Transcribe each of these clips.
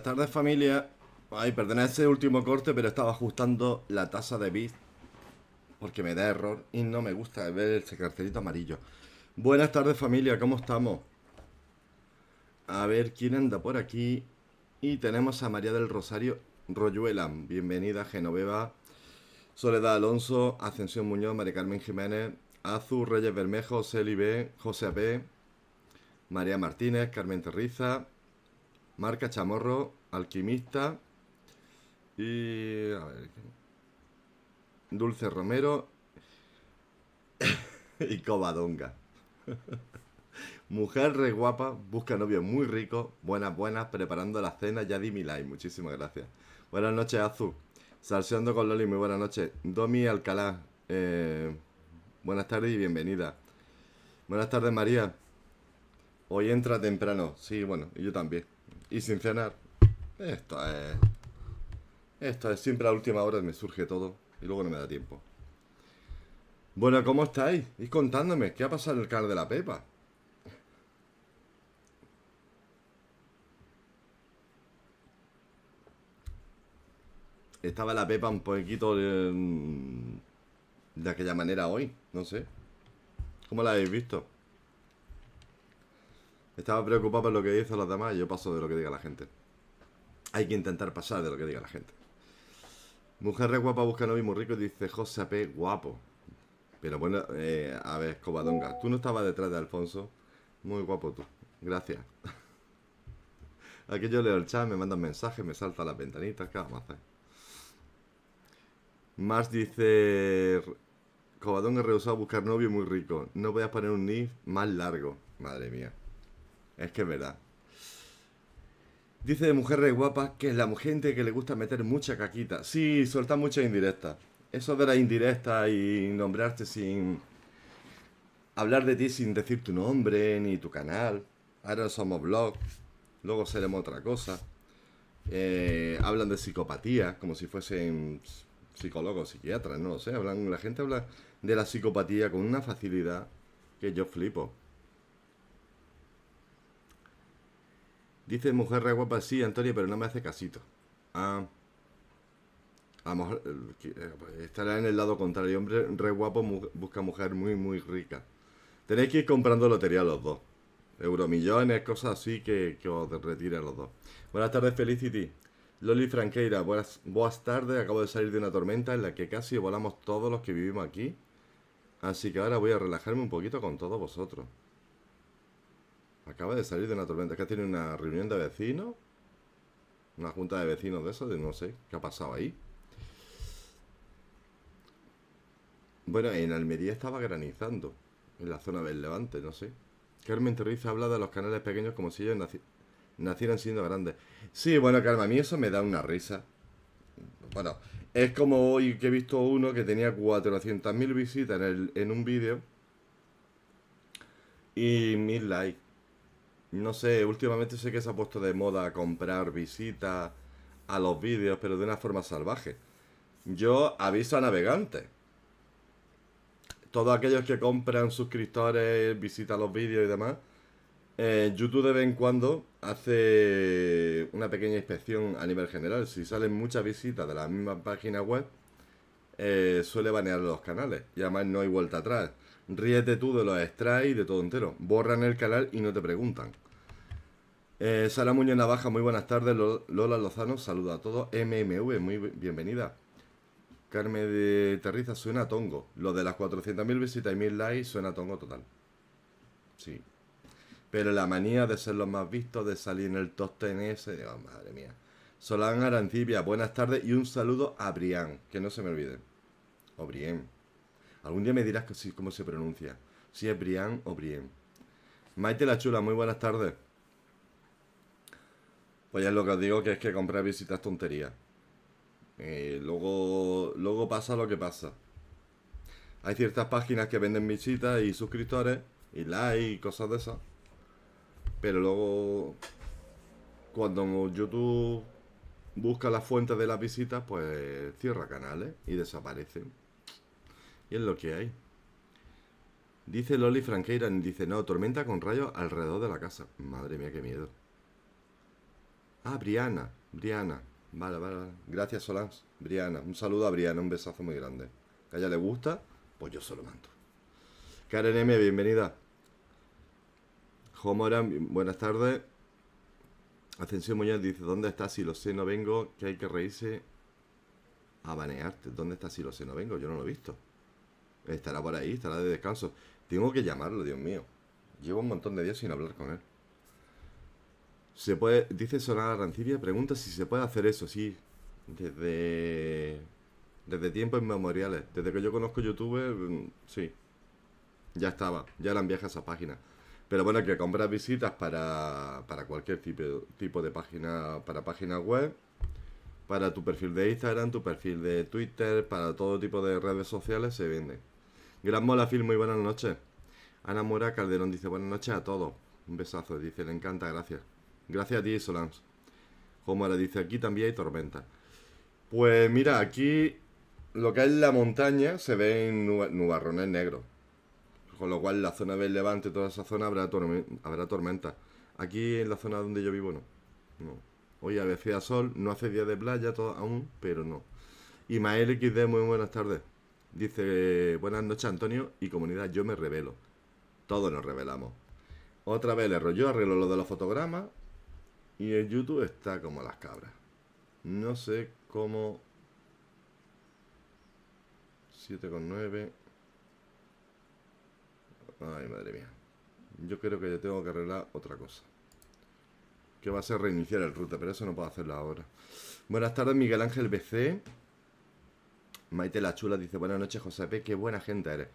Buenas tardes familia. Ay, perdona ese último corte, pero estaba ajustando la tasa de bit porque me da error y no me gusta ver ese cartelito amarillo. Buenas tardes familia, ¿cómo estamos? A ver quién anda por aquí. Y tenemos a María del Rosario Royuela. Bienvenida, Genoveva. Soledad Alonso, Ascensión Muñoz, María Carmen Jiménez, Azu, Reyes Bermejo, Celi B, José AP, María Martínez, Carmen Terriza, Marca Chamorro, Alquimista y... A ver... Dulce Romero y Covadonga. Mujer re guapa, busca novio muy rico, buenas, buenas, preparando la cena, ya di mi like, muchísimas gracias. Buenas noches, Azu. Salseando con Loli, muy buenas noches. Domi Alcalá, eh, buenas tardes y bienvenida. Buenas tardes, María. Hoy entra temprano, sí, bueno, y yo también. Y sin cenar. Esto es... Esto es siempre a última hora me surge todo y luego no me da tiempo. Bueno, ¿cómo estáis? Y contándome, ¿qué ha pasado en el canal de la Pepa? Estaba la Pepa un poquito de, de aquella manera hoy, no sé. ¿Cómo la habéis visto? Estaba preocupado por lo que dicen los demás y yo paso de lo que diga la gente. Hay que intentar pasar de lo que diga la gente. Mujer re guapa busca novio muy rico, dice José P. guapo. Pero bueno, eh, a ver, Covadonga, tú no estabas detrás de Alfonso. Muy guapo tú. Gracias. Aquí yo leo el chat, me mandan mensajes, me salta las ventanitas, ¿qué vamos a? Mars dice... Covadonga rehusado buscar novio muy rico. No voy a poner un nick más largo. Madre mía. Es que es verdad. Dice de mujer re guapa que es la gente que le gusta meter mucha caquita. Sí, suelta mucha indirecta. Eso de la indirecta y nombrarte sin. Hablar de ti sin decir tu nombre ni tu canal. Ahora somos blog. Luego seremos otra cosa. Eh, hablan de psicopatía como si fuesen psicólogos, psiquiatras, no lo sé. Hablan, la gente habla de la psicopatía con una facilidad que yo flipo. Dice mujer re guapa, sí, Antonio, pero no me hace casito. Ah. A lo mejor eh, estará en el lado contrario. Hombre re guapo busca mujer muy, muy rica. Tenéis que ir comprando lotería los dos. Euromillones, cosas así que, que os retiren los dos. Buenas tardes, Felicity. Loli Franqueira, buenas, buenas tardes. Acabo de salir de una tormenta en la que casi volamos todos los que vivimos aquí. Así que ahora voy a relajarme un poquito con todos vosotros. Acaba de salir de una tormenta. Que tiene una reunión de vecinos. Una junta de vecinos de eso, no sé qué ha pasado ahí. Bueno, en Almería estaba granizando. En la zona del Levante, no sé. Carmen Terriz habla de los canales pequeños como si ellos naci- nacieran siendo grandes. Sí, bueno, Carmen, a mí eso me da una risa. Bueno, es como hoy que he visto uno que tenía 400.000 visitas en, en un vídeo y 1000 likes. No sé, últimamente sé que se ha puesto de moda comprar visitas a los vídeos, pero de una forma salvaje. Yo aviso a navegantes. Todos aquellos que compran suscriptores, visitan los vídeos y demás, eh, YouTube de vez en cuando hace una pequeña inspección a nivel general. Si salen muchas visitas de la misma página web, eh, suele banear los canales. Y además no hay vuelta atrás. Ríete tú de los strikes y de todo entero. Borran el canal y no te preguntan. Eh, Sara Muñoz Navaja, muy buenas tardes. Lo- Lola Lozano, saluda a todos. MMV, muy bi- bienvenida. Carmen de Terriza, suena a tongo. Lo de las 400.000 visitas y 1000 likes suena a tongo total. Sí. Pero la manía de ser los más vistos, de salir en el top 10 ese, oh, madre mía. Solán Arancibia, buenas tardes y un saludo a Brian, que no se me olvide. O Brien. Algún día me dirás cómo se pronuncia. Si es Brian o Brien. Maite la Chula, muy buenas tardes. Pues es lo que os digo, que es que comprar visitas tontería. Luego, luego pasa lo que pasa. Hay ciertas páginas que venden visitas y suscriptores y likes y cosas de esas. Pero luego, cuando YouTube busca las fuentes de las visitas, pues cierra canales y desaparecen. Y es lo que hay. Dice Loli Franqueira, dice, no, tormenta con rayos alrededor de la casa. Madre mía, qué miedo. Ah, Briana, Briana. Vale, vale, vale. Gracias, Solans. Briana. Un saludo a Briana, un besazo muy grande. Que a ella le gusta, pues yo se lo mando. Karen M, bienvenida. Homoran, buenas tardes. Ascensión Muñoz dice, ¿dónde estás? Si lo sé, no vengo, que hay que reírse a banearte. ¿Dónde está si lo sé, no vengo? Yo no lo he visto. Estará por ahí, estará de descanso. Tengo que llamarlo, Dios mío. Llevo un montón de días sin hablar con él. Se puede, dice Sonar Rancibia, pregunta si se puede hacer eso, sí. Desde, desde tiempos inmemoriales. Desde que yo conozco YouTube, mm, sí. Ya estaba, ya eran viejas esas páginas. Pero bueno, que compras visitas para, para cualquier tipo, tipo de página, para página web, para tu perfil de Instagram, tu perfil de Twitter, para todo tipo de redes sociales se vende. Gran Mola Film, muy buenas noches. Ana Mora Calderón dice buenas noches a todos. Un besazo, dice, le encanta, gracias. Gracias a ti, Solans. Mora dice, aquí también hay tormenta. Pues mira, aquí lo que es la montaña se ven nuba- nubarrones negros. Con lo cual la zona del Levante, toda esa zona habrá, torme- habrá tormenta. Aquí en la zona donde yo vivo no. no. Hoy a veces a sol, no hace día de playa todo, aún, pero no. Imael XD, muy buenas tardes. Dice, buenas noches Antonio y comunidad, yo me revelo. Todos nos revelamos. Otra vez el error, yo arreglo lo de los fotogramas y el YouTube está como las cabras. No sé cómo... 7,9. Ay, madre mía. Yo creo que yo tengo que arreglar otra cosa. Que va a ser reiniciar el router, pero eso no puedo hacerlo ahora. Buenas tardes, Miguel Ángel BC. Maite la Chula dice, buenas noches, José P. Qué buena gente eres.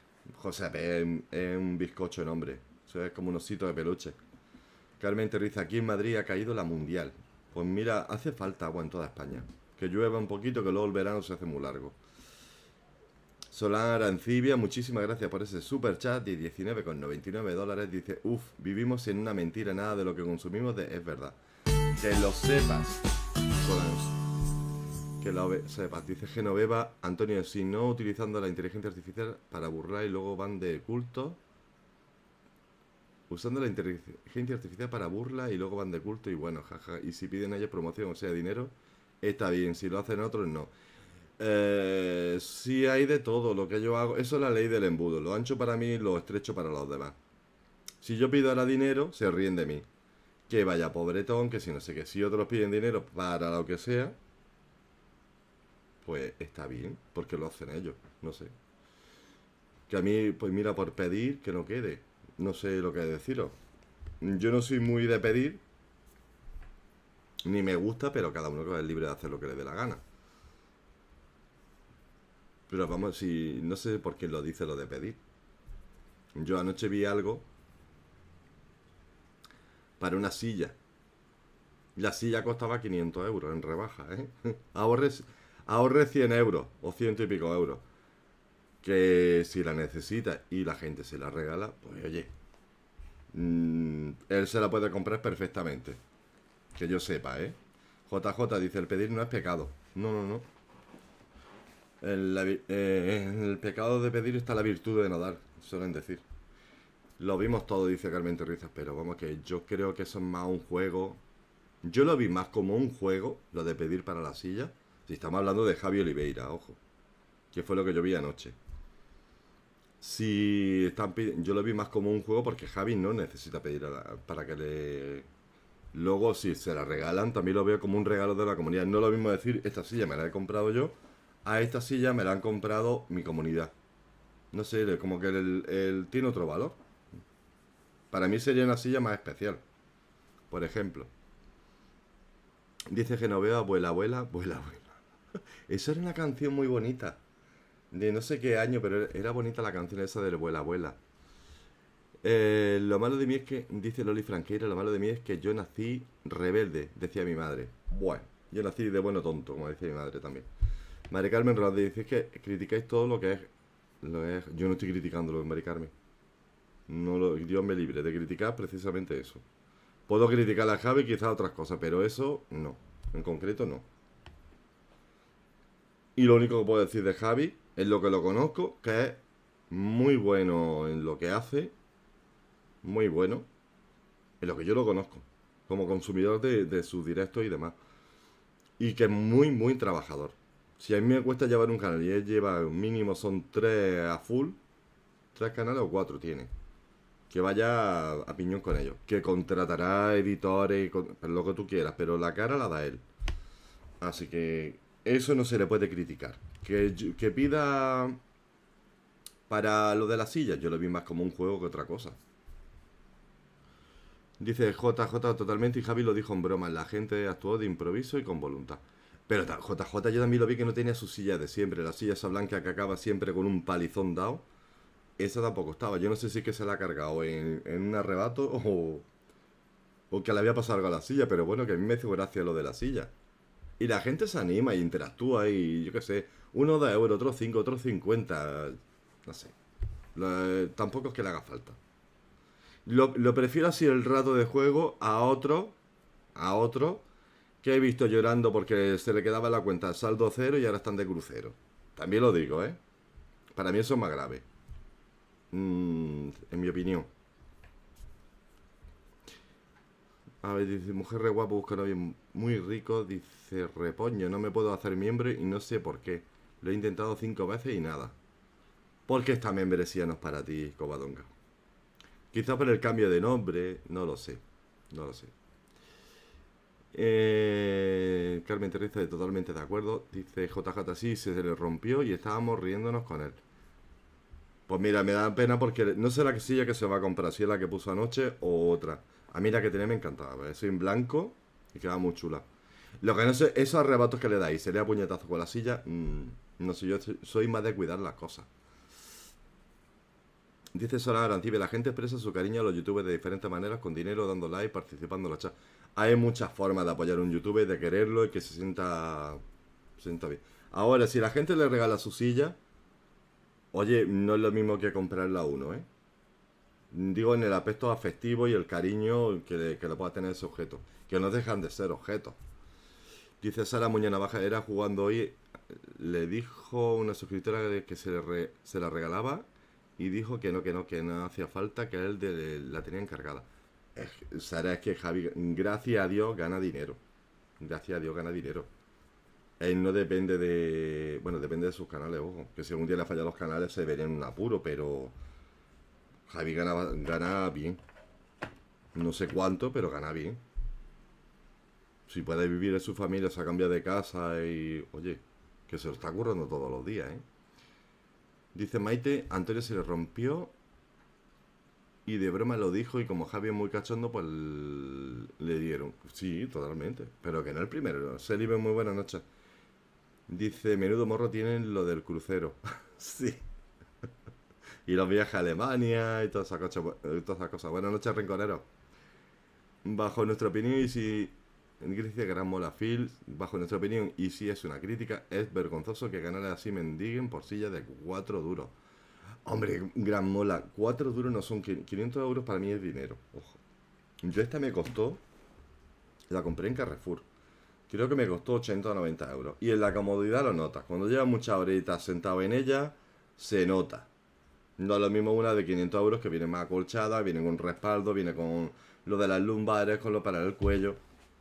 Es, es un bizcocho en hombre. Eso es como un osito de peluche. Carmen Terriza, aquí en Madrid ha caído la mundial. Pues mira, hace falta agua en toda España. Que llueva un poquito, que luego el verano se hace muy largo. Solán Arancibia, muchísimas gracias por ese super chat de 19,99 dólares. Dice, uff, vivimos en una mentira, nada de lo que consumimos es verdad. Que lo sepas, Solán. que lo sepas. Dice Genoveva, Antonio, si no utilizando la inteligencia artificial para burlar y luego van de culto. Usando la inteligencia artificial para burla y luego van de culto y bueno, jaja. Y si piden a ellos promoción, o sea, dinero, está bien. Si lo hacen otros, no. Eh, sí hay de todo, lo que yo hago, eso es la ley del embudo, lo ancho para mí, lo estrecho para los demás. Si yo pido ahora dinero, se ríen de mí. Que vaya pobretón, que si no sé qué, si otros piden dinero para lo que sea, pues está bien, porque lo hacen ellos, no sé. Que a mí, pues mira, por pedir, que no quede. No sé lo que deciros. Yo no soy muy de pedir, ni me gusta, pero cada uno es libre de hacer lo que le dé la gana. Pero vamos, si no sé por qué lo dice lo de pedir. Yo anoche vi algo para una silla. La silla costaba 500 euros en rebaja, ¿eh? Ahorre, ahorre 100 euros o ciento y pico euros. Que si la necesita y la gente se la regala, pues oye, mm, él se la puede comprar perfectamente. Que yo sepa, ¿eh? JJ dice, el pedir no es pecado. No, no, no. Eh, en el pecado de pedir está la virtud de no dar, suelen decir. Lo vimos todo, dice Carmen Terrizas, pero vamos que yo creo que eso es más un juego. Yo lo vi más como un juego, lo de pedir para la silla. Si estamos hablando de Javi Oliveira, ojo. Que fue lo que yo vi anoche. Si están yo lo vi más como un juego porque Javi no necesita pedir a la- para que le... Luego, si se la regalan, también lo veo como un regalo de la comunidad. No lo mismo decir, esta silla me la he comprado yo, a esta silla me la han comprado mi comunidad. No sé, como que el, tiene otro valor. Para mí sería una silla más especial. Por ejemplo. Dice Genoveva, abuela, abuela, abuela, abuela. Eso era una canción muy bonita. De no sé qué año, pero era bonita la canción esa de abuela, abuela. Eh, lo malo de mí es que, dice Loli Franqueira, lo malo de mí es que yo nací rebelde, decía mi madre. Bueno, yo nací de bueno tonto, como decía mi madre también. Mari Carmen Rodríguez dice que criticáis todo lo que es, lo Yo no estoy criticándolo, Mari Carmen. No lo, Dios me libre de criticar precisamente eso. Puedo criticar a Javi y quizás otras cosas, pero eso no. En concreto no. Y lo único que puedo decir de Javi es lo que lo conozco, que es muy bueno en lo que hace. Muy bueno. En lo que yo lo conozco. Como consumidor de, sus directos y demás. Y que es muy, muy trabajador. Si a mí me cuesta llevar un canal y él lleva mínimo son tres a full, tres canales o cuatro tiene. Que vaya a, piñón con ellos. Que contratará editores, con- lo que tú quieras, pero la cara la da él. Así que eso no se le puede criticar. Que, pida para lo de la silla, yo lo vi más como un juego que otra cosa. Dice JJ totalmente y Javi lo dijo en broma. La gente actuó de improviso y con voluntad. Pero JJ yo también lo vi que no tenía su silla de siempre. La silla esa blanca que acaba siempre con un palizón dado. Esa tampoco estaba. Yo no sé si es que se la ha cargado en, en un arrebato o, o que le había pasado algo a la silla. Pero bueno, que a mí me hizo gracia lo de la silla. Y la gente se anima y interactúa y yo qué sé. Uno da euros, otro cinco, otro cincuenta. No sé. Tampoco es que le haga falta. Lo, prefiero así el rato de juego a otro, a otro, que he visto llorando porque se le quedaba la cuenta saldo cero y ahora están de crucero. También lo digo, ¿eh? Para mí eso es más grave. Mm, en mi opinión. A ver, dice, mujer re guapo busca novio muy rico, dice, repoño, no me puedo hacer miembro y no sé por qué. Lo he intentado cinco veces y nada. Porque esta membresía no es para ti, Covadonga. Quizá por el cambio de nombre, no lo sé. No lo sé. Eh, Carmen Teresa, totalmente de acuerdo. Dice JJ, sí, se le rompió y estábamos riéndonos con él. Pues mira, me da pena porque no sé la silla que se va a comprar, si es la que puso anoche o otra. A mí la que tenía me encantaba, es en blanco y queda muy chula. Lo que no sé, esos arrebatos que le dais, se le da puñetazo con la silla, mm, no sé, yo soy- más de cuidar las cosas. Dice Sara Arantibe, la gente expresa su cariño a los youtubers de diferentes maneras, con dinero, dando like, participando en los chats. Hay muchas formas de apoyar a un youtuber, de quererlo y que se sienta, se sienta bien. Ahora, si la gente le regala su silla, oye, no es lo mismo que comprarla a uno, ¿eh? Digo en el aspecto afectivo y el cariño que le, que pueda tener ese objeto. Que no dejan de ser objetos. Dice Sara Muñoz Navaja, era jugando hoy, le dijo una suscriptora que se, le re- se la regalaba y dijo que no, que no, que no hacía falta, que él la tenía encargada. Es- Sara, es que Javi, gracias a Dios, gana dinero. Gracias a Dios, gana dinero. Él no depende de. Bueno, depende de sus canales, ojo. Que si algún día le fallan los canales se vería en un apuro, pero. Javi gana, gana bien. No sé cuánto, pero gana bien. Si puede vivir en su familia, se ha cambiado de casa y. Oye, que se lo está currando todos los días, ¿eh? Dice Maite, Antonio se le rompió y de broma lo dijo y como Javi es muy cachondo, pues le dieron. Sí, totalmente. Pero que no el primero. Celibe, muy buenas noches. Dice, menudo morro tienen lo del crucero. sí. y los viajes a Alemania y todas esas cosas. Todas esas cosas. Buenas noches, rinconeros. Bajo nuestra opinión, y si Grecia Gran Mola Phil, bajo nuestra opinión, y si es una crítica, es vergonzoso que canales así mendiguen por silla de cuatro duros. Hombre, Gran Mola, cuatro duros no son qui- 500 euros para mí es dinero. Ojo. Yo esta me costó, la compré en Carrefour. Creo que me costó 80 o 90 euros. Y en la comodidad lo notas. Cuando llevas muchas horitas sentado en ella, se nota. No es lo mismo una de 500 euros que viene más acolchada, viene con respaldo, viene con lo de las lumbares, con lo para el cuello.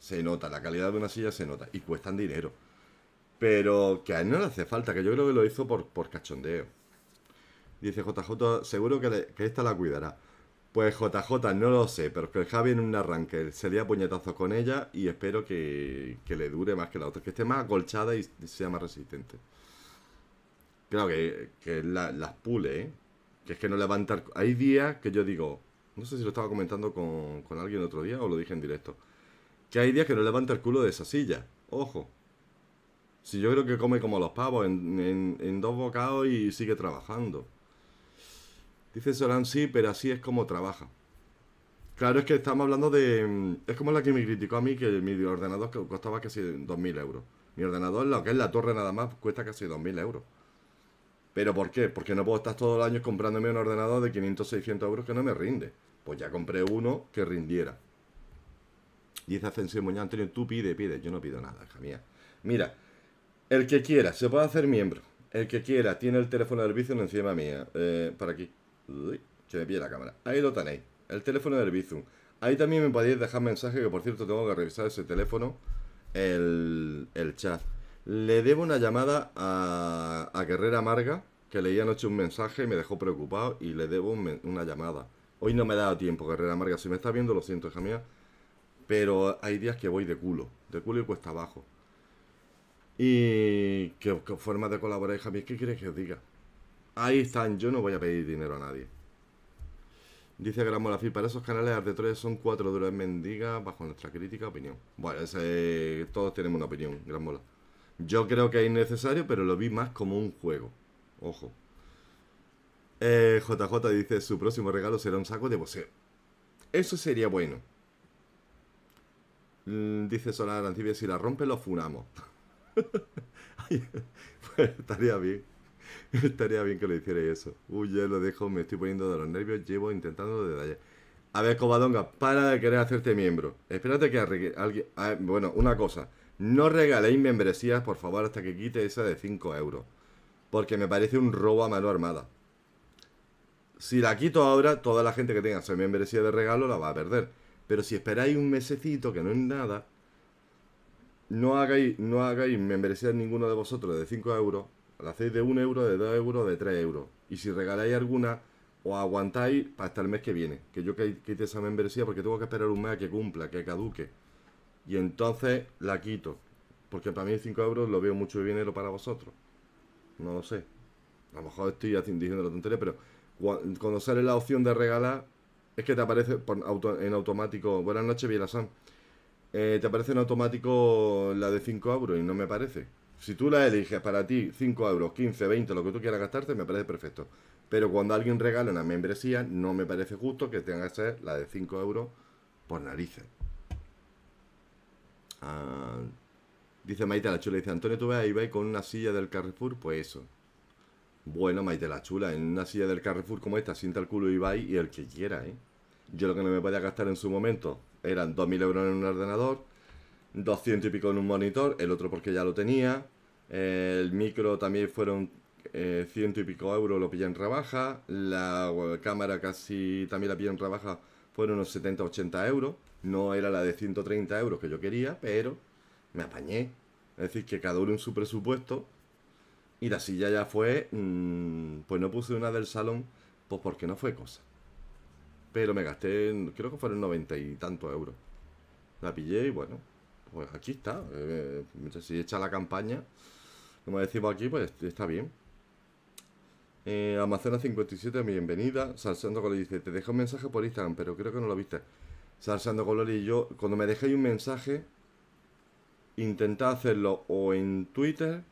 Se nota, la calidad de una silla se nota. Y cuestan dinero. Pero que a él no le hace falta, que yo creo que lo hizo por, por cachondeo. Dice JJ, seguro que, le- que esta la cuidará. Pues JJ, no lo sé, pero que el Javi en un arranque se lía puñetazos con ella y espero que, que le dure más que la otra, que esté más acolchada y sea más resistente. Claro que, que la- las pule, ¿eh? Que es que no levanta... el cu- Hay días que yo digo, no sé si lo estaba comentando con, con alguien otro día o lo dije en directo, que hay días que no levanta el culo de esa silla. Ojo. Si yo creo que come como los pavos en, en- dos bocados y sigue trabajando. Dice Solán, sí, pero así es como trabaja. Claro, es que estamos hablando de... mm, Es como la que me criticó a mí, que mi ordenador costaba casi 2.000 euros. Mi ordenador, lo que es la torre nada más, cuesta casi 2.000 euros. ¿Pero por qué? Porque no puedo estar todos los años comprándome un ordenador de 500, 600 euros que no me rinde. Pues ya compré uno que rindiera. Dice Ascensión Muñoz, Antonio, tú pide, pide. Yo no pido nada, hija mía. Mira, el que quiera, se puede hacer miembro. El que quiera, tiene el teléfono del Bizum encima mía. Eh, para aquí. Uy, que me pille la cámara. Ahí lo tenéis. El teléfono del Bizum. Ahí también me podéis dejar mensaje, que por cierto tengo que revisar ese teléfono. El, el chat. Le debo una llamada a, a Guerrera Amarga, que leí anoche un mensaje y me dejó preocupado y le debo una llamada. Hoy no me ha dado tiempo, Guerrera Amarga. Si me está viendo, lo siento, hija mía. Pero hay días que voy de culo. De culo y cuesta abajo. Y qué, qué forma de colaborar, hija. ¿Qué quieres que os diga? Ahí están, yo no voy a pedir dinero a nadie. Dice Gran Molafil, para esos canales artetroides son cuatro duras mendigas bajo nuestra crítica opinión. Bueno, ese, todos tenemos una opinión, Gran Mola. Yo creo que es innecesario, pero lo vi más como un juego. Ojo. Eh, JJ dice, su próximo regalo será un saco de boxeo. Eso sería bueno. Mm, Dice Solar Arancibia, si la rompe lo funamos. Pues estaría bien. Estaría bien que lo hicierais eso. Uy, ya lo dejo, me estoy poniendo de los nervios, llevo intentando desde ayer. A ver, Covadonga, para de querer hacerte miembro. Espérate que alguien... a- bueno, una cosa. No regaléis membresías, por favor, hasta que quite esa de 5 euros. Porque me parece un robo a mano armada. Si la quito ahora, toda la gente que tenga su membresía de regalo la va a perder. Pero si esperáis un mesecito, que no es nada, no hagáis, no hagáis membresía ninguno de vosotros de 5 euros, la hacéis de 1 euro, de 2 euros, de 3 euros. Y si regaláis alguna, os aguantáis hasta el mes que viene. Que yo quite esa membresía porque tengo que esperar un mes a que cumpla, que caduque. Y entonces la quito. Porque para mí 5 euros lo veo mucho dinero para vosotros. No lo sé. A lo mejor estoy diciendo la tontería, pero cua- cuando sale la opción de regalar, es que te aparece por auto- en automático. Buenas noches, Vielasan. Eh, te aparece en automático la de 5 euros y no me parece. Si tú la eliges para ti 5 euros, 15, 20, lo que tú quieras gastarte, me parece perfecto. Pero cuando alguien regala una membresía, no me parece justo que tenga que ser la de 5 euros por narices. Ah, dice Maite la Chula, dice Antonio, ¿tú ves a Ibai con una silla del Carrefour? Pues eso. Bueno, Maite la Chula, en una silla del Carrefour como esta, sienta el culo Ibai y el que quiera, ¿eh? Yo lo que no me podía gastar en su momento eran 2.000 euros en un ordenador, 200 y pico en un monitor, el otro porque ya lo tenía. El micro también fueron eh, ciento y pico euros, lo pillé en rebaja. La cámara casi también la pillé en rebaja, fueron unos 70-80 euros. No era la de 130 euros que yo quería, pero me apañé. Es decir, que cada uno en su presupuesto. Y la silla ya fue, mm, pues no puse una del salón, pues porque no fue cosa. Pero me gasté, creo que fueron 90 y tantos euros. La pillé y bueno, pues aquí está. Eh, si echa la campaña, como decimos aquí, pues está bien. Eh, Amazonas 57, bienvenida. Salsando Color dice, te dejo un mensaje por Instagram, pero creo que no lo viste. Salsando Color y yo, cuando me dejéis un mensaje, intentad hacerlo o en Twitter,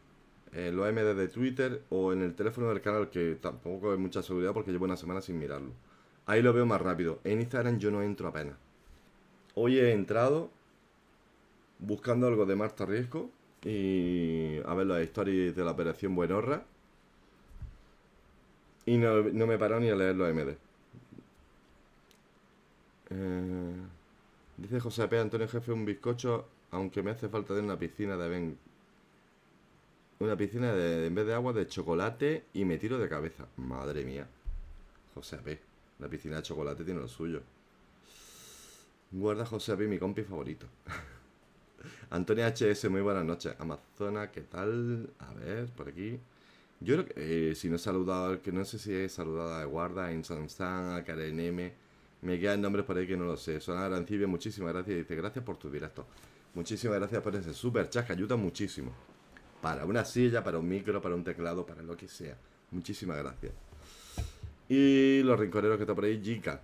en los MD de Twitter, o en el teléfono del canal, que tampoco es mucha seguridad porque llevo una semana sin mirarlo. Ahí lo veo más rápido. En Instagram yo no entro apenas. Hoy he entrado buscando algo de Marta Riesco y a ver las historias de la operación Buenorra y no, me he parado ni a leer los MD. Eh, dice José P. Antonio Jefe, un bizcocho, aunque me hace falta de una piscina de ven. Una piscina de, en vez de agua, de chocolate y me tiro de cabeza. Madre mía. José P. La piscina de chocolate tiene lo suyo. Guarda José P. mi compi favorito. Antonio HS, muy buenas noches. Amazona, ¿qué tal? A ver, por aquí. Yo creo que eh, si no he saludado, que no sé si he saludado a Guarda, en Sansan, a Karen M. Me quedan nombres por ahí que no lo sé. Son Arancibia, muchísimas gracias. Dice, gracias por tu directo. Muchísimas gracias por ese super chat que ayuda muchísimo. Para una silla, para un micro, para un teclado, para lo que sea. Muchísimas gracias. Y los rinconeros que está por ahí, Jika.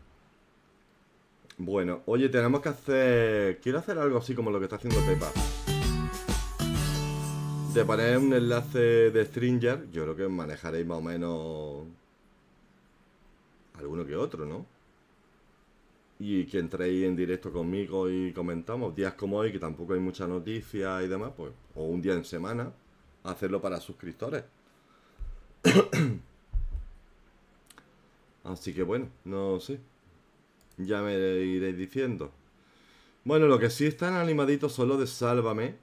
Bueno, oye, tenemos que hacer... Quiero hacer algo así como lo que está haciendo Pepa de poner un enlace de Stringer, yo creo que manejaréis más o menos alguno que otro, ¿no? Y que entréis en directo conmigo y comentamos días como hoy, que tampoco hay mucha noticia y demás, pues, o un día en semana, hacerlo para suscriptores. Así que bueno, no sé. Ya me iréis diciendo. Bueno, lo que sí están animaditos son los de Sálvame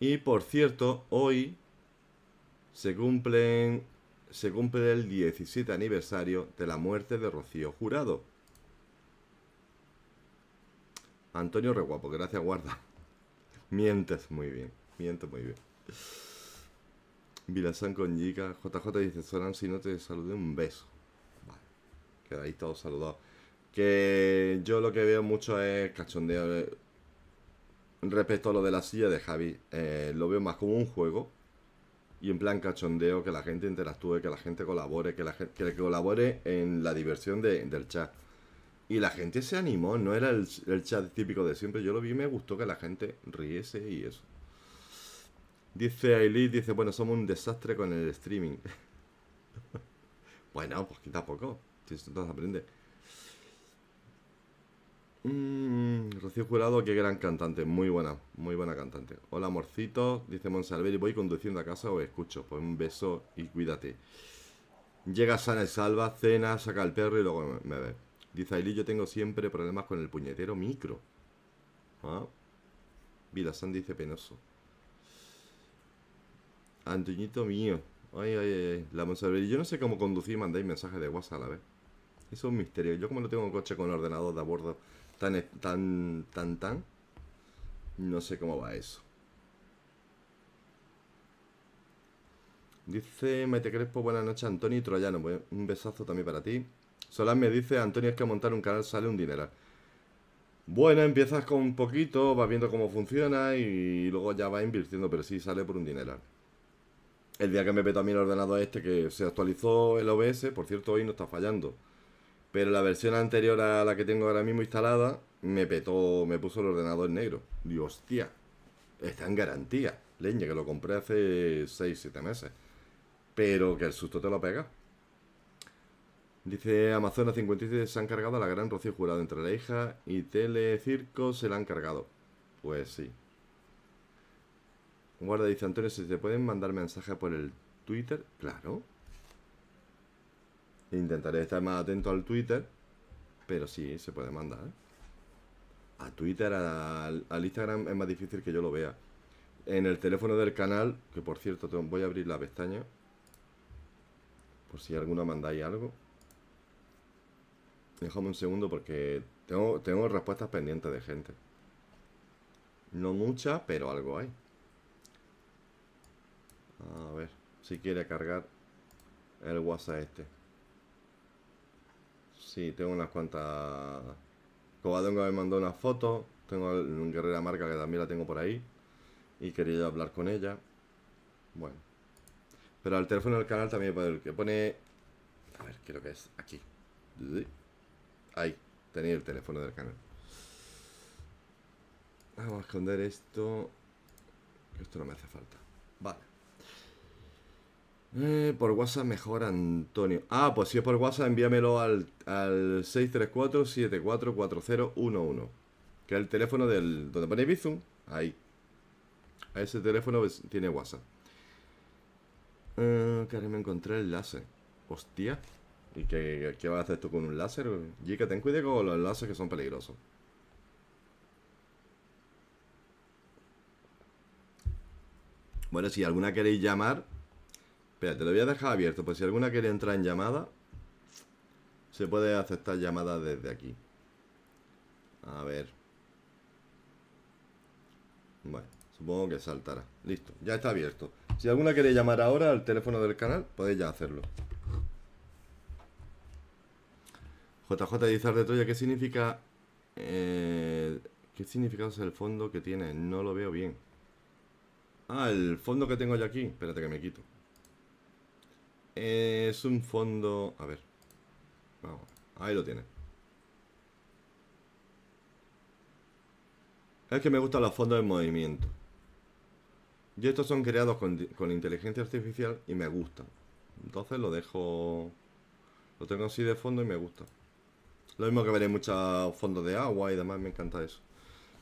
y por cierto, hoy se cumplen se cumple el 17 aniversario de la muerte de Rocío Jurado. Antonio Reguapo, gracias guarda. Mientes muy bien, mientes muy bien. Vilasan con Giga, JJ dice, Soran, si no te saludé, un beso. Vale, quedáis todos saludados. Que yo lo que veo mucho es cachondeo Respecto a lo de la silla de Javi, eh, lo veo más como un juego y en plan cachondeo, que la gente interactúe, que la gente colabore, que la gente colabore en la diversión del chat. Y la gente se animó, no era el, chat típico de siempre. Yo lo vi y me gustó que la gente riese y eso. Dice Aileen, dice, bueno, somos un desastre con el streaming. bueno, pues quita poco. Se aprende. Mm, Rocío Jurado, qué gran cantante, muy buena, muy buena cantante. Hola, amorcito, dice Monsalveri, voy conduciendo a casa o escucho. Pues un beso y cuídate. Llega sana y salva, cena, saca el perro y luego me, ve. Dice Ailí, yo tengo siempre problemas con el puñetero micro. ¿Ah? Vida San dice penoso. Antoñito mío. Ay, ay, ay. La Monsalveri, yo no sé cómo conducir y mandáis mensajes de WhatsApp a la vez. Eso es un misterio. Yo como no tengo un coche con ordenador de a bordo tan, tan, tan, tan. No sé cómo va eso. Dice Mete Crespo, buenas noches, Antonio Troyano. Un besazo también para ti. Solán me dice, Antonio, es que montar un canal sale un dineral. Bueno, empiezas con un poquito, vas viendo cómo funciona y luego ya vas invirtiendo, pero sí sale por un dineral. El día que me petó a mí el ordenador este que se actualizó el OBS, por cierto, hoy no está fallando. Pero la versión anterior a la que tengo ahora mismo instalada me petó, me puso el ordenador negro. Digo, hostia, está en garantía. Leña, que lo compré hace 6-7 meses. Pero que el susto te lo pega. Dice Amazonas 57 se han cargado a la gran Rocío Jurado entre la hija y Telecirco se la han cargado. Pues sí. Guarda dice Antonio, si te pueden mandar mensajes por el Twitter, claro. Intentaré estar más atento al Twitter, pero sí se puede mandar. a Twitter, al, Instagram es más difícil que yo lo vea. En el teléfono del canal, que por cierto voy a abrir la pestaña, por si alguno mandáis algo. Déjame un segundo porque tengo, tengo respuestas pendientes de gente. No muchas, pero algo hay. A ver, si quiere cargar el WhatsApp este. Sí, tengo unas cuantas. Covadonga me mandó unas fotos. Tengo un Guerrera Marca que también la tengo por ahí. Y quería hablar con ella. Bueno. Pero al teléfono del canal también puede- que pone. A ver, creo que es aquí. Ahí, tenéis el teléfono del canal. Vamos a esconder esto. Esto no me hace falta. Vale. Eh, por WhatsApp mejor, Antonio. Ah, pues si es por WhatsApp, envíamelo al, al 634-744011. Que es el teléfono del. donde pone Bizum. Ahí. A ese teléfono tiene WhatsApp. Eh, que me encontré el láser. Hostia. ¿Y qué, qué vas a hacer tú con un láser? Chica, ten cuidado con los láseres que son peligrosos. Bueno, si alguna queréis llamar. Espera, te lo voy a dejar abierto. Pues si alguna quiere entrar en llamada, se puede aceptar llamada desde aquí. A ver. Bueno, supongo que saltará. Listo, ya está abierto. Si alguna quiere llamar ahora al teléfono del canal, podéis ya hacerlo. JJ de Troya, ¿qué significa? eh, ¿Qué significado es el fondo que tiene? No lo veo bien. Ah, el fondo que tengo yo aquí. Espérate que me quito. Es un fondo... A ver. Vamos. Ahí lo tiene. Es que me gustan los fondos en movimiento. Y estos son creados con, con inteligencia artificial y me gustan. Entonces lo dejo... Lo tengo así de fondo y me gusta. Lo mismo que veré muchos fondos de agua y demás, me encanta eso.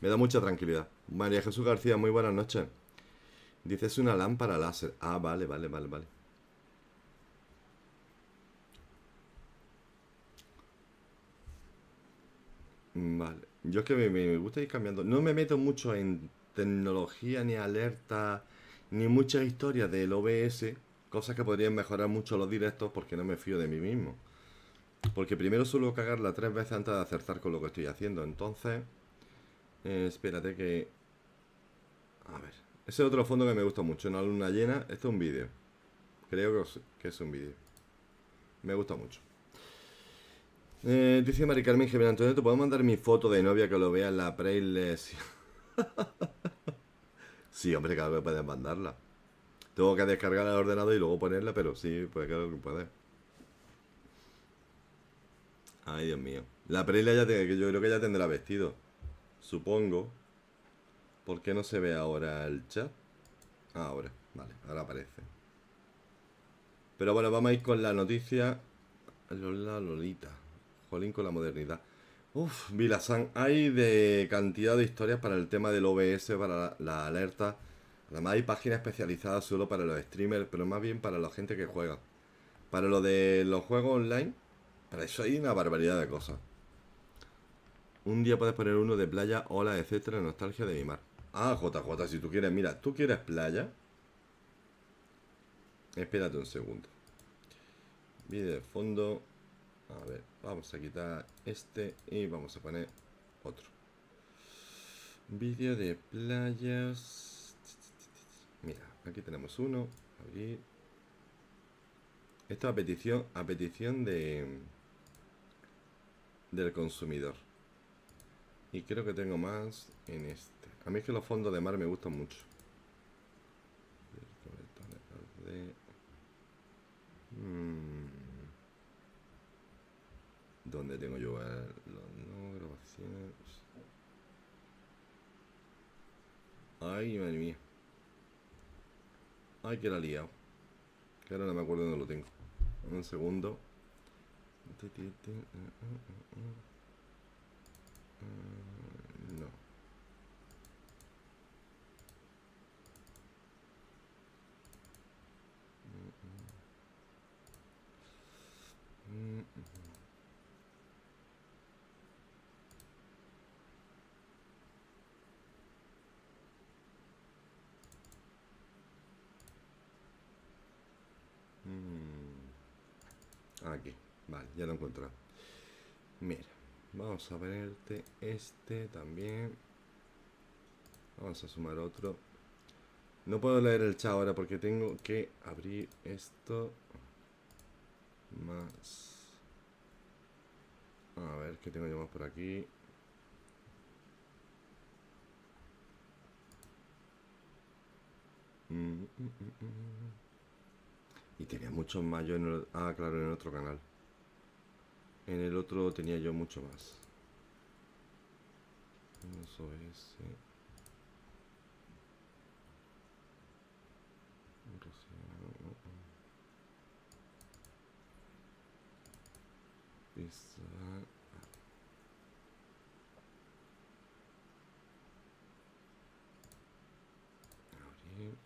Me da mucha tranquilidad. María Jesús García, muy buenas noches. Dice, es una lámpara láser. Ah, vale, vale, vale, vale. Vale. Yo es que me, me- gusta ir cambiando. No me meto mucho en tecnología, ni alerta, ni muchas historias del OBS. Cosas que podrían mejorar mucho los directos porque no me fío de mí mismo. Porque primero suelo cagarla tres veces antes de acertar con lo que estoy haciendo. Entonces, eh, espérate que... A ver. Ese es otro fondo que me gusta mucho. Una luna llena. Este es un vídeo. Creo que es un vídeo. Me gusta mucho. Eh, dice Mari Carmen Antonio, ¿te puedo mandar mi foto de novia que lo vea en la playlist? sí, hombre, claro que puedes mandarla. Tengo que descargar el ordenador y luego ponerla, pero sí, pues claro que puedes. Ay, Dios mío. La Preila ya te- yo creo que ya tendrá vestido. Supongo. ¿Por qué no se ve ahora el chat? Ah, ahora, vale, ahora aparece. Pero bueno, vamos a ir con la noticia. Lola Lolita. Jolín con la modernidad. Uf, Vilasan, hay de cantidad de historias para el tema del OBS, para la, la alerta. Además hay páginas especializadas solo para los streamers, pero más bien para la gente que juega. Para lo de los juegos online, para eso hay una barbaridad de cosas. Un día puedes poner uno de playa, ola, etcétera, nostalgia de mi mar. Ah, JJ, si tú quieres, mira, tú quieres playa. Espérate un segundo. Vídeo de fondo. A ver, vamos a quitar este y vamos a poner otro. Vídeo de playas. Mira, aquí tenemos uno. Abrir. Esto a petición, a petición de del consumidor. Y creo que tengo más en este. A mí es que los fondos de mar me gustan mucho. Mm. ¿Dónde tengo yo el- los no grabaciones? Ay, madre mía. Ay, que la liado. Que ahora no me acuerdo dónde lo tengo. Un segundo. No mm. Aquí. Vale, ya lo he encontrado. Mira, vamos a ponerte este también. Vamos a sumar otro. No puedo leer el chat ahora porque tengo que abrir esto. Más. A ver, ¿qué tengo yo más por aquí? Mm, mm, mm. Y tenía muchos más yo en el... Ah, claro, en otro canal. En el otro tenía yo mucho más. Es... eh. Rocío, Pizza. Abrir.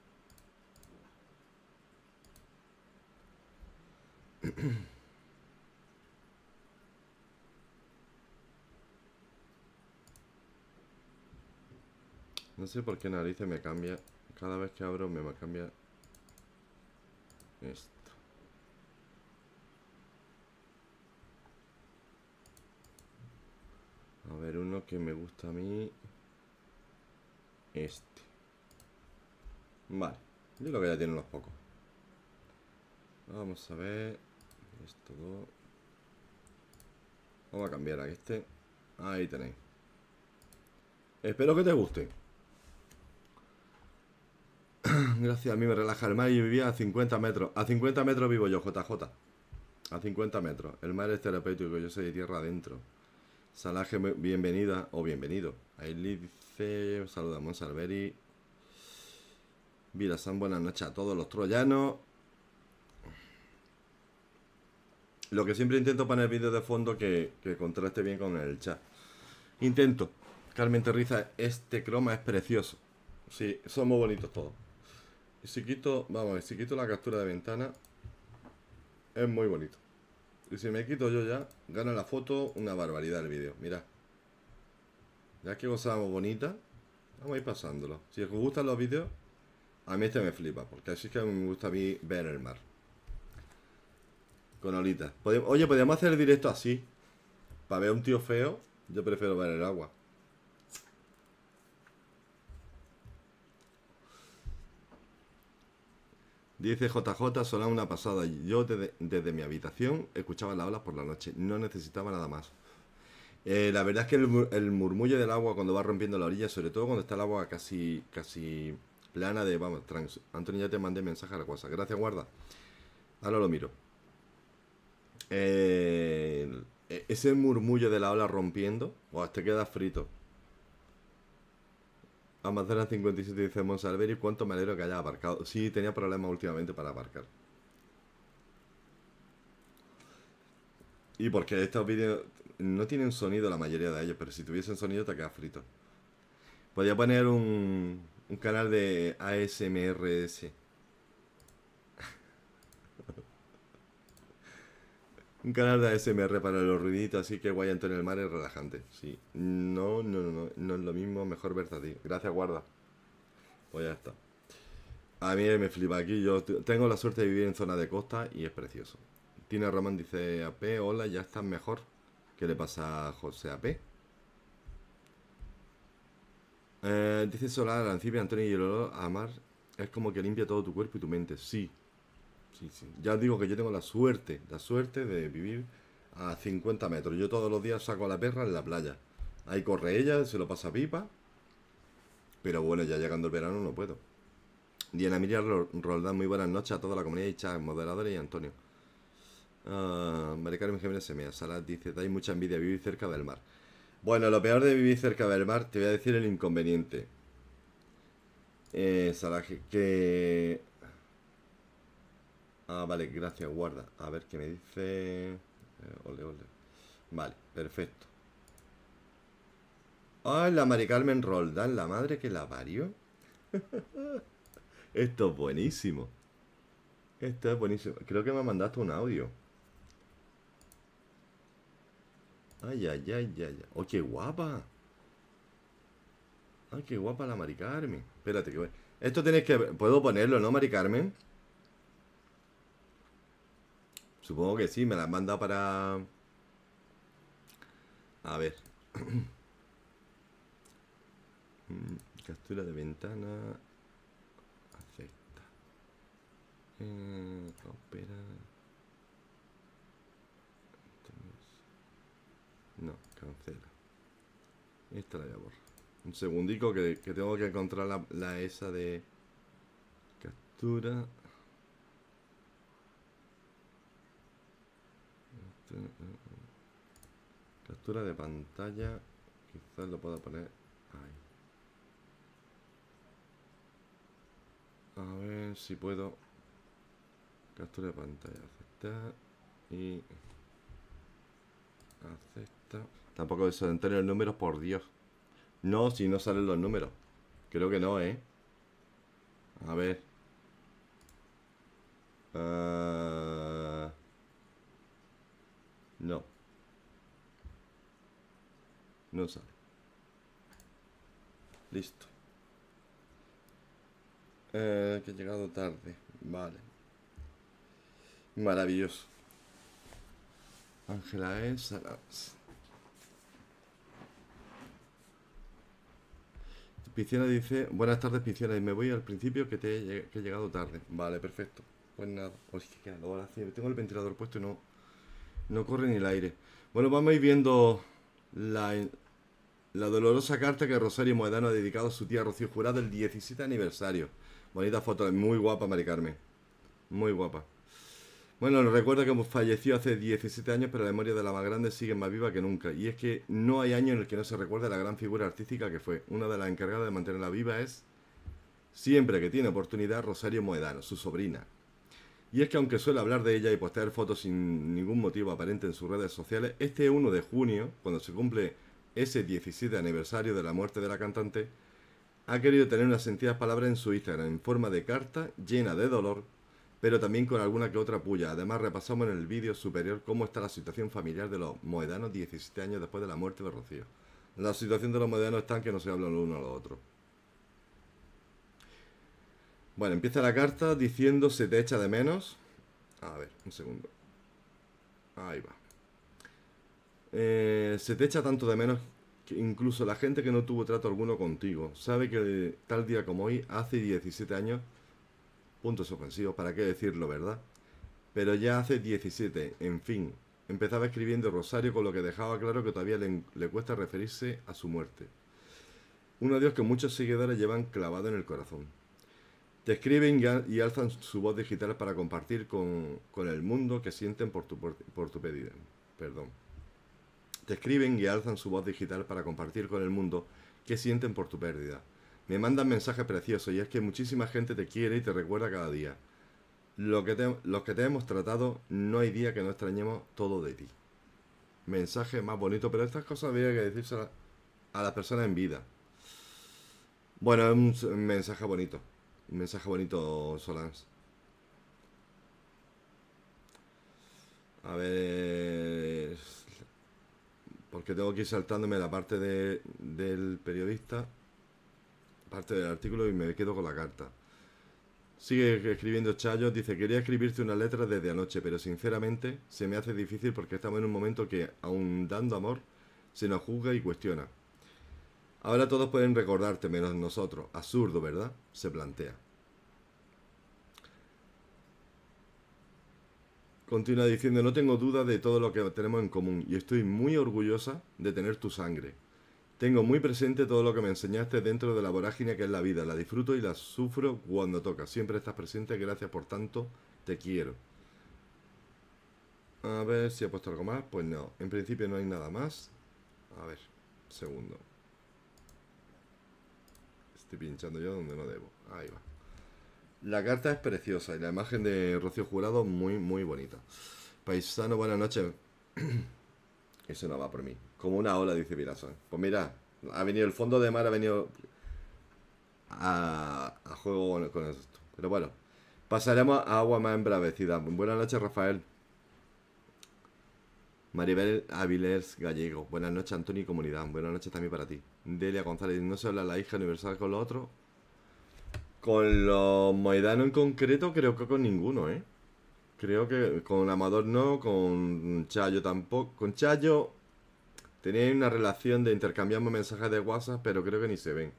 No sé por qué narices me cambia. Cada vez que abro me cambia esto. A ver, uno que me gusta a mí. Este. Vale. Yo creo que ya tienen los pocos. Vamos a ver. Esto dos. Vamos a cambiar a este. Ahí tenéis. Espero que te guste. Gracias, a mí me relaja el mar y vivía a 50 metros. A 50 metros vivo yo, JJ. A 50 metros. El mar es terapéutico, yo soy de tierra adentro. Salaje, bienvenida o bienvenido. Ahí dice, saluda Monsalveri. San, buenas noches a todos los troyanos. Lo que siempre intento poner vídeos de fondo que, que contraste bien con el chat. Intento. Carmen Terriza, este croma es precioso. Sí, son muy bonitos todos. Y si quito, vamos a ver, si quito la captura de ventana, es muy bonito. Y si me quito yo ya, gana la foto una barbaridad el vídeo. Mira. Ya que gozamos bonita, vamos a ir pasándolo. Si os gustan los vídeos, a mí este me flipa, porque así es que me gusta a mí ver el mar. Con olitas. Oye, podríamos hacer el directo así. Para ver a un tío feo, yo prefiero ver el agua. Dice JJ, sonaba una pasada. Yo desde, desde mi habitación escuchaba las olas por la noche. No necesitaba nada más. Eh, la verdad es que el, mu- el murmullo del agua cuando va rompiendo la orilla, sobre todo cuando está el agua casi casi plana de... Vamos, trans. Antonio, ya te mandé mensaje a la cosa. Gracias, guarda. Ahora lo miro. Eh, e- ese murmullo de la ola rompiendo, buah, te queda frito. Amazonas 57 dice Monsalveri, cuánto me alegro que haya aparcado. Sí, tenía problemas últimamente para aparcar. Y porque estos vídeos no tienen sonido la mayoría de ellos, pero si tuviesen sonido te queda frito. Podría poner un, un canal de ASMRS. Un canal de ASMR para los ruiditos, así que guay en el mar es relajante. Sí. No, no, no, no, no es lo mismo, mejor ti. Gracias, guarda. Pues ya está. A mí me flipa aquí. Yo tengo la suerte de vivir en zona de costa y es precioso. Tina Román dice AP, hola, ya estás mejor. ¿Qué le pasa a José AP? Eh, dice Solar, Arancibia, Antonio y el olor a es como que limpia todo tu cuerpo y tu mente. Sí, sí, sí. Ya os digo que yo tengo la suerte, la suerte de vivir a 50 metros. Yo todos los días saco a la perra en la playa. Ahí corre ella, se lo pasa pipa. Pero bueno, ya llegando el verano no puedo. Diana Miriam Ro- Roldán, muy buenas noches a toda la comunidad y chat, moderadores y Antonio. Ah, María Carmen Jiménez Semea, Salas dice, dais mucha envidia vivir cerca del mar. Bueno, lo peor de vivir cerca del mar, te voy a decir el inconveniente. Eh, que... Ah, vale, gracias, guarda. A ver qué me dice... Eh, ole, ole. Vale, perfecto. Ah, la Mari Carmen Roldán, la madre que la parió. Esto es buenísimo. Esto es buenísimo. Creo que me mandaste un audio. Ay, ay, ay, ay, ay. Oh, qué guapa. Ay, qué guapa la Mari Carmen. Espérate que voy. Esto tenéis que... ¿Puedo ponerlo, no, Mari Carmen? Supongo que sí, me la han mandado para... A ver. Mm, Captura de ventana. Acepta. Eh, opera. No, cancela. Esta la voy a borrar. Un segundico que, que tengo que encontrar la esa de captura. Captura de pantalla. Quizás lo pueda poner ahí. A ver si puedo. Captura de pantalla. Aceptar. Y. Acepta. Tampoco eso de tener números, por Dios. No, si no salen los números. Creo que no, ¿eh? A ver. Ah, no. No sale. Listo. Eh, que he llegado tarde. Vale. Maravilloso. Ángela es Salas. Pisciana dice, buenas tardes Pisciana, y me voy al principio que te he, que he llegado tarde. Vale, perfecto. Pues nada. Tengo el ventilador puesto y no, no corre ni el aire. Bueno, vamos a ir viendo la, dolorosa carta que Rosario Moedano ha dedicado a su tía Rocío Jurado el 17 aniversario. Bonita foto, muy guapa Mari Carmen. Muy guapa. Bueno, nos recuerda que falleció hace 17 años, pero la memoria de la más grande sigue más viva que nunca. Y es que no hay año en el que no se recuerde la gran figura artística que fue. Una de las encargadas de mantenerla viva es, siempre que tiene oportunidad, Rosario Moedano, su sobrina. Y es que aunque suele hablar de ella y postear fotos sin ningún motivo aparente en sus redes sociales, este 1 de junio, cuando se cumple ese 17 aniversario de la muerte de la cantante, ha querido tener unas sentidas palabras en su Instagram en forma de carta llena de dolor, pero también con alguna que otra puya. Además repasamos en el vídeo superior cómo está la situación familiar de los moedanos 17 años después de la muerte de Rocío. La situación de los moedanos está en que no se hablan los uno a los otros. Bueno, empieza la carta diciendo se te echa de menos. A ver, un segundo. Ahí va. Eh, se te echa tanto de menos que incluso la gente que no tuvo trato alguno contigo sabe que tal día como hoy, hace 17 años, puntos ofensivos, ¿para qué decirlo, verdad? Pero ya hace 17, en fin, empezaba escribiendo Rosario con lo que dejaba claro que todavía le, le cuesta referirse a su muerte. Un adiós que muchos seguidores llevan clavado en el corazón. Te escriben y, al- y alzan su voz digital para compartir con, con el mundo que sienten por tu, por, tu pedida. Perdón. Te escriben y alzan su voz digital para compartir con el mundo que sienten por tu pérdida. Me mandan mensajes preciosos y es que muchísima gente te quiere y te recuerda cada día. Lo que te- los que te hemos tratado, no hay día que no extrañemos todo de ti. Mensaje más bonito, pero estas cosas habría que decírselas a las personas en vida. Bueno, es un mensaje bonito. Un mensaje bonito, Solans. A ver. Porque tengo que ir saltándome la parte de- del periodista, parte del artículo y me quedo con la carta. Sigue escribiendo Chayo, dice, quería escribirte una letra desde anoche, pero sinceramente se me hace difícil porque estamos en un momento que, aun dando amor, se nos juzga y cuestiona. Ahora todos pueden recordarte menos nosotros. Absurdo, ¿verdad? Se plantea. Continúa diciendo, no tengo duda de todo lo que tenemos en común y estoy muy orgullosa de tener tu sangre. Tengo muy presente todo lo que me enseñaste dentro de la vorágine que es la vida. La disfruto y la sufro cuando toca. Siempre estás presente, gracias por tanto, te quiero. A ver si he puesto algo más. Pues no, en principio no hay nada más. A ver, segundo. Estoy pinchando yo donde no debo. Ahí va. La carta es preciosa y la imagen de Rocío Jurado muy, muy bonita. Paisano, buenas noches. Eso no va por mí. Como una ola, dice Pirazo. Pues mira, ha venido el fondo de mar, ha venido a, juego con, con esto. Pero bueno, pasaremos a agua más embravecida. Buenas noches, Rafael. Maribel Avilés Gallego. Buenas noches, Antonio y Comunidad. Buenas noches también para ti. Delia González. ¿No se habla la hija universal con los otros? Con los moedanos en concreto, creo que con ninguno, ¿eh? Creo que con Amador no, con Chayo tampoco. Con Chayo tenía una relación de intercambiamos mensajes de WhatsApp, pero creo que ni se ven.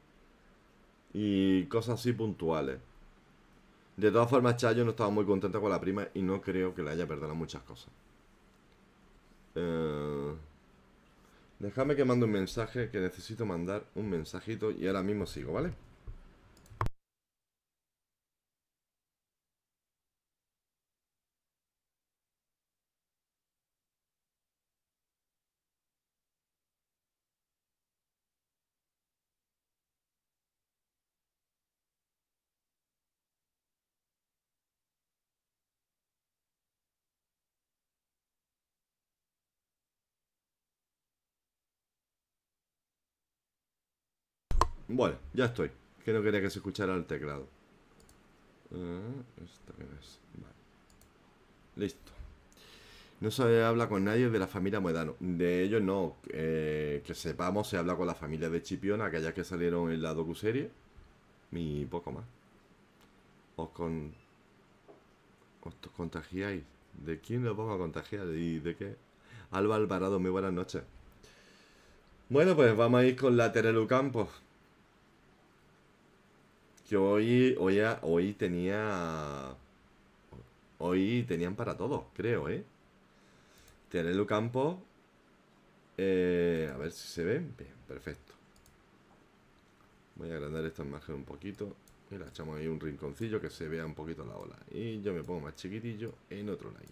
Y cosas así puntuales. De todas formas, Chayo no estaba muy contenta con la prima y no creo que le haya perdonado muchas cosas. Eh, déjame que mande un mensaje, que necesito mandar un mensajito y ahora mismo sigo, ¿vale? Bueno, ya estoy. Que no quería que se escuchara el teclado. ¿Esto qué es? Vale. Listo. No se habla con nadie de la familia Moedano. De ellos no. Eh, que sepamos, se habla con la familia de Chipiona, aquellas que salieron en la docuserie. Y poco más. Os con. Os contagiáis. ¿De quién os vamos a contagiar? ¿Y de qué? Alba Alvarado, muy buenas noches. Bueno, pues vamos a ir con la Terelu Campos. Que hoy, hoy, hoy tenía. Hoy tenían para todos, creo, ¿eh? Terelu Campos. Eh, a ver si se ve. Bien, perfecto. Voy a agrandar esta imagen un poquito. Y la echamos ahí un rinconcillo que se vea un poquito la ola. Y yo me pongo más chiquitillo en otro lado.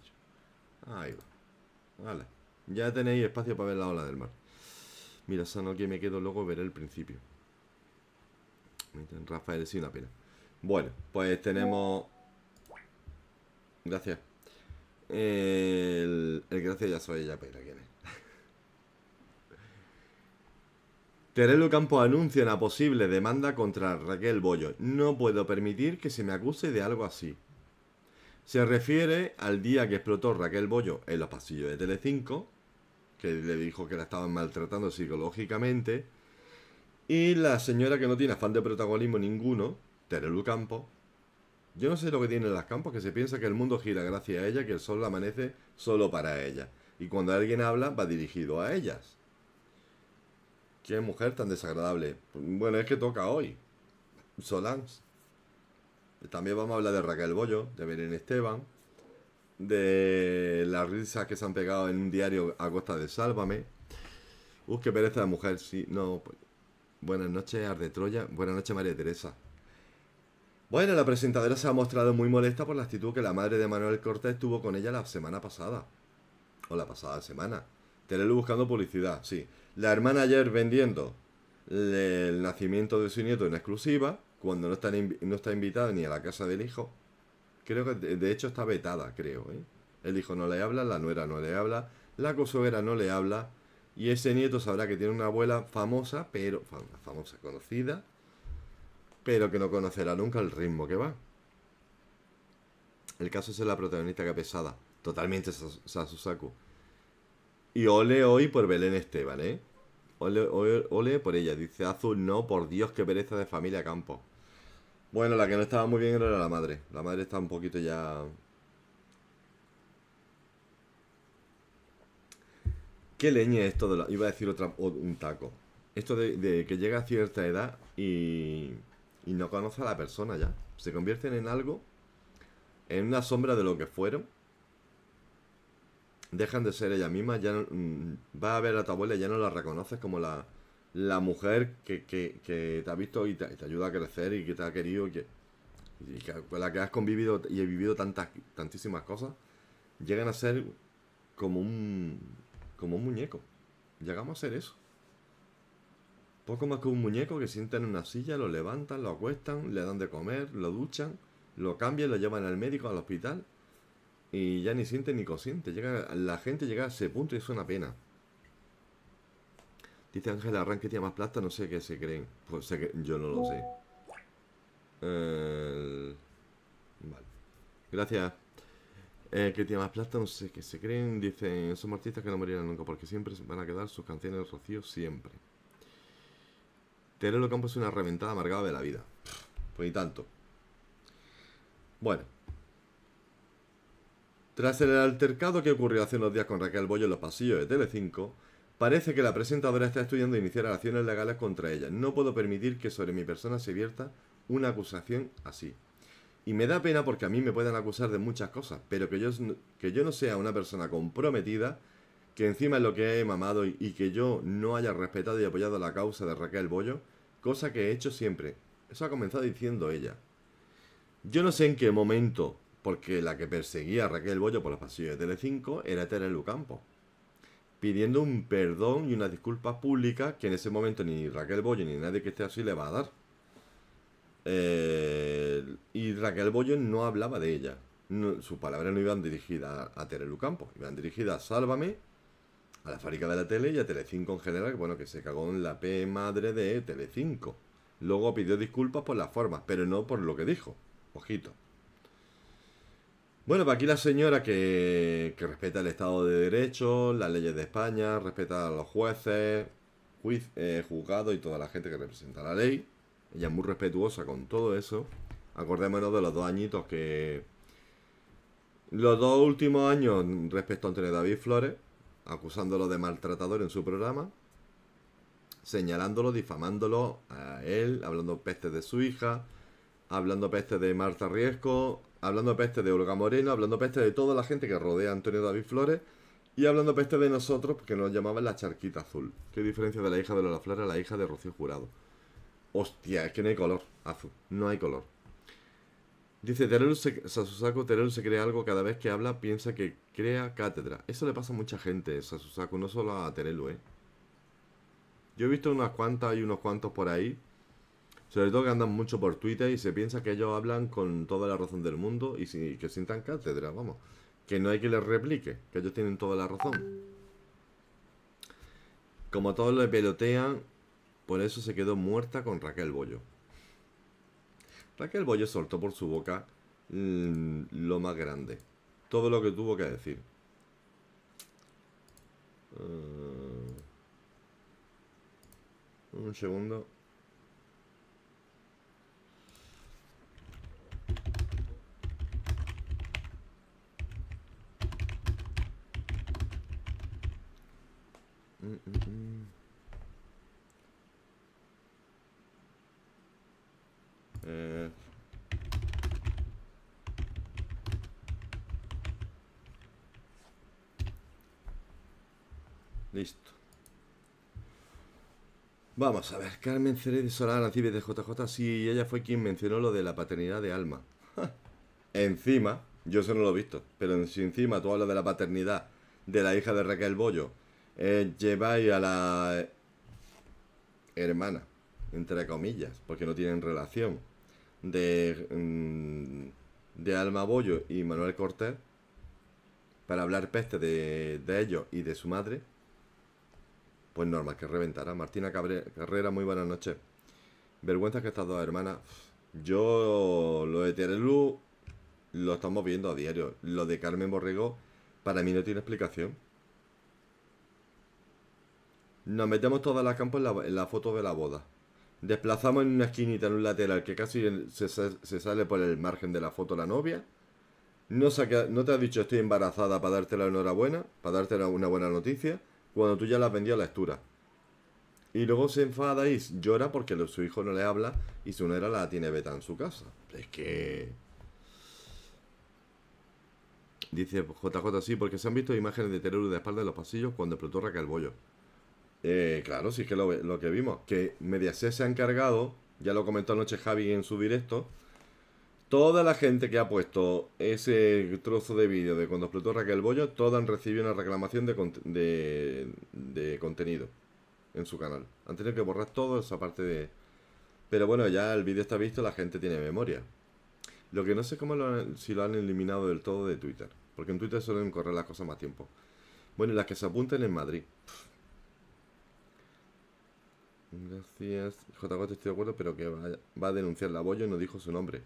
Ahí va. Vale. Ya tenéis espacio para ver la ola del mar. Mira, sano que me quedo luego veré el principio. Rafael, sí, una pena. Bueno, pues tenemos... Gracias. El, gracias ya soy ya pena quién es. Terelo Campo anuncia una posible demanda contra Raquel Bollo. No puedo permitir que se me acuse de algo así. Se refiere al día que explotó Raquel Bollo en los pasillos de Telecinco, que le dijo que la estaban maltratando psicológicamente, y la señora que no tiene afán de protagonismo ninguno, Terelu Campo, yo no sé lo que tiene en las campos, que se piensa que el mundo gira gracias a ella, que el sol amanece solo para ella. Y cuando alguien habla, va dirigido a ellas. Qué mujer tan desagradable. Bueno, es que toca hoy. Solans. También vamos a hablar de Raquel Bollo, de Belén Esteban, de las risas que se han pegado en un diario a costa de Sálvame. Uf, qué pereza de mujer, sí, no. Pues. Buenas noches, Arde Troya. Buenas noches, María Teresa. Bueno, la presentadora se ha mostrado muy molesta por la actitud que la madre de Manuel Cortés tuvo con ella la semana pasada. O la pasada semana. Tenerlo buscando publicidad, sí. La hermana ayer vendiendo el nacimiento de su nieto en exclusiva, cuando no está, no está invitada ni a la casa del hijo. Creo que de hecho está vetada, creo. ¿eh? El hijo no le habla, la nuera no le habla, la cosuegra no le habla. Y ese nieto sabrá que tiene una abuela famosa, pero famosa, conocida, pero que no conocerá nunca el ritmo que va. El caso es la protagonista que pesada, totalmente Sasusaku. Y ole hoy por Belén Esteban, ¿eh? Ole, por ella. Dice Azul, no, por Dios, qué pereza de familia Campo. Bueno, la que no estaba muy bien era la madre. La madre está un poquito ya... ¿Qué leña es esto de la... Iba a decir otra, un taco. Esto de, que llega a cierta edad y, y no conoce a la persona ya. Se convierten en algo, en una sombra de lo que fueron dejan de ser ella misma, ya mm, va a ver a tu abuela y ya no la reconoces como la, la mujer que, que, que, te ha visto y te, ayuda a crecer y que te ha querido y que, con la que has convivido y he vivido tantas, tantísimas cosas, llegan a ser como un, como un muñeco. Llegamos a ser eso. Poco más que un muñeco que sientan en una silla, lo levantan, lo acuestan, le dan de comer, lo duchan, lo cambian, lo llevan al médico, al hospital y ya ni siente ni consciente. Llega, la gente llega a ese punto y es una pena. Dice Ángel Arran que tiene más plata, no sé qué se creen. Pues sé que yo no lo sé. vale. Gracias. Eh, que tiene más plata, no sé qué se creen. Dicen, somos artistas que no morirán nunca porque siempre van a quedar sus canciones de Rocío siempre. Terelo Campo es una reventada amargada de la vida. Pues y tanto. Bueno, Tras el altercado que ocurrió hace unos días con Raquel Bollo en los pasillos de Telecinco, parece que la presentadora está estudiando iniciar acciones legales contra ella. No puedo permitir que sobre mi persona se vierta una acusación así. Y me da pena porque a mí me pueden acusar de muchas cosas, pero que yo, que yo no sea una persona comprometida, que encima es lo que he mamado y, que yo no haya respetado y apoyado la causa de Raquel Bollo, cosa que he hecho siempre. Eso ha comenzado diciendo ella. Yo no sé en qué momento, porque la que perseguía a Raquel Bollo por los pasillos de Telecinco era Tere Lucampo, pidiendo un perdón y una disculpa pública que en ese momento ni Raquel Bollo ni nadie que esté así le va a dar. Eh, y Raquel Bollo no hablaba de ella. Sus palabras no iban dirigidas a, a Tere Lucampo, iban dirigidas a Sálvame, a la fábrica de la tele y a Telecinco en general, bueno, que se cagó en la P madre de Telecinco. Luego pidió disculpas por las formas, pero no por lo que dijo. Ojito. Bueno, pues aquí la señora que, que respeta el Estado de Derecho, las leyes de España, respeta a los jueces, juiz, eh, juzgados y toda la gente que representa la ley. Ella es muy respetuosa con todo eso. Acordémonos de los dos añitos que... Los dos últimos años respecto a Antonio David Flores, acusándolo de maltratador en su programa, señalándolo, difamándolo a él, hablando peste de su hija, hablando peste de Marta Riesco, hablando peste de Olga Moreno, hablando peste de toda la gente que rodea a Antonio David Flores y hablando peste de nosotros que nos llamaban la charquita azul. Qué diferencia de la hija de Lola Flores a la hija de Rocío Jurado. Hostia, es que no hay color azul, no hay color. Dice Terelu se, Sasusaku, Terelu se cree algo cada vez que habla, piensa que crea cátedra. Eso le pasa a mucha gente, Sasusaku, no solo a Terelu, eh. Yo he visto unas cuantas y unos cuantos por ahí, sobre todo que andan mucho por Twitter y se piensa que ellos hablan con toda la razón del mundo y si- que sientan cátedra, vamos. Que no hay que les replique, que ellos tienen toda la razón. Como todos le pelotean, por eso se quedó muerta con Raquel Bollo. Raquel Bollo soltó por su boca mm, lo más grande. Todo lo que tuvo que decir. Ah, un segundo. Mm, mm, Eh, Listo. Vamos a ver, Carmen Ceredo Solana, Cibes de JJ, sí, ella fue quien mencionó lo de la paternidad de Alma. encima, yo eso no lo he visto, pero si encima tú hablas de la paternidad de la hija de Raquel Bollo, eh, lleváis a la hermana, entre comillas, porque no tienen relación, de, mm, de Alma Bollo y Manuel Cortés, para hablar peste de, de ellos y de su madre, pues normal que reventará. Martina Cabre- Carrera, muy buenas noches. Vergüenza que estas dos hermanas. Yo lo de Terelu lo estamos viendo a diario. Lo de Carmen Borrego, para mí no tiene explicación. Nos metemos todas las campos en la, en la foto de la boda. Desplazamos en una esquinita, en un lateral, que casi se, sa- se sale por el margen de la foto la novia. No, no te has dicho estoy embarazada para darte la enhorabuena, para darte una buena noticia, cuando tú ya la has vendido a la lectura. Y luego se enfada y llora porque su hijo no le habla y su nuera la tiene beta en su casa. Es que... Dice JJ, sí, porque se han visto imágenes de Terelu de espalda en los pasillos cuando explotó Raquel Bollo. Eh, claro, sí que lo, que vimos. Que Mediaset se ha encargado, ya lo comentó anoche Javi en su directo, toda la gente que ha puesto ese trozo de vídeo de cuando explotó Raquel Bollo, todos han recibido una reclamación de, de, de contenido en su canal. Han tenido que borrar toda esa parte de... Pero bueno, ya el vídeo está visto, la gente tiene memoria. Lo que no sé cómo lo han- si lo han eliminado del todo de Twitter. Porque en Twitter suelen correr las cosas más tiempo. Bueno, y las que se apunten en Madrid. Gracias. JJ, estoy de acuerdo, pero que va, va a denunciar la Bollo y no dijo su nombre.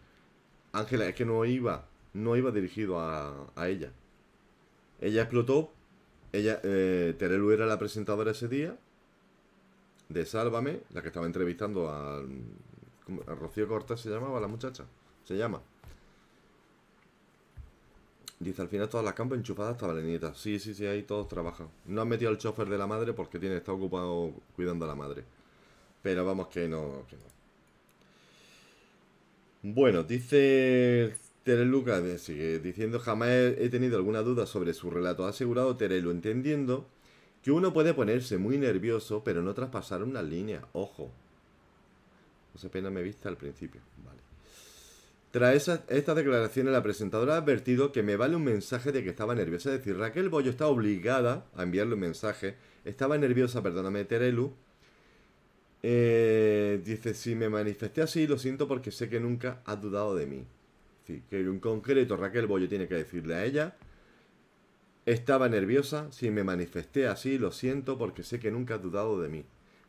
Ángela, es que no iba, no iba dirigido a, a ella. Ella explotó, ella, eh, Terelu era la presentadora ese día, de Sálvame, la que estaba entrevistando a, Rocío Cortés, se llamaba la muchacha, se llama. Dice, al final todas las campas enchufadas hasta Valenita. Sí, sí, sí, ahí todos trabajan. No han metido al chofer de la madre porque tiene está ocupado cuidando a la madre. Pero vamos que no, que no. Bueno, dice Tereluca, sigue diciendo, jamás he tenido alguna duda sobre su relato. Ha asegurado Terelu, entendiendo que uno puede ponerse muy nervioso, pero no traspasar una línea. Ojo. No sé, pena me vista al principio. Vale. Tras esa- estas declaraciones, la presentadora ha advertido que me vale un mensaje de que estaba nerviosa. Es decir, Raquel Bollo está obligada a enviarle un mensaje. Estaba nerviosa, perdóname, Terelu. Eh, dice, si me manifesté así, lo siento porque sé que nunca has dudado de mí. Que en concreto Raquel Bollo tiene que decirle a ella, estaba nerviosa, si me manifesté así, lo siento porque sé que nunca has dudado de mí.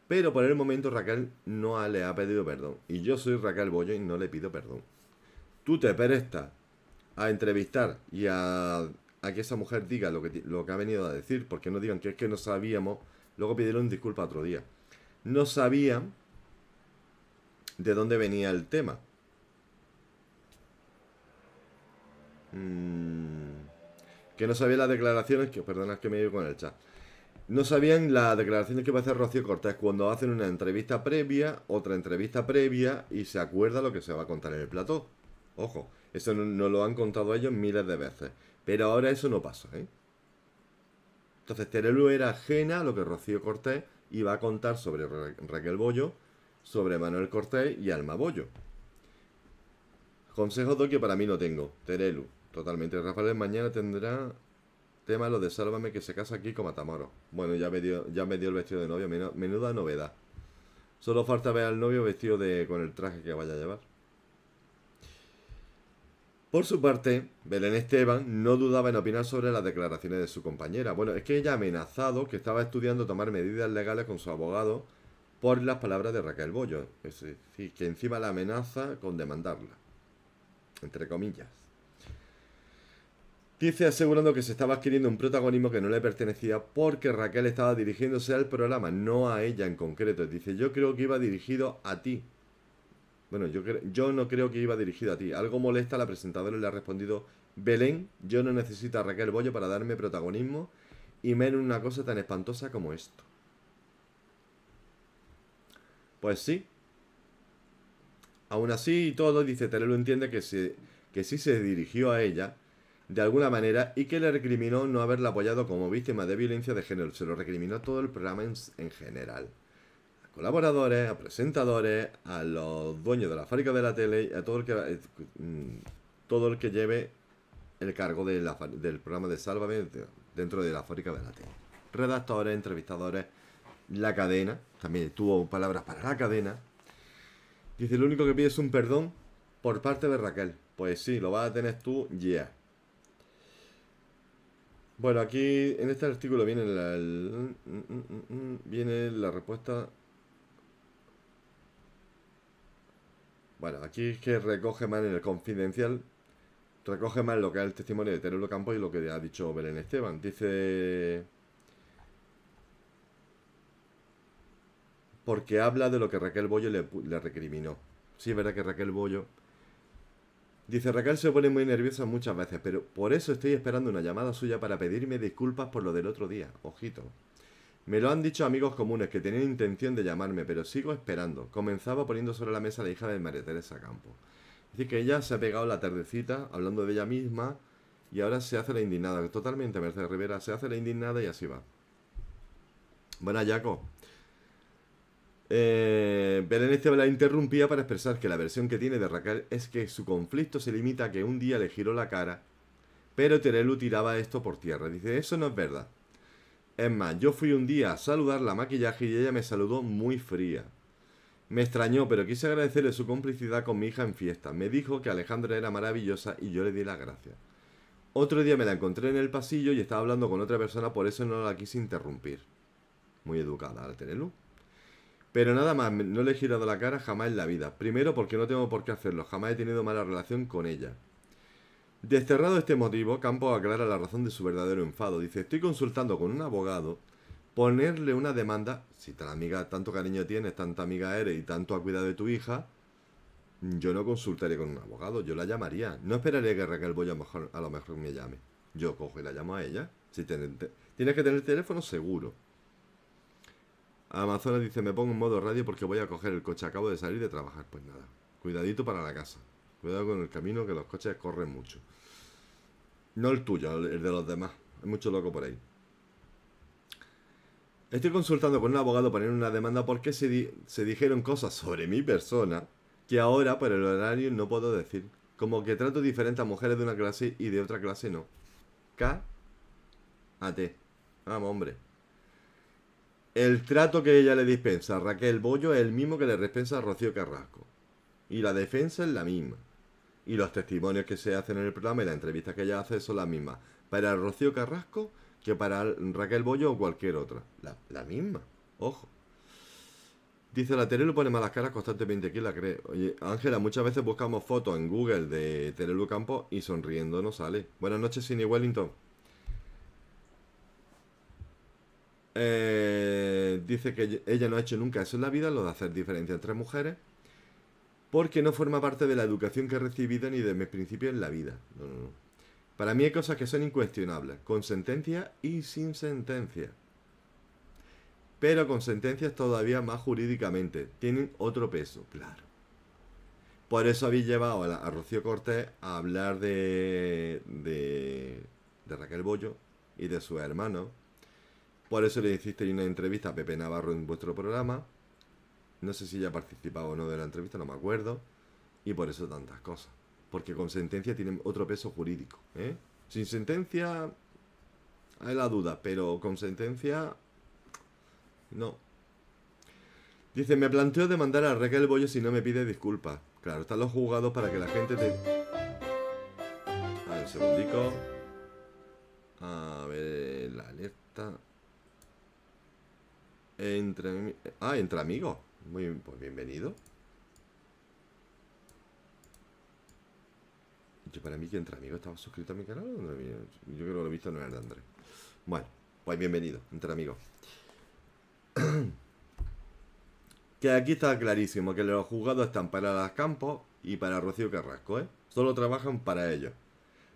Pero por el momento Raquel no le ha pedido perdón. Y yo soy Raquel Bollo y no le pido perdón. Tú te prestas a entrevistar y a, que esa mujer diga lo que, lo que ha venido a decir, porque no digan que es que no sabíamos, luego pidieron disculpa otro día. No sabían de dónde venía el tema. Mm, que no sabían las declaraciones, que perdona que me he con el chat. No sabían las declaraciones que va a hacer Rocío Cortés cuando hacen una entrevista previa, otra entrevista previa y se acuerda lo que se va a contar en el plató. Ojo, eso no lo han contado ellos miles de veces. Pero ahora eso no pasa, ¿eh? Entonces Terelu era ajena a lo que Rocío Cortés iba a contar sobre Ra- Raquel Bollo, sobre Manuel Cortés y Alma Bollo. Consejos que para mí no tengo. Terelu, totalmente. Rafael mañana tendrá tema lo de Sálvame que se casa aquí con Matamoros. Bueno, ya me dio, ya me dio el vestido de novio, menu- menuda novedad. Solo falta ver al novio vestido de con el traje que vaya a llevar. Por su parte, Belén Esteban no dudaba en opinar sobre las declaraciones de su compañera. Bueno, es que ella ha amenazado que estaba estudiando tomar medidas legales con su abogado por las palabras de Raquel Bollo. Es decir, que encima la amenaza con demandarla. Entre comillas. Dice asegurando que se estaba adquiriendo un protagonismo que no le pertenecía porque Raquel estaba dirigiéndose al programa, no a ella en concreto. Dice, yo creo que iba dirigido a ti. Bueno, yo, yo no creo que iba dirigido a ti. Algo molesta la presentadora le ha respondido, Belén, yo no necesito a Raquel Bollo para darme protagonismo y menos una cosa tan espantosa como esto. Pues sí. Aún así todo, dice Terelu entiende que, se, que sí se dirigió a ella de alguna manera y que le recriminó no haberla apoyado como víctima de violencia de género. Se lo recriminó todo el programa en, en general. Colaboradores, a presentadores, a los dueños de la fábrica de la tele, a todo el que, eh, mm, todo el que lleve el cargo del programa de Sálvame de- dentro de la fábrica de la tele. Redactores, entrevistadores, la cadena, también tuvo palabras para la cadena. Dice, lo único que pide es un perdón por parte de Raquel. Pues sí, lo vas a tener tú, yeah. Bueno, aquí en este artículo viene la, mm, mm, viene la respuesta. Bueno, aquí es que recoge más en el confidencial, recoge más lo que es el testimonio de Terelo Campos y lo que ha dicho Belén Esteban. Dice... Porque habla de lo que Raquel Bollo le recriminó. Sí, es verdad que Raquel Bollo... Dice, Raquel se pone muy nerviosa muchas veces, pero por eso estoy esperando una llamada suya para pedirme disculpas por lo del otro día. Ojito. Me lo han dicho amigos comunes que tenían intención de llamarme, pero sigo esperando. Comenzaba poniendo sobre la mesa la hija de María Teresa Campos. Es decir, que ella se ha pegado la tardecita hablando de ella misma y ahora se hace la indignada. Totalmente, Mercedes Rivera, se hace la indignada y así va. Bueno, Jaco. Eh, Esteban la interrumpía para expresar que la versión que tiene de Raquel es que su conflicto se limita a que un día le giró la cara, pero Terelu tiraba esto por tierra. Dice, eso no es verdad. Es más, yo fui un día a saludarla a maquillaje y ella me saludó muy fría. Me extrañó, pero quise agradecerle su complicidad con mi hija en fiesta. Me dijo que Alejandra era maravillosa y yo le di las gracias. Otro día me la encontré en el pasillo y estaba hablando con otra persona, por eso no la quise interrumpir. Muy educada la Terelu. Pero nada más, no le he girado la cara jamás en la vida. Primero porque no tengo por qué hacerlo, jamás he tenido mala relación con ella. Desterrado este motivo, Campos aclara la razón de su verdadero enfado. Dice, estoy consultando con un abogado ponerle una demanda, si tan amiga, tanto cariño tienes, tanta amiga eres y tanto ha cuidado de tu hija, yo no consultaría con un abogado, yo la llamaría. No esperaría que Raquel Boya a lo mejor, me llame. Yo cojo y la llamo a ella. Si te- tienes que tener teléfono seguro. Amazonas dice, me pongo en modo radio porque voy a coger el coche. Acabo de salir de trabajar. Pues nada, cuidadito para la casa. Cuidado con el camino que los coches corren mucho. No el tuyo, el de los demás. Hay mucho loco por ahí. Estoy consultando con un abogado para poner una demanda porque se, di- se dijeron cosas sobre mi persona que ahora por el horario no puedo decir. Como que trato diferente a mujeres de una clase y de otra clase no. K a T. Vamos, hombre. El trato que ella le dispensa a Raquel Bollo es el mismo que le dispensa a Rocío Carrasco. Y la defensa es la misma. Y los testimonios que se hacen en el programa y las entrevistas que ella hace son las mismas. Para Rocío Carrasco que para Raquel Bollo o cualquier otra. La, la misma. Ojo. Dice la Terelu pone malas caras constantemente. ¿Quién la cree? Oye, Ángela, muchas veces buscamos fotos en Google de Terelu Campos y sonriendo no sale. Buenas noches, Cindy Wellington. Eh, dice que ella no ha hecho nunca eso en la vida, lo de hacer diferencia entre mujeres, porque no forma parte de la educación que he recibido ni de mis principios en la vida. No, no, no. Para mí hay cosas que son incuestionables, con sentencia y sin sentencia. Pero con sentencias todavía más jurídicamente, tienen otro peso, claro. Por eso habéis llevado a, Rocío Cortés a hablar de, de, de Raquel Bollo y de su hermano. Por eso le hicisteis una entrevista a Pepe Navarro en vuestro programa. No sé si ya ha participado o no de la entrevista, no me acuerdo. Y por eso tantas cosas. Porque con sentencia tienen otro peso jurídico. ¿eh? Sin sentencia hay la duda, pero con sentencia no. Dice, me planteo demandar a Raquel Bollo si no me pide disculpas. Claro, están los juzgados para que la gente te... A ver, un segundico. A ver, la alerta. Entre... Ah, entre amigos. Muy pues bienvenido. Yo para mí que entre amigos estaba suscrito a mi canal. Yo creo que lo he visto en el de Andrés. Bueno, pues bienvenido, entre amigos. que aquí está clarísimo que los juzgados están para las Campos y para Rocío Carrasco, ¿eh? Solo trabajan para ellos.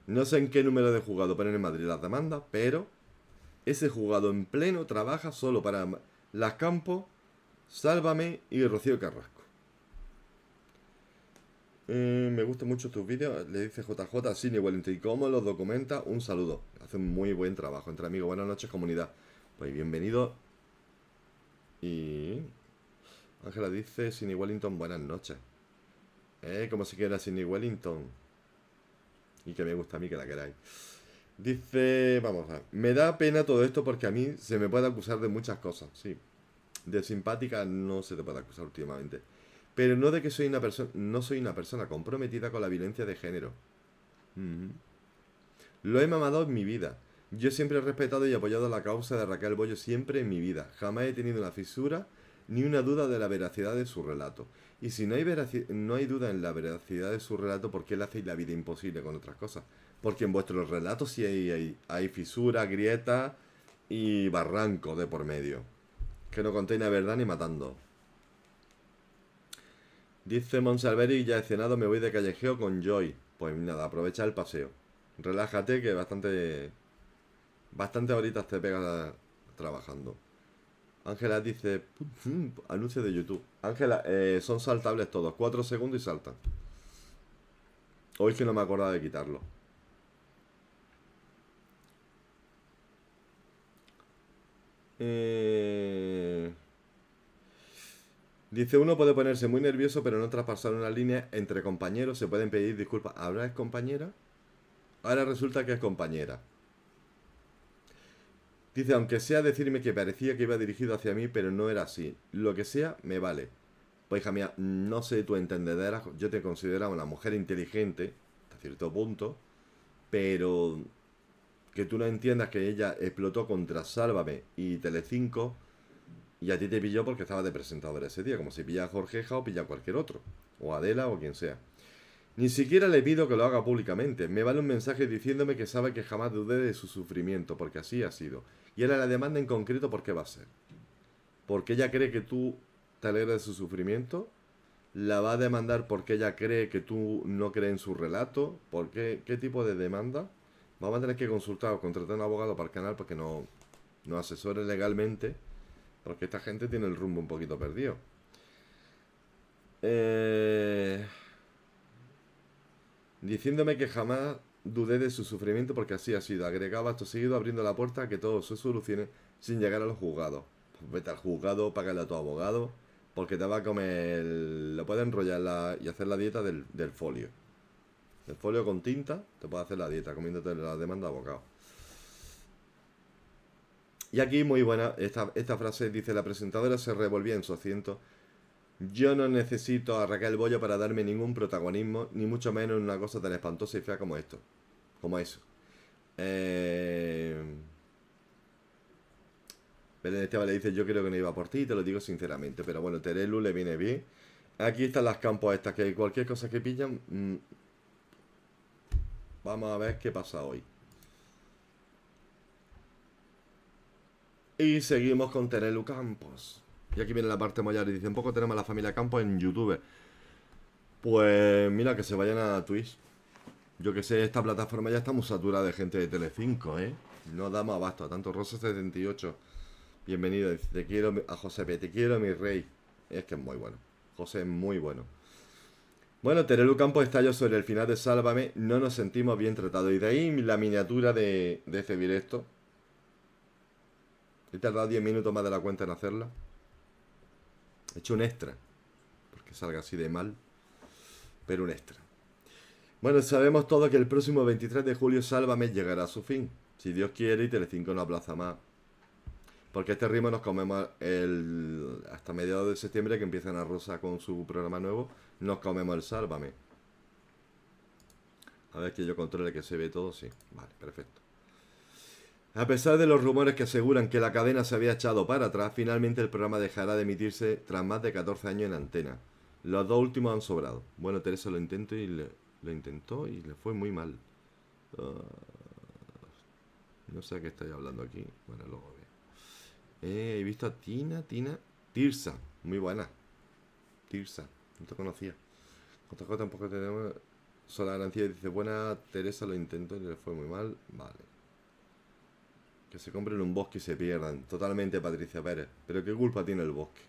No sé en qué número de juzgado ponen en Madrid las demandas, pero ese juzgado en pleno trabaja solo para las Campos, Sálvame y Rocío Carrasco. Eh, me gustan mucho tus vídeos, le dice JJ Cine Wellington. ¿Y cómo los documenta? Un saludo. Hace un muy buen trabajo entre amigos. Buenas noches, comunidad. Pues bienvenido. Y. Ángela dice: Cine Wellington, buenas noches. Eh, como si quiera Cine Wellington. Y que me gusta a mí que la queráis. Dice: Vamos a ver. Me da pena todo esto porque a mí se me puede acusar de muchas cosas. Sí. De simpática no se te puede acusar últimamente pero no de que soy una persona no soy una persona comprometida con la violencia de género. Mm. Lo he mamado en mi vida. Yo siempre he respetado y apoyado la causa de Raquel Bollo siempre en mi vida. Jamás he tenido una fisura ni una duda de la veracidad de su relato. Y si no hay, no hay duda en la veracidad de su relato, ¿por qué le hacéis la vida imposible con otras cosas? Porque en vuestros relatos sí hay, hay, hay fisura, grieta y barranco de por medio. Que no contiene verdad ni matando. Dice Monsalveri, ya he cenado, me voy de callejeo con Joy. Pues nada, aprovecha el paseo. Relájate que bastante... Bastante horitas te pegas trabajando. Ángela dice... Anuncio de YouTube. Ángela, eh, son saltables todos. Cuatro segundos y saltan. Hoy que no me acordaba de quitarlo. Eh... Dice, uno puede ponerse muy nervioso, pero no traspasar una línea entre compañeros, se pueden pedir disculpas. ¿Ahora es compañera? Ahora resulta que es compañera. Dice, aunque sea decirme que parecía que iba dirigido hacia mí, pero no era así. Lo que sea, me vale. Pues hija mía, no sé tu entendedera, yo te considero una mujer inteligente, hasta cierto punto, pero que tú no entiendas que ella explotó contra Sálvame y Telecinco y a ti te pilló porque estaba de presentador ese día, como si pilla a Jorgeja o pilla a cualquier otro, o a Adela o quien sea. Ni siquiera le pido que lo haga públicamente, me vale un mensaje diciéndome que sabe que jamás dudé de su sufrimiento, porque así ha sido. Y ahora la demanda en concreto, ¿por qué va a ser? Porque ella cree que tú te alegras de su sufrimiento, la va a demandar porque ella cree que tú no crees en su relato. ¿Por qué? ¿Qué tipo de demanda? Vamos a tener que consultar o contratar un abogado para el canal porque no nos asesore legalmente. Porque esta gente tiene el rumbo un poquito perdido. Eh, diciéndome que jamás dudé de su sufrimiento porque así ha sido. Agregaba esto seguido abriendo la puerta a que todo se solucione sin llegar a los juzgados. Pues vete al juzgado, págale a tu abogado, porque te va a comer. Lo puede enrollar la- y hacer la dieta del folio. El folio con tinta te puede hacer la dieta comiéndote la demanda de abogado. Y aquí muy buena, esta, frase dice, la presentadora se revolvía en su asiento. Yo no necesito a Raquel Bollo para darme ningún protagonismo, ni mucho menos en una cosa tan espantosa y fea como esto. Como eso. Eh... Belén Esteban le dice, yo creo que no iba por ti, te lo digo sinceramente. Pero bueno, Terelu le viene bien. Aquí están las campos estas, que cualquier cosa que pillan... mm, Vamos a ver qué pasa hoy. Y seguimos con Terelu Campos. Y aquí viene la parte mollar y dice, un poco tenemos a la familia Campos en YouTube. Pues mira, que se vayan a Twitch. Yo que sé, esta plataforma ya está muy saturada de gente de Telecinco, ¿eh? No damos abasto a tanto. Rosa78. Bienvenido. Dice, te quiero a Josepe, te quiero mi rey. Es que es muy bueno. José es muy bueno. Bueno, Terelu Campos estalló sobre el final de Sálvame. No nos sentimos bien tratados. Y de ahí la miniatura de, de este. He tardado 10 minutos más de la cuenta en hacerla. He hecho un extra. Porque salga así de mal. Pero un extra. Bueno, sabemos todos que el próximo 23 de julio Sálvame llegará a su fin. Si Dios quiere y Telecinco no aplaza más. Porque este ritmo nos comemos el hasta mediados de septiembre que empiezan a Rosa con su programa nuevo. Nos comemos el Sálvame. A ver que yo controle que se ve todo, sí. Vale, perfecto. A pesar de los rumores que aseguran que la cadena se había echado para atrás, finalmente el programa dejará de emitirse tras más de 14 años en antena. Los dos últimos han sobrado. Bueno, Teresa lo intentó y le, lo intentó y le fue muy mal. Ah, no sé a qué estáis hablando aquí. Bueno, luego veo. Eh, he visto a Tina, Tina, Tirsa. Muy buena. Tirsa. No te conocía. Cosa tampoco tenemos. Sola Arancía dice, buena Teresa lo intentó y le fue muy mal. Vale. Que se compren un bosque y se pierdan. Totalmente Patricia Pérez. Pero ¿qué culpa tiene el bosque?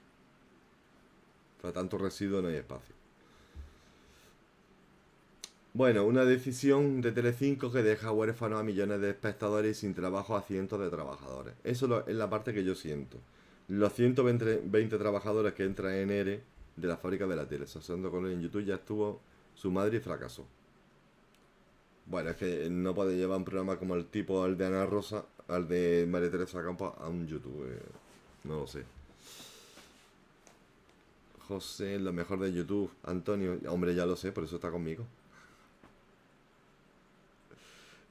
Para tanto residuo no hay espacio. Bueno, una decisión de Telecinco que deja huérfanos a millones de espectadores y sin trabajo a cientos de trabajadores. Eso es la parte que yo siento. Los 120 20 trabajadores que entran en ERE de la fábrica de la tele, asociando con él en YouTube, ya estuvo su madre y fracasó. Bueno, es que no puede llevar un programa como el tipo al de Ana Rosa, al de María Teresa Campos, a un YouTube. eh, no lo sé. José, lo mejor de YouTube. Antonio, hombre, ya lo sé, por eso está conmigo.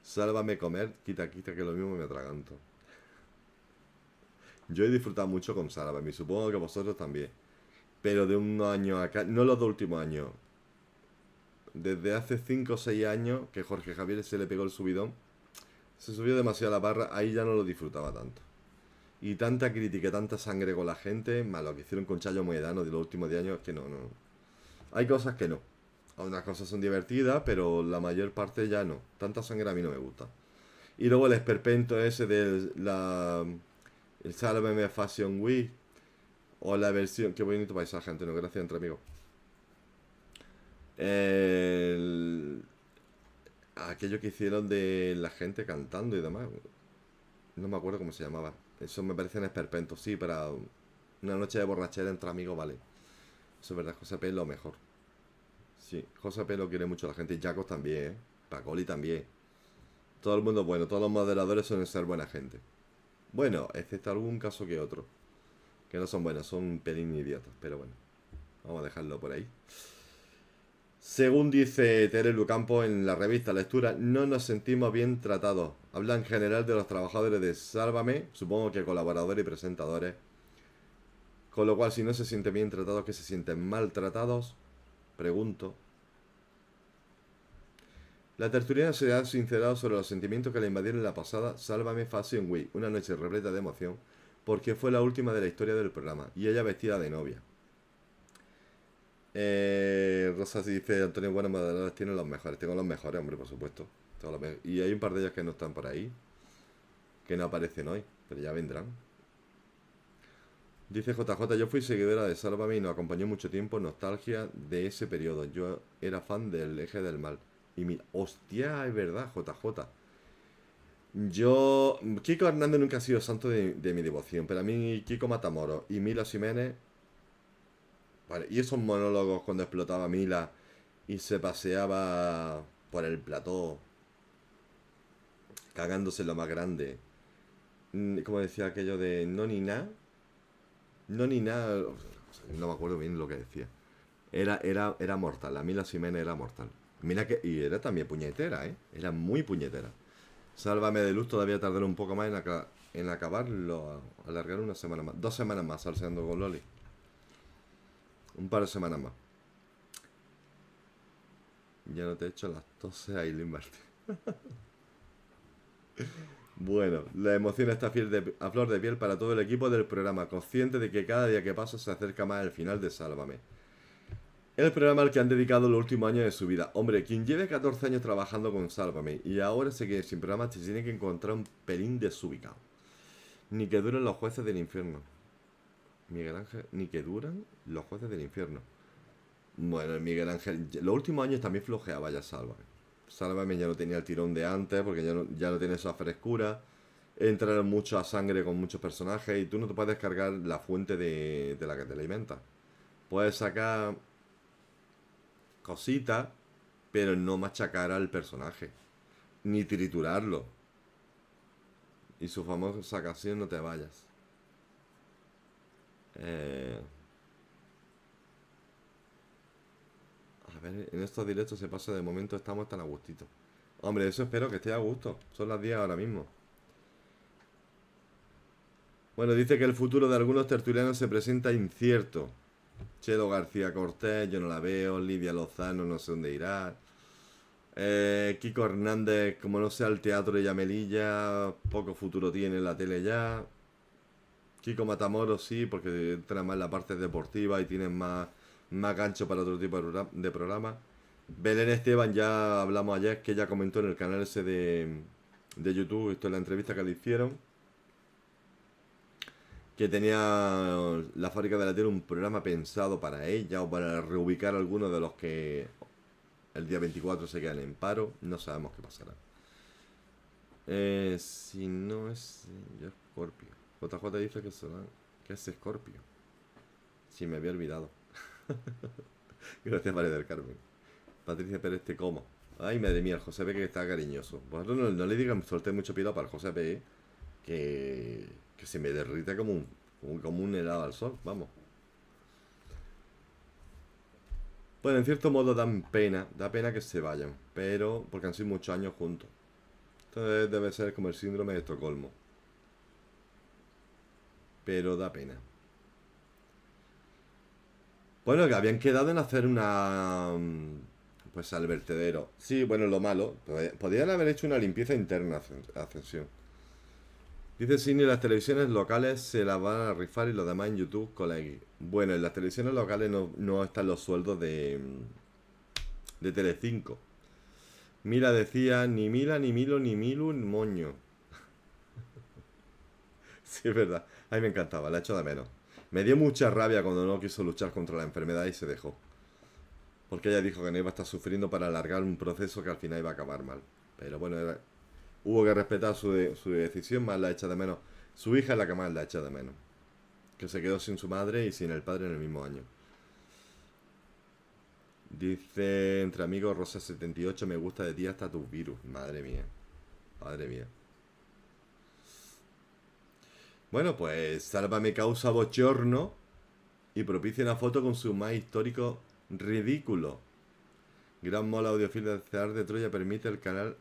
Sálvame comer, quita, quita, que lo mismo me atraganto. Yo he disfrutado mucho con Sálvame, y supongo que vosotros también. Pero de unos años acá, no los dos últimos años. Desde hace 5 o 6 años que Jorge Javier se le pegó el subidón. Se subió demasiado la barra, ahí ya no lo disfrutaba tanto. Y tanta crítica, tanta sangre con la gente, más lo que hicieron con Chayo Moedano de los últimos 10 años, que no, no. Hay cosas que no. Algunas cosas son divertidas, pero la mayor parte ya no. Tanta sangre a mí no me gusta. Y luego el esperpento ese de la... El Sálvame Fashion Week. O la versión... Qué bonito paisaje, Antonio. Gracias, entre amigos. El- Aquello que hicieron de la gente cantando y demás. No me acuerdo cómo se llamaba. Eso me parecen esperpentos. Sí, para una noche de borrachera entre amigos, vale. Eso es verdad, José P es lo mejor. Sí, José P lo quiere mucho la gente. Jacos también, ¿eh? Pacoli también. Todo el mundo bueno. Todos los moderadores suelen ser buena gente. Bueno, excepto algún caso que otro. Que no son buenos, son un pelín idiotas. Pero bueno, vamos a dejarlo por ahí. Según dice Terelu Campo en la revista Lectura, no nos sentimos bien tratados. Habla en general de los trabajadores de Sálvame, supongo que colaboradores y presentadores. Con lo cual, si no se sienten bien tratados, que se sienten maltratados, pregunto. La tertuliana se ha sincerado sobre los sentimientos que le invadieron en la pasada Sálvame Fashion Week, una noche repleta de emoción, porque fue la última de la historia del programa, y ella vestida de novia. Eh, Rosa dice, Antonio, buenos moderadores tienen los mejores. Tengo los mejores, hombre, por supuesto. Y hay un par de ellos que no están por ahí. Que no aparecen hoy, pero ya vendrán. Dice JJ, yo fui seguidora de Sálvame y nos acompañó mucho tiempo nostalgia de ese periodo. Yo era fan del eje del mal. Y mi... Hostia, es verdad, JJ. Yo... Kiko Hernández nunca ha sido santo de, de mi devoción, pero a mí Kiko Matamoros y Mila Jiménez... Vale, y esos monólogos cuando explotaba Mila y se paseaba por el plató, cagándose lo más grande. Mm, Como decía aquello de no ni nada. No ni nada. No me acuerdo bien lo que decía. Era, era, era mortal. La Mila Jiménez era mortal. Mira que. Y era también puñetera, ¿eh? Era muy puñetera. Sálvame de luz todavía tardará un poco más en, en acabarlo. Alargar una semana más. Dos semanas más salseando con Loli. Un par de semanas más. Ya no te he hecho las toses a Aileen. Bueno, la emoción está a flor de piel para todo el equipo del programa, consciente de que cada día que pasa se acerca más el final de Sálvame. El programa al que han dedicado los últimos años de su vida. Hombre, quien lleve 14 años trabajando con Sálvame y ahora se quede sin programa, se tiene que encontrar un pelín desubicado. Ni que duren los jueces del infierno. Miguel Ángel, ni que duran los jueces del infierno. Bueno, el Miguel Ángel, los últimos años también flojeaba ya Sálvame. Sálvame ya no tenía el tirón de antes porque ya no, ya no tiene esa frescura. Entra mucha sangre con muchos personajes y tú no te puedes cargar la fuente de, de la que te alimenta. Puedes sacar cositas, pero no machacar al personaje. Ni triturarlo. Y su famosa canción No te vayas. Eh, A ver, en estos directos se pasa de momento, estamos tan a gustito. Hombre, eso espero que esté a gusto. Son las 10 ahora mismo. Bueno, dice que el futuro de algunos tertulianos se presenta incierto. Chelo García Cortés, yo no la veo. Lidia Lozano, no sé dónde irá. Eh, Kiko Hernández, como no sea el teatro de Yamelilla, poco futuro tiene en la tele ya. Kiko Matamoros sí, porque entra más en la parte deportiva y tienen más, más gancho para otro tipo de programa. Belén Esteban, ya hablamos ayer, que ella comentó en el canal ese de, de YouTube, esto es la entrevista que le hicieron, que tenía la fábrica de la tele un programa pensado para ella o para reubicar a algunos de los que el día 24 se quedan en paro, no sabemos qué pasará. Eh, si no es yo Scorpio. JJ dice que, será, que es Scorpio. Si me había olvidado. Gracias, María del Carmen. Patricia Pérez, te como. Ay, madre mía, el José P. que está cariñoso. Vosotros no, no le digan, solté mucho pilo para el José P. Que, que se me derrite como un, como, como un helado al sol. Vamos. Bueno, en cierto modo dan pena, da pena que se vayan, pero porque han sido muchos años juntos. Entonces debe ser como el síndrome de Estocolmo. Pero da pena. Bueno, que habían quedado en hacer una... Pues al vertedero. Sí, bueno, lo malo. pues, Podrían haber hecho una limpieza interna, Ascen- Ascensión. Dice Sidney, las televisiones locales se las van a rifar y los demás en YouTube con la. Bueno, en las televisiones locales no, no están los sueldos de, mm, de Telecinco. Mila decía, ni Mila, ni Milo, ni Milu, ni Moño. Sí, es verdad. A mí me encantaba, la echo de menos. Me dio mucha rabia cuando no quiso luchar contra la enfermedad y se dejó. Porque ella dijo que no iba a estar sufriendo para alargar un proceso que al final iba a acabar mal. Pero bueno, era- hubo que respetar su, de- su decisión, más la echa de menos. Su hija es la que más la echa de menos. Que se quedó sin su madre y sin el padre en el mismo año. Dice entre amigos Rosa78, me gusta de ti hasta tus virus. Madre mía. Madre mía. Bueno, pues Sálvame causa bochorno y propicia una foto con su más histórico ridículo. Gran mola audiofil de Cear de Troya permite el canal.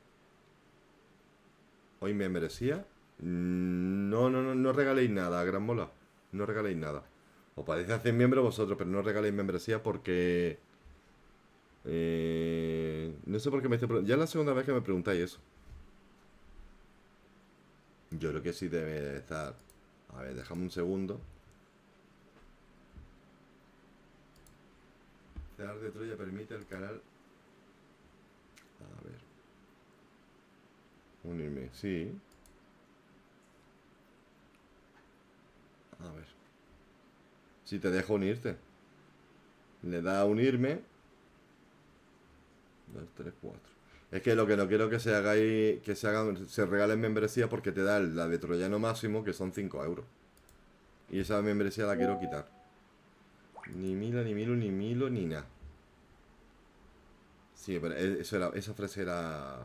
¿Hoy me merecía? Mm, No, no, no, no regaléis nada, Gran mola. No regaléis nada. Os podéis hacer miembro vosotros, pero no regaléis membresía porque. eh, no sé por qué me estáis. Ya es la segunda vez que me preguntáis eso. Yo creo que sí debe de estar. A ver, déjame un segundo. Dice de Troya permite el canal. A ver. Unirme, sí. A ver. Si te dejo unirte. Le da a unirme. 2, 3, 4. Es que lo que no quiero que se hagáis, que se hagan, se regalen membresía porque te da la de Troyano máximo, que son 5 euros. Y esa membresía la quiero quitar. Ni Mila, ni Milo, ni Milo, ni nada. Sí, pero e, eso era, esa frase era,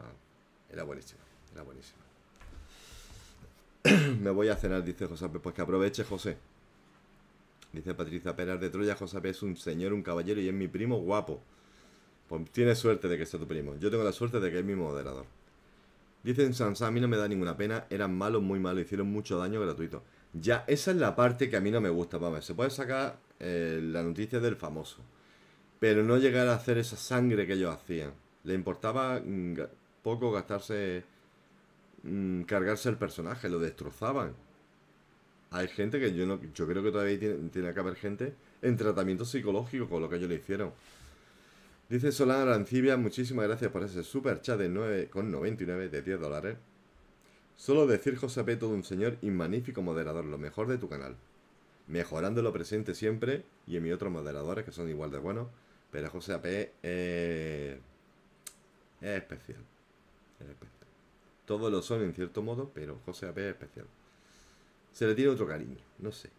era buenísima. Era buenísima. Me voy a cenar, dice José. Pues que aproveche, José. Dice Patricia Pérez de Troya. José es un señor, un caballero y es mi primo guapo. Pues tiene suerte de que sea tu primo. Yo tengo la suerte de que es mi moderador. Dicen Sansa, a mí no me da ninguna pena. Eran malos, muy malos. Hicieron mucho daño gratuito. Ya, esa es la parte que a mí no me gusta. Vamos, se puede sacar eh, la noticia del famoso. Pero no llegar a hacer esa sangre que ellos hacían. Le importaba mm, poco gastarse. Mm, cargarse el personaje, lo destrozaban. Hay gente que yo no. Yo creo que todavía tiene, tiene que haber gente en tratamiento psicológico con lo que ellos le hicieron. Dice Solana Arancibia, muchísimas gracias por ese super chat de 9,99 de 10 dólares. Solo decir José P. todo un señor y magnífico moderador, lo mejor de tu canal. Mejorando lo presente siempre y en mis otros moderadores que son igual de buenos, pero José P. es especial. Es especial. Todos lo son en cierto modo, pero José AP es especial. Se le tiene otro cariño, no sé.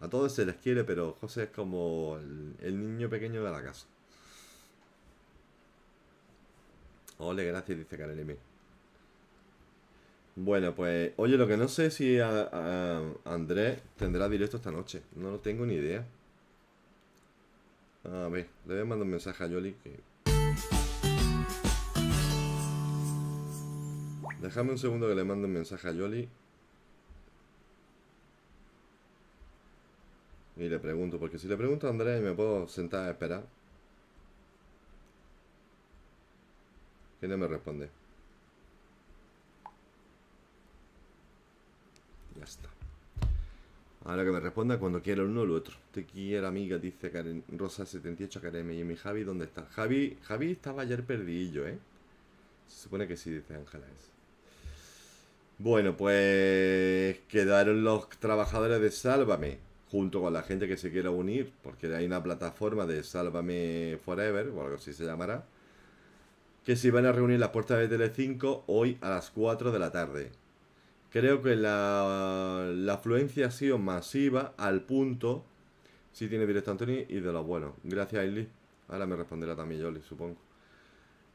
A todos se les quiere, pero José es como el, niño pequeño de la casa. Ole, gracias, dice Karen Bueno, pues, oye, lo que no sé si a, Andrés tendrá directo esta noche. No lo tengo ni idea. A ver, le voy a mandar un mensaje a Yoli que... Déjame un segundo que le mando un mensaje a Yoli Y le pregunto, porque si le pregunto a Andrés me puedo sentar a esperar. Que no me responde. Ya está. Ahora que me responda cuando quiera uno o el otro. Te quiero, amiga, dice Karen, Rosa78 Karen. Y mi Javi, ¿dónde está? Javi, Javi estaba ayer perdidillo, ¿eh? Se supone que sí, dice Ángela. Bueno, pues quedaron los trabajadores de Sálvame junto con la gente que se quiera unir, porque hay una plataforma de Sálvame Forever, o algo así se llamará, que se van a reunir las puertas de Telecinco hoy a las 4 de la tarde. Creo que la, la afluencia ha sido masiva al punto, si tiene directo Anthony, y de lo bueno. Gracias, Ailey. Ahora me responderá también Yoli, supongo.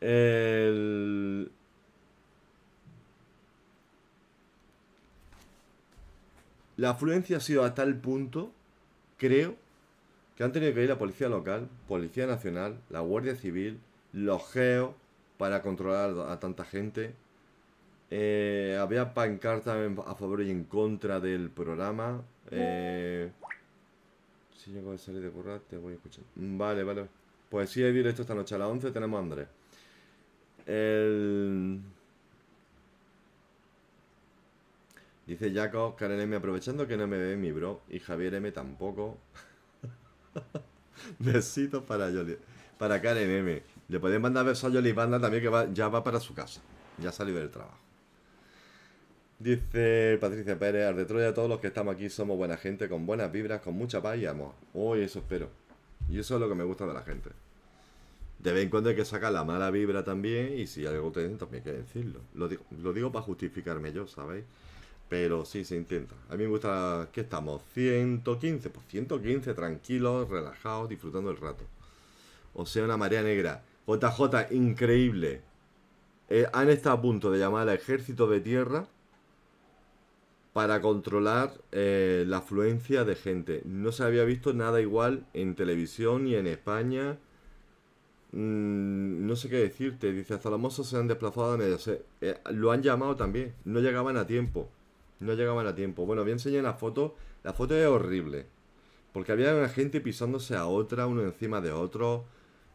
El... La afluencia ha sido a tal punto, creo, que han tenido que ir la policía local, policía nacional, la guardia civil, los geos, para controlar a tanta gente. Eh, había pancartas a favor y en contra del programa. Eh, si llego a salir de currar, te voy a escuchar. Vale, vale. Pues sí, hay directo esta noche a las 11. Tenemos a Andrés. El... Dice Jacob, Karen M aprovechando que no me ve mi bro y Javier M tampoco. Besitos para Yoli, para Karen M. Le podéis mandar besos a Yoli Banda también que ya va para su casa. Ya salió del trabajo. Dice Patricia Pérez, al de Troya, todos los que estamos aquí somos buena gente, con buenas vibras, con mucha paz y amor. Uy, eso espero. Y eso es lo que me gusta de la gente. De vez en cuando hay que sacar la mala vibra también, y si algo te dicen, también hay que decirlo. Lo digo, lo digo para justificarme yo, ¿sabéis? Pero sí, se intenta. A mí me gusta que estamos 115, pues 115, tranquilos, relajados, disfrutando el rato. O sea, una marea negra. JJ, increíble. Eh, han estado a punto de llamar al ejército de tierra para controlar eh, la afluencia de gente. No se había visto nada igual en televisión ni en España. Mm, no sé qué decirte. Dice, hasta los mozos se han desplazado a medio. Eh, lo han llamado también. No llegaban a tiempo. No llegaban a tiempo. Bueno, voy a enseñar la foto. La foto es horrible. Porque había una gente pisándose a otra, uno encima de otro.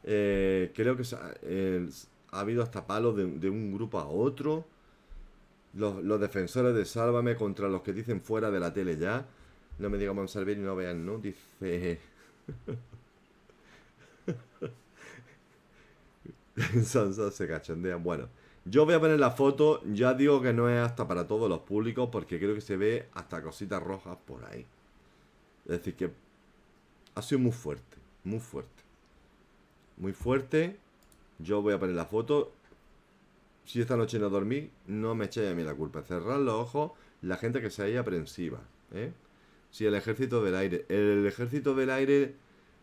Eh, creo que eh, ha habido hasta palos de, un grupo a otro. Los, los, defensores de Sálvame contra los que dicen fuera de la tele ya. No me diga Monsalver y no vean, ¿no? Dice... Sansa se cachondean. Bueno, yo voy a poner la foto. Ya digo que no es hasta para todos los públicos porque creo que se ve hasta cositas rojas por ahí. Es decir, que ha sido muy fuerte, muy fuerte. Muy fuerte. Yo voy a poner la foto. Si esta noche no dormí, no me echéis a mí la culpa. Cerrar los ojos, la gente que se haya aprensiva. ¿eh? Si el ejército del aire. El ejército del aire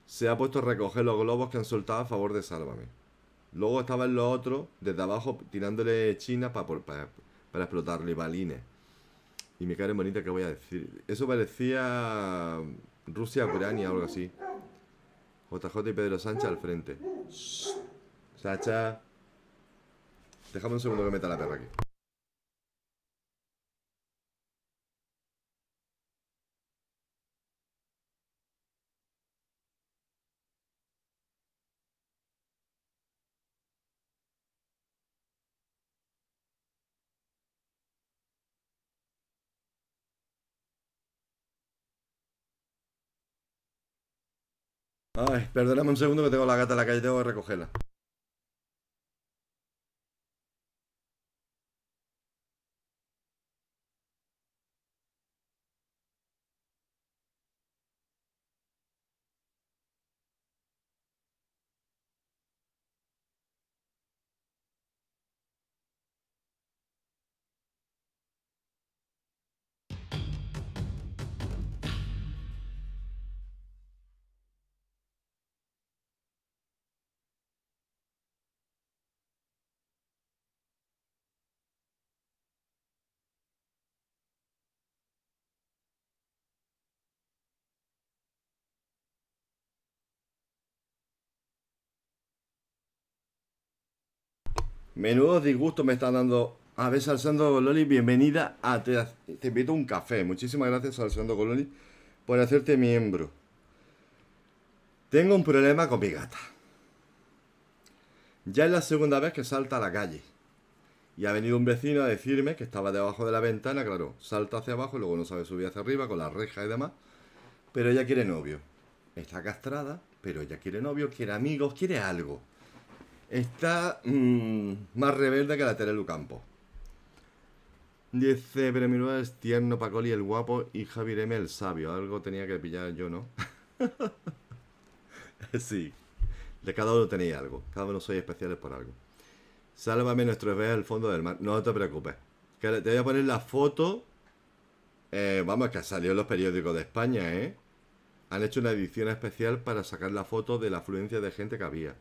se ha puesto a recoger los globos que han soltado a favor de Sálvame. Luego estaban los otros desde abajo tirándole China para, para, para explotarle balines. Y me cae bonita que voy a decir. Eso parecía Rusia-Ucrania o algo así. JJ y Pedro Sánchez al frente. Sacha. Déjame un segundo que meta la perra aquí. Perdóname un segundo que tengo la gata en la calle, tengo que recogerla. Menudo disgusto me está dando. A ver, Salsando Gololi, bienvenida a. Te, te invito a un café. Muchísimas gracias, Salsando Gololi, por hacerte miembro. Tengo un problema con mi gata. Ya es la segunda vez que salta a la calle. Y ha venido un vecino a decirme que estaba debajo de la ventana, claro, salta hacia abajo, luego no sabe subir hacia arriba con la reja y demás. Pero ella quiere novio. Está castrada, pero ella quiere novio, quiere amigos, quiere algo. Está mm, más rebelde que la Terelu Campo. Dice, pero es tierno, Pacoli el guapo y Javier M el sabio. Algo tenía que pillar yo, ¿no? sí. De cada uno tenía algo. Cada uno soy especiales por algo. Sálvame nuestro bebé al fondo del mar. No te preocupes. Que te voy a poner la foto. Eh, vamos, que salió en los periódicos de España, ¿eh? Han hecho una edición especial para sacar la foto de la afluencia de gente que había.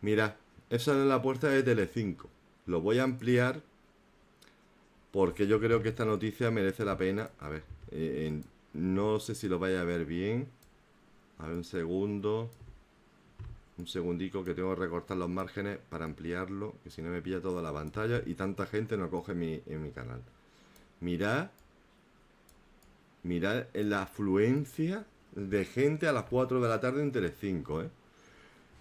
Mira, esa es la puerta de Telecinco. Lo voy a ampliar porque yo creo que esta noticia merece la pena. A ver, eh, no sé si lo vaya a ver bien. A ver, un segundo. Un segundico que tengo que recortar los márgenes para ampliarlo, que si no me pilla toda la pantalla y tanta gente no coge mi, en mi canal. Mirad, mirad la afluencia de gente a las 4 de la tarde en Telecinco, ¿eh?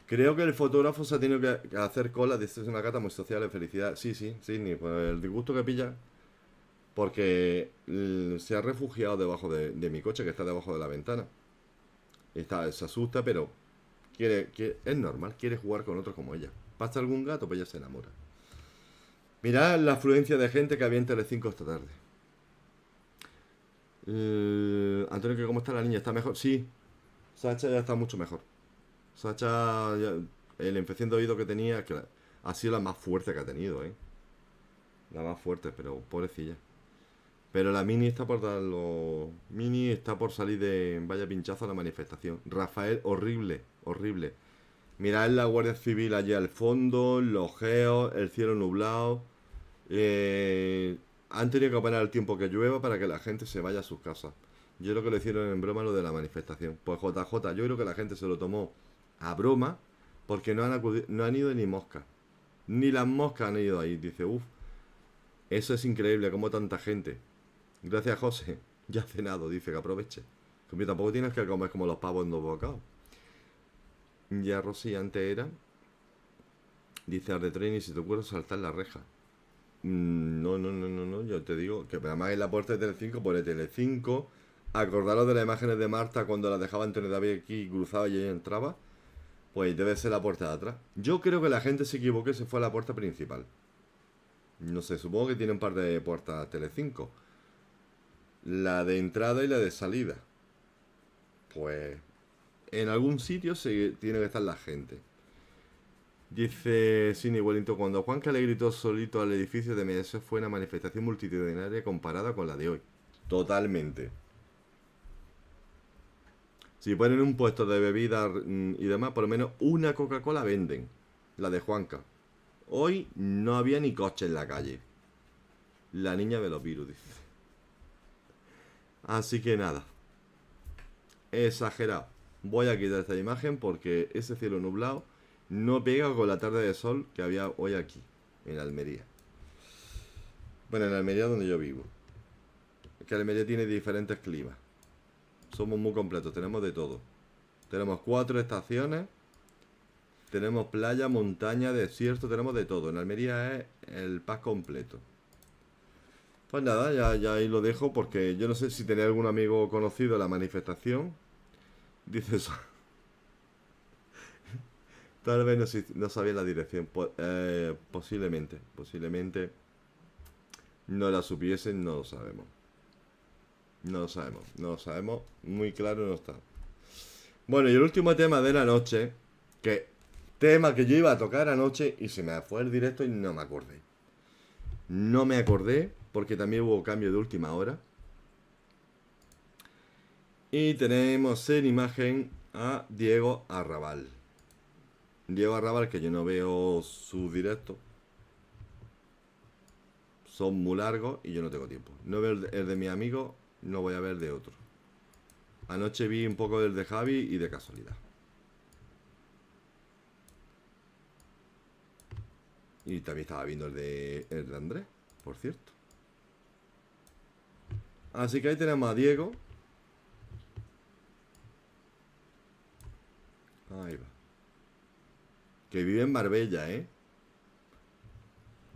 Creo que el fotógrafo se ha tenido que hacer cola. Dice, es una gata muy social, de felicidad. Sí, sí, ni por el disgusto que pilla. Porque se ha refugiado debajo de, mi coche, que está debajo de la ventana. Está, se asusta, pero quiere, es normal, quiere jugar con otros como ella. Pasa algún gato, pues ella se enamora. Mirad la afluencia de gente que había en Telecinco esta tarde. Antonio, ¿cómo está la niña? ¿Está mejor? Sí. Sacha ya está mucho mejor. Sacha, el infección de oído que tenía, que ha sido la más fuerte que ha tenido, ¿eh? La más fuerte, pero pobrecilla. Pero la Mini está por darlo. Mini está por salir de vaya pinchazo a la manifestación. Rafael, horrible, horrible. Mirad la Guardia Civil allí al fondo, los geos, el cielo nublado. Eh, han tenido que poner el tiempo que llueva para que la gente se vaya a sus casas. Yo creo que lo hicieron en broma lo de la manifestación. Pues JJ, yo creo que la gente se lo tomó a broma porque no han, no han ido ni moscas. Ni las moscas han ido ahí. Dice, uff, eso es increíble, como tanta gente. Gracias, José. Ya ha cenado, dice que aproveche. Como tampoco tienes que comer como los pavos en dos bocados. Ya Rosy antes era. Dice Arde y si te acuerdas saltar la reja. Mm, no, no, no, no, no. Yo te digo que además en la puerta de Telecinco pone Telecinco. Acordaros de las imágenes de Marta cuando la dejaba Antonio David aquí cruzaba y ella entraba Pues debe ser la puerta de atrás. Yo creo que la gente se equivocó y se fue a la puerta principal. No sé, supongo que tiene un par de puertas Telecinco. La de entrada y la de salida. Pues en algún sitio se tiene que estar la gente. Dice Cine Wellington, cuando Juan le gritó solito al edificio de MS fue una manifestación multitudinaria comparada con la de hoy. Totalmente. Si ponen un puesto de bebida mm, y demás, por lo menos una Coca-Cola venden. La de Juanca. Hoy no había ni coche en la calle. La niña de los virus, dice. Así que nada. Exagerado. Voy a quitar esta imagen porque ese cielo nublado no pega con la tarde de sol que había hoy aquí, en Almería. Bueno, en Almería donde yo vivo. Que Almería tiene diferentes climas. Somos muy completos, tenemos de todo. Tenemos cuatro estaciones. Tenemos playa, montaña, desierto, tenemos de todo. En Almería es el paz completo. Pues nada, ya, ya ahí lo dejo porque yo no sé si tenía algún amigo conocido en la manifestación. Dice eso. Tal vez no, no sabía la dirección. Eh, posiblemente, posiblemente no la supiesen, no lo sabemos. No lo sabemos, no lo sabemos. Muy claro no está. Bueno, y el último tema de la noche, que tema que yo iba a tocar anoche y se me fue el directo y no me acordé. No me acordé porque también hubo cambio de última hora. Y tenemos en imagen a Diego Arrabal. Diego Arrabal, que yo no veo sus directos. Son muy largos y yo no tengo tiempo. No veo el de, mi amigo, no voy a ver de otro. Anoche vi un poco del de Javi y de casualidad. Y también estaba viendo el de, el de Andrés, por cierto. Así que ahí tenemos a Diego. Ahí va. Que vive en Marbella, ¿eh?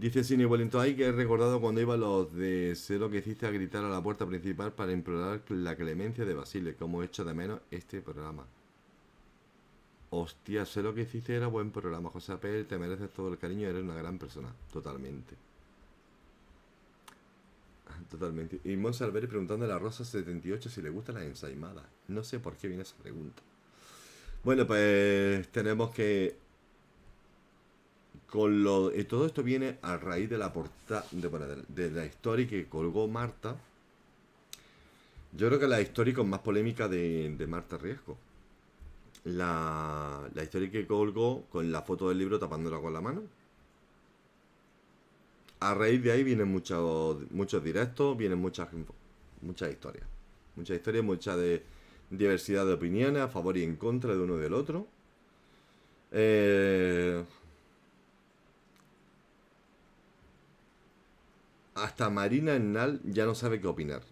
Dice Cine hay que he recordado cuando iba los de sé lo que hiciste a gritar a la puerta principal para implorar la clemencia de Basile, como he hecho de menos este programa. Hostia, sé lo que hiciste, era buen programa. José Apel, te mereces todo el cariño, eres una gran persona. Totalmente. Totalmente. Y Monse preguntando a la Rosa 78 si le gusta la ensaimada. No sé por qué viene esa pregunta. Bueno, pues tenemos que con lo, y todo esto viene a raíz de la portada, de, la historia que colgó Marta. Yo creo que la historia con más polémica de, Marta Riesco. La, la historia que colgó con la foto del libro tapándola con la mano. A raíz de ahí vienen muchos, muchos directos, vienen muchas, muchas historias. Muchas historias, mucha de diversidad de opiniones a favor y en contra de uno y del otro. Eh, hasta Marina Ennal ya no sabe qué opinar.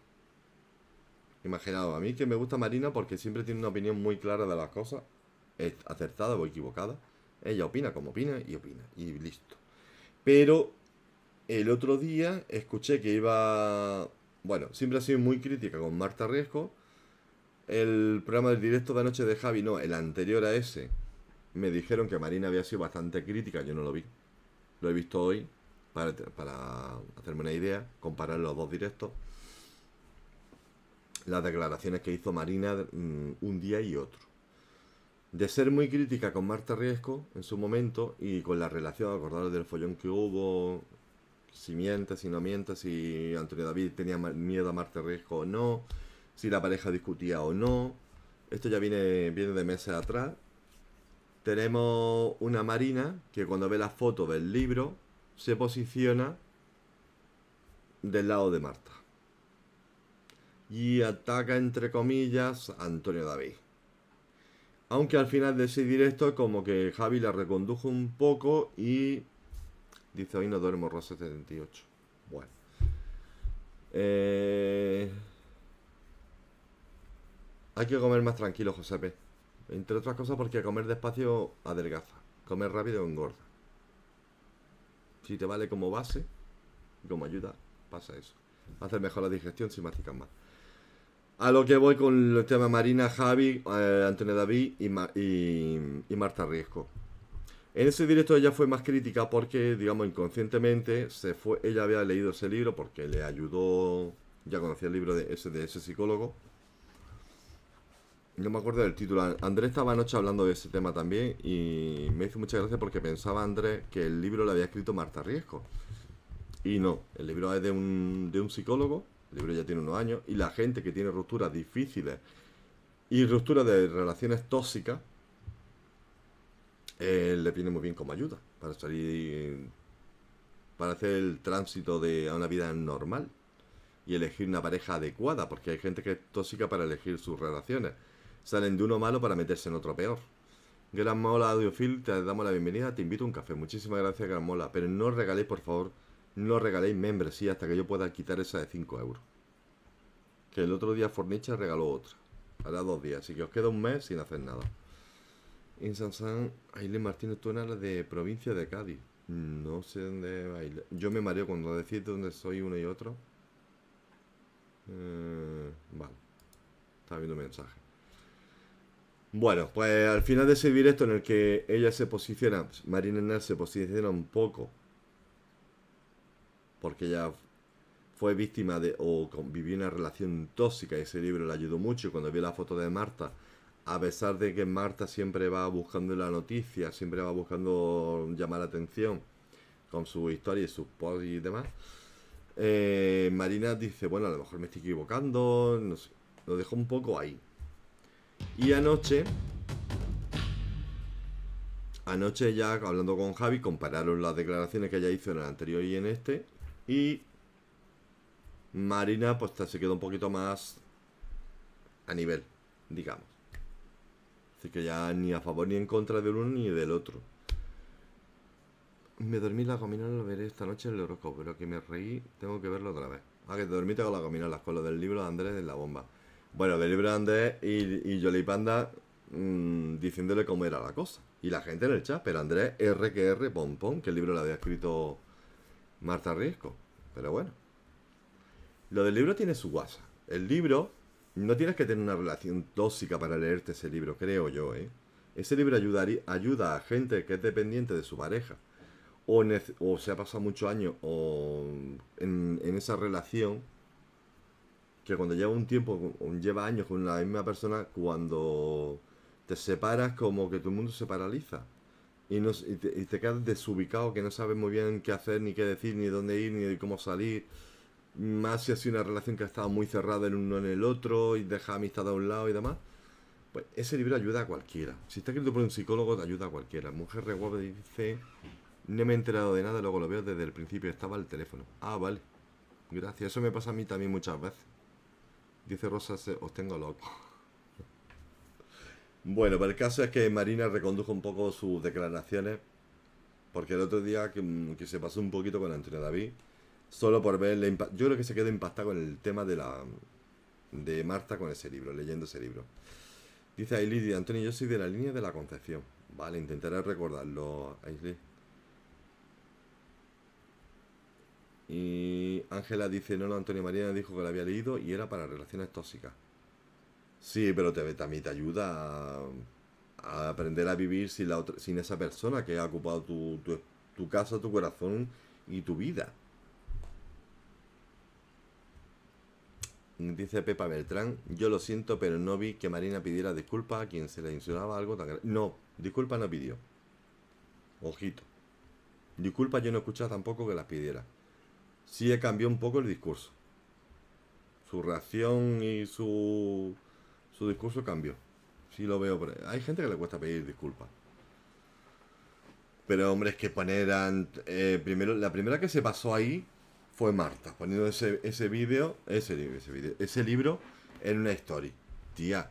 Imaginaos, a mí que me gusta Marina porque siempre tiene una opinión muy clara de las cosas, es acertada o equivocada. Ella opina como opina y opina, y listo. Pero el otro día escuché que iba. Bueno, siempre ha sido muy crítica con Marta Riesco. El programa del directo de anoche de Javi, no, el anterior a ese, me dijeron que Marina había sido bastante crítica, yo no lo vi. Lo he visto hoy para, hacerme una idea, comparar los dos directos, las declaraciones que hizo Marina mm, un día y otro. De ser muy crítica con Marta Riesco en su momento y con la relación, acordaros del follón que hubo, si miente, si no miente, si Antonio David tenía miedo a Marta Riesco o no, si la pareja discutía o no. Esto ya viene, viene de meses atrás. Tenemos una Marina que cuando ve la foto del libro se posiciona del lado de Marta. Y ataca, entre comillas, a Antonio David. Aunque al final de ese directo, como que Javi la recondujo un poco y dice: Hoy no duermo Rosa 78. Bueno, eh, hay que comer más tranquilo, Josepe. Entre otras cosas, porque comer despacio adelgaza, comer rápido engorda. Si te vale como base, como ayuda, pasa eso. Hacer mejor la digestión si masticas más. A lo que voy con el tema Marina, Javi, eh, Antonio David y, y- y Marta Riesco. En ese directo ella fue más crítica porque, digamos, inconscientemente se fue. Ella había leído ese libro porque le ayudó. Ya conocía el libro de ese, de ese psicólogo. No me acuerdo del título. Andrés estaba anoche hablando de ese tema también y me hizo mucha gracia porque pensaba Andrés que el libro lo había escrito Marta Riesco. Y no, el libro es de un, de un psicólogo, el libro ya tiene unos años, y la gente que tiene rupturas difíciles y rupturas de relaciones tóxicas, eh, le viene muy bien como ayuda para salir, para hacer el tránsito de, a una vida normal y elegir una pareja adecuada, porque hay gente que es tóxica para elegir sus relaciones. Salen de uno malo para meterse en otro peor. Gran Mola Audiofil, te damos la bienvenida, te invito a un café. Muchísimas gracias, Gran Mola. Pero no regaléis, por favor, no regaléis membresía hasta que yo pueda quitar esa de 5 euros. Que el otro día Fornicha regaló otra. Hará dos días, así que os queda un mes sin hacer nada. En Sansan, Ailén Martínez, tú eres de provincia de Cádiz. No sé dónde Ailén. Yo me mareo cuando decís dónde soy uno y otro. Eh, vale. Estaba viendo mensaje. Bueno, pues al final de ese directo en el que ella se posiciona, Marina Nel se posiciona un poco, porque ella fue víctima de, o vivió una relación tóxica, y ese libro le ayudó mucho, cuando vi la foto de Marta, a pesar de que Marta siempre va buscando la noticia, siempre va buscando llamar la atención con su historia y sus posts y demás, eh, Marina dice, bueno, a lo mejor me estoy equivocando, no sé, lo dejó un poco ahí. Y anoche, anoche ya hablando con Javi, compararon las declaraciones que ella hizo en el anterior y en este. Y Marina pues se quedó un poquito más a nivel, digamos. Así que ya ni a favor ni en contra del uno ni del otro. Me dormí la gominola, lo veré esta noche en el horóscopo, pero que me reí, tengo que verlo otra vez. Ah, que te dormiste con la gominola, con lo del libro de Andrés de la bomba. Bueno, del libro de Andrés y, y Yoli Panda mm, diciéndole cómo era la cosa. Y la gente en el chat, pero Andrés R que R, pom pom, que el libro lo había escrito Marta Riesco. Pero bueno. Lo del libro tiene su guasa. El libro, no tienes que tener una relación tóxica para leerte ese libro, creo yo, ¿eh? Ese libro ayudaría, ayuda a gente que es dependiente de su pareja o, se ha pasado muchos años o en esa relación que cuando lleva un tiempo, lleva años con la misma persona, cuando te separas como que tu mundo se paraliza y, no, y, te, y te quedas desubicado, que no sabes muy bien qué hacer, ni qué decir, ni dónde ir, ni cómo salir. Más si ha sido una relación que ha estado muy cerrada en uno en el otro y deja amistad a un lado y demás. Pues ese libro ayuda a cualquiera. Si está escrito por un psicólogo, te ayuda a cualquiera. Mujer re guapa dice: No me he enterado de nada, luego lo veo desde el principio. Estaba el teléfono. Ah, vale. Gracias. Eso me pasa a mí también muchas veces. Dice Rosa: "Se- Os tengo loco. Bueno, pero el caso es que Marina recondujo un poco sus declaraciones. Porque el otro día que, que se pasó un poquito con Antonio David. Solo por ver. Yo creo que se quedó impactado con el tema de la. De Marta con ese libro, leyendo ese libro. Dice Aileen, Antonio, yo soy de la línea de la Concepción. Vale, intentaré recordarlo, Aileen. Y Ángela dice, no, no, Antonio Marina dijo que lo había leído y era para relaciones tóxicas. Sí, pero te, también te ayuda a, a aprender a vivir sin, la otra, sin esa persona que ha ocupado tu, casa, tu corazón y tu vida. Dice Pepa Beltrán, yo lo siento, pero no vi que Marina pidiera disculpas a quien se le insinuaba algo tan grave. No, disculpa no pidió. Ojito. Disculpas yo no escuchaba tampoco que las pidiera. Sí he cambiado un poco el discurso. Su reacción y su, su discurso cambió. Sí lo veo. ahí. Hay gente que le cuesta pedir disculpas. Pero hombre, es que poner... eh, primero, la primera que se pasó ahí fue Marta, poniendo ese, ese vídeo, ese, ese vídeo, ese libro en una story. Tía,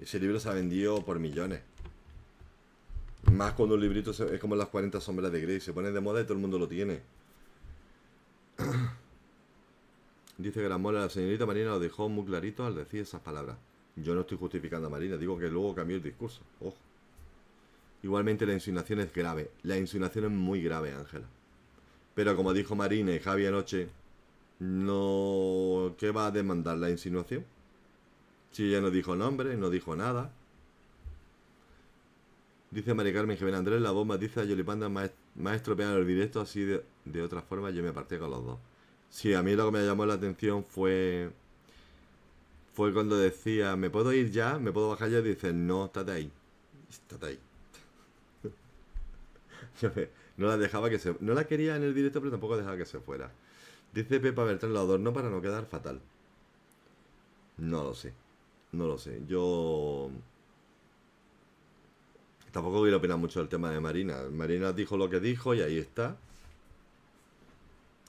ese libro se ha vendido por millones. Más cuando un librito se- es como las 40 sombras de Grey, se pone de moda y todo el mundo lo tiene. Dice que la mola, la señorita Marina lo dejó muy clarito al decir esas palabras. Yo no estoy justificando a Marina, digo que luego cambió el discurso. Ojo. Igualmente la insinuación es grave. La insinuación es muy grave, Ángela. Pero como dijo Marina y Javi anoche, no... ¿Qué va a demandar la insinuación? Si ella no dijo nombre, no dijo nada. Dice Mari Carmen Jiménez Andrés, la bomba dice a Yolipanda más estropeado el directo, así de, de otra forma yo me aparté con los dos. Sí, a mí lo que me llamó la atención fue fue cuando decía, ¿me puedo ir ya? ¿Me puedo bajar ya? Y dice, no, estate ahí. Estate ahí. No la dejaba que se... No la quería en el directo, pero tampoco dejaba que se fuera. Dice Pepa Bertrán, lo adornó para no quedar fatal. No lo sé. No lo sé. Yo... Tampoco quiero opinar mucho del tema de Marina. Marina dijo lo que dijo y ahí está.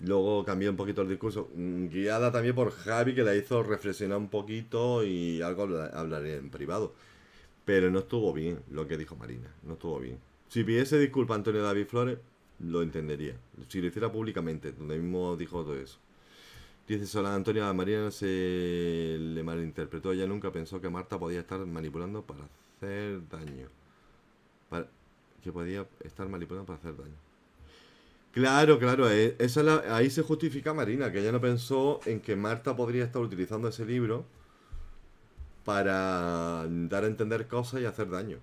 Luego cambió un poquito el discurso, mm, guiada también por Javi, que la hizo reflexionar un poquito y algo habla- hablaré en privado. Pero no estuvo bien lo que dijo Marina, no estuvo bien. Si pidiese disculpa a Antonio David Flores, lo entendería. Si lo hiciera públicamente, donde mismo dijo todo eso. Dice Solán Antonio, a Marina se le malinterpretó. Ella nunca pensó que Marta podía estar manipulando para hacer daño. Para- que podía estar manipulando para hacer daño. Claro, claro, eh, la- ahí se justifica Marina, que ella no pensó en que Marta podría estar utilizando ese libro para dar a entender cosas y hacer daño.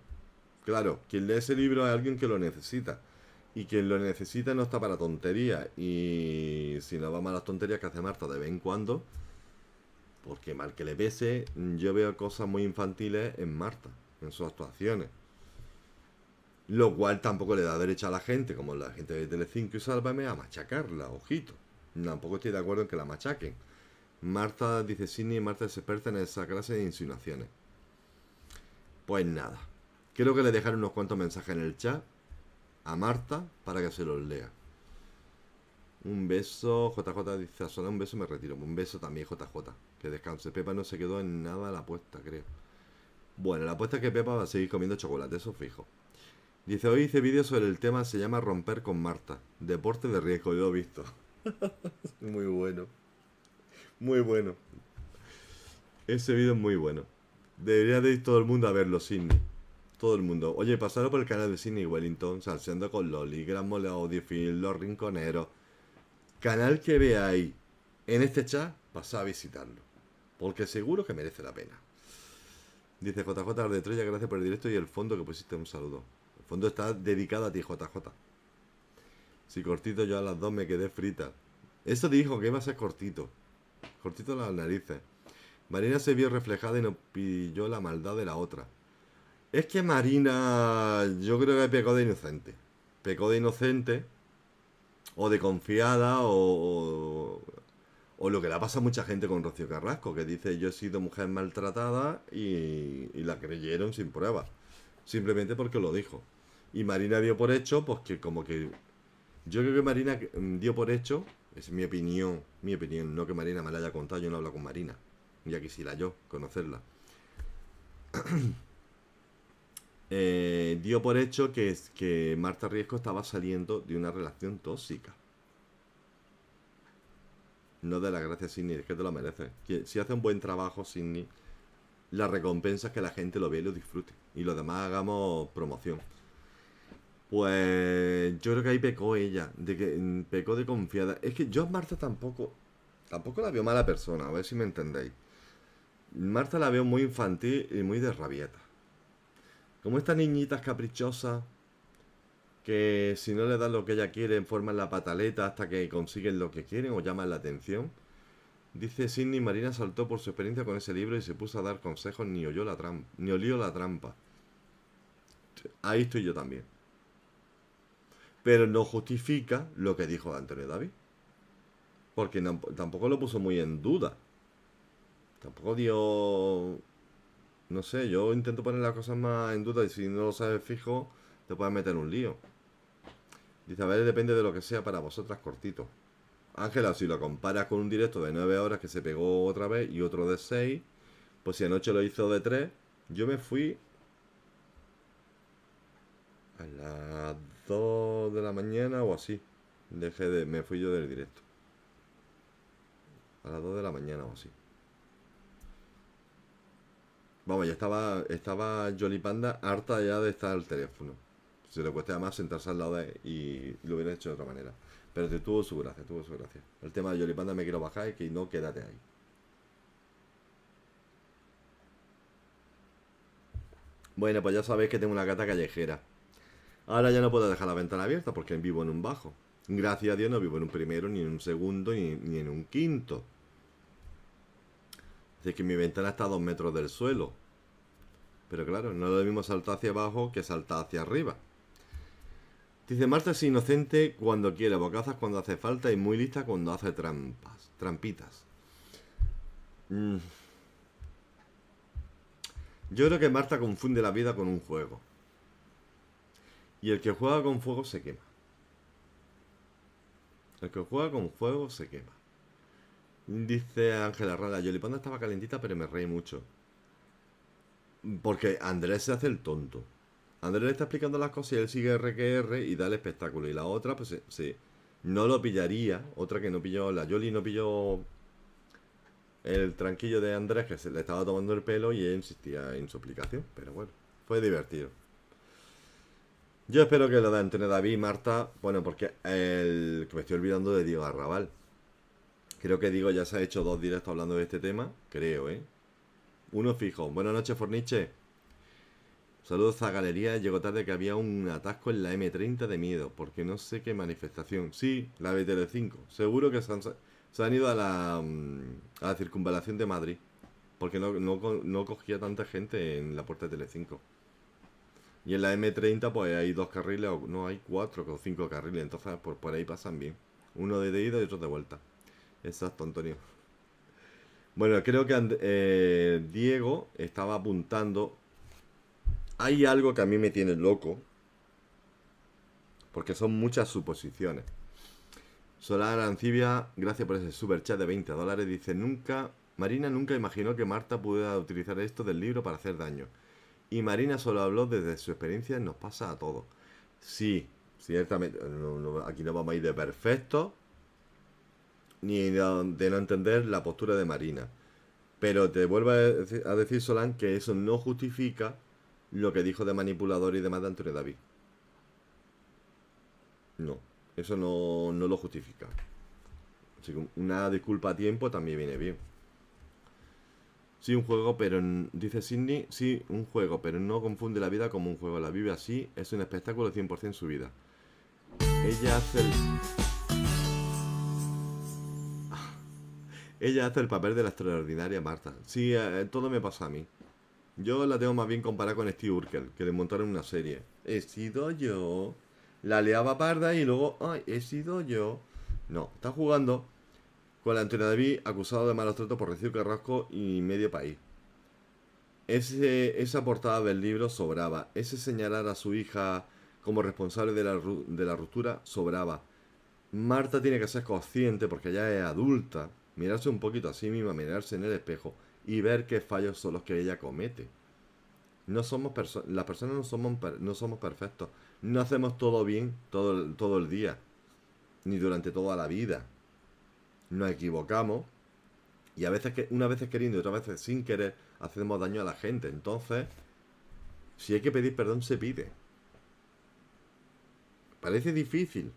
Claro, quien lee ese libro es alguien que lo necesita. Y quien lo necesita no está para tonterías. Y si no va a las tonterías que hace Marta de vez en cuando, porque mal que le pese, yo veo cosas muy infantiles en Marta, en sus actuaciones. Lo cual tampoco le da derecho a la gente, como la gente de Telecinco y Sálvame, a machacarla, ojito. Tampoco estoy de acuerdo en que la machaquen. Marta, dice Sidney, Marta es experta en esa clase de insinuaciones. Pues nada. Creo que le dejaron unos cuantos mensajes en el chat a Marta para que se los lea. Un beso, JJ dice, a Sola, un beso me retiro. Un beso también, JJ. Que descanse. Pepa no se quedó en nada la apuesta, creo. Bueno, la apuesta es que Pepa va a seguir comiendo chocolate, eso fijo. Dice, hoy hice vídeo sobre el tema, se llama Romper con Marta. Deporte de riesgo, yo lo he visto. muy bueno. Muy bueno. Ese vídeo es muy bueno. Debería de ir todo el mundo a verlo, Sidney. Todo el mundo. Oye, pasaron por el canal de Sidney Wellington, salseando con Loli, Gran Mole Audiophile, Los Rinconeros. Canal que veáis en este chat, pasad a visitarlo. Porque seguro que merece la pena. Dice JJ de Troya, gracias por el directo y el fondo que pusiste un saludo. Fondo está dedicado a ti, JJ. Si cortito yo a las dos me quedé frita. Eso dijo que iba a ser cortito. Cortito las narices. Marina se vio reflejada y no pilló la maldad de la otra. Es que Marina, yo creo que pecó de inocente. Pecó de inocente, o de confiada, o, o, lo que le ha pasado a mucha gente con Rocío Carrasco, que dice yo he sido mujer maltratada y, y la creyeron sin pruebas. Simplemente porque lo dijo. Y Marina dio por hecho, pues que como que... Yo creo que Marina mm, dio por hecho, es mi opinión, mi opinión, no que Marina me la haya contado, yo no hablo con Marina. Ya quisiera yo conocerla. Eh, dio por hecho que, que Marta Riesco estaba saliendo de una relación tóxica. No de la gracia Sidney, es que te lo mereces. Si hace un buen trabajo Sidney, la recompensa es que la gente lo vea y lo disfrute. Y los demás hagamos promoción. Pues yo creo que ahí pecó ella, de que mm, pecó de confiada. Es que yo a Marta tampoco, tampoco la veo mala persona, a ver si me entendéis. Marta la veo muy infantil y muy de rabieta. Como estas niñitas caprichosas que si no le dan lo que ella quiere forman la pataleta hasta que consiguen lo que quieren o llaman la atención. Dice Sidney Marina saltó por su experiencia con ese libro y se puso a dar consejos ni oyó la trampa, ni olió la trampa. Ahí estoy yo también. Pero no justifica lo que dijo Antonio David. Porque tampoco lo puso muy en duda. Tampoco dio no sé, yo intento poner las cosas más en duda y si no lo sabes fijo, te puedes meter un lío. Dice, a ver, depende de lo que sea para vosotras cortito. Ángela, si lo comparas con un directo de 9 horas que se pegó otra vez y otro de 6, pues si anoche lo hizo de 3, yo me fui a las 2 de la mañana o así. Dejé de, me fui yo del directo. A las 2 de la mañana o así. Vamos, ya estaba, estaba Jolly Panda harta ya de estar al teléfono. Se le cuesta más sentarse al lado de y lo hubiera hecho de otra manera. Pero te tuvo su gracia, tuvo su gracia. El tema de Jolly Panda me quiero bajar y que no quédate ahí. Bueno, pues ya sabéis que tengo una gata callejera. Ahora ya no puedo dejar la ventana abierta porque vivo en un bajo. Gracias a Dios no vivo en un primero, ni en un segundo, ni, ni en un quinto. Así que mi ventana está a dos metros del suelo. Pero claro, no es lo mismo saltar hacia abajo que saltar hacia arriba. Dice, Marta es inocente cuando quiere, bocazas cuando hace falta y muy lista cuando hace trampas, trampitas. Mm. Yo creo que Marta confunde la vida con un juego. Y el que juega con fuego se quema. El que juega con fuego se quema. Dice Ángela Rada, Yolipanda estaba calentita pero me reí mucho. Porque Andrés se hace el tonto. Andrés le está explicando las cosas y él sigue RQR y da el espectáculo. Y la otra, pues sí, no lo pillaría. Otra que no pilló, la Yoli no pilló el tranquillo de Andrés que se le estaba tomando el pelo y él insistía en su explicación. Pero bueno, fue divertido. Yo espero que lo de Antonio David y Marta, bueno, porque el que me estoy olvidando de Diego Arrabal. Creo que Diego ya se ha hecho dos directos hablando de este tema, creo, ¿eh? Uno fijo. Buenas noches, Forniche. Saludos a Galería. Llegó tarde que había un atasco en la M30 de miedo, porque no sé qué manifestación. Sí, la BTL5. Seguro que se han, ido a la, mm, a la circunvalación de Madrid, porque no, no, cogía tanta gente en la puerta de Tele5. Y en la M30 pues hay dos carriles, no, hay cuatro o cinco carriles, entonces por, por ahí pasan bien. Uno de ida y otro de vuelta. Exacto, Antonio. Bueno, creo que eh, Diego estaba apuntando. Hay algo que a mí me tiene loco. Porque son muchas suposiciones. Solar Ancibia, gracias por ese super chat de 20 dólares. Dice: Nunca, Marina nunca imaginó que Marta pudiera utilizar esto del libro para hacer daño. Y Marina solo habló desde su experiencia, nos pasa a todos. Sí, ciertamente. aquí no vamos a ir de perfecto ni de no entender la postura de Marina. Pero te vuelvo a decir, Solán, que eso no justifica lo que dijo de manipulador y demás de Antonio David. No, eso no, no lo justifica. Así que una disculpa a tiempo también viene bien. Sí, un juego, pero dice Sidney, sí, un juego, pero no confunde la vida como un juego. La vive así, es un espectáculo 100% su vida. Ella hace el... Ella hace el papel de la extraordinaria Marta. Sí, eh, todo me pasa a mí. Yo la tengo más bien comparada con Steve Urkel, que le montaron una serie. He sido yo. La leaba parda y luego, ay, he sido yo. No, está jugando con Antonio David acusado de malos tratos por Recibo Carrasco y medio país. Ese, esa portada del libro sobraba. Ese señalar a su hija como responsable de la, de la ruptura sobraba. Marta tiene que ser consciente porque ya es adulta mirarse un poquito a sí misma, mirarse en el espejo y ver qué fallos son los que ella comete. No somos las personas no somos, no somos perfectos. No hacemos todo bien todo, todo el día, ni durante toda la vida. Nos equivocamos y a veces que una vez queriendo y otras veces sin querer hacemos daño a la gente. Entonces, si hay que pedir perdón, se pide. Parece difícil,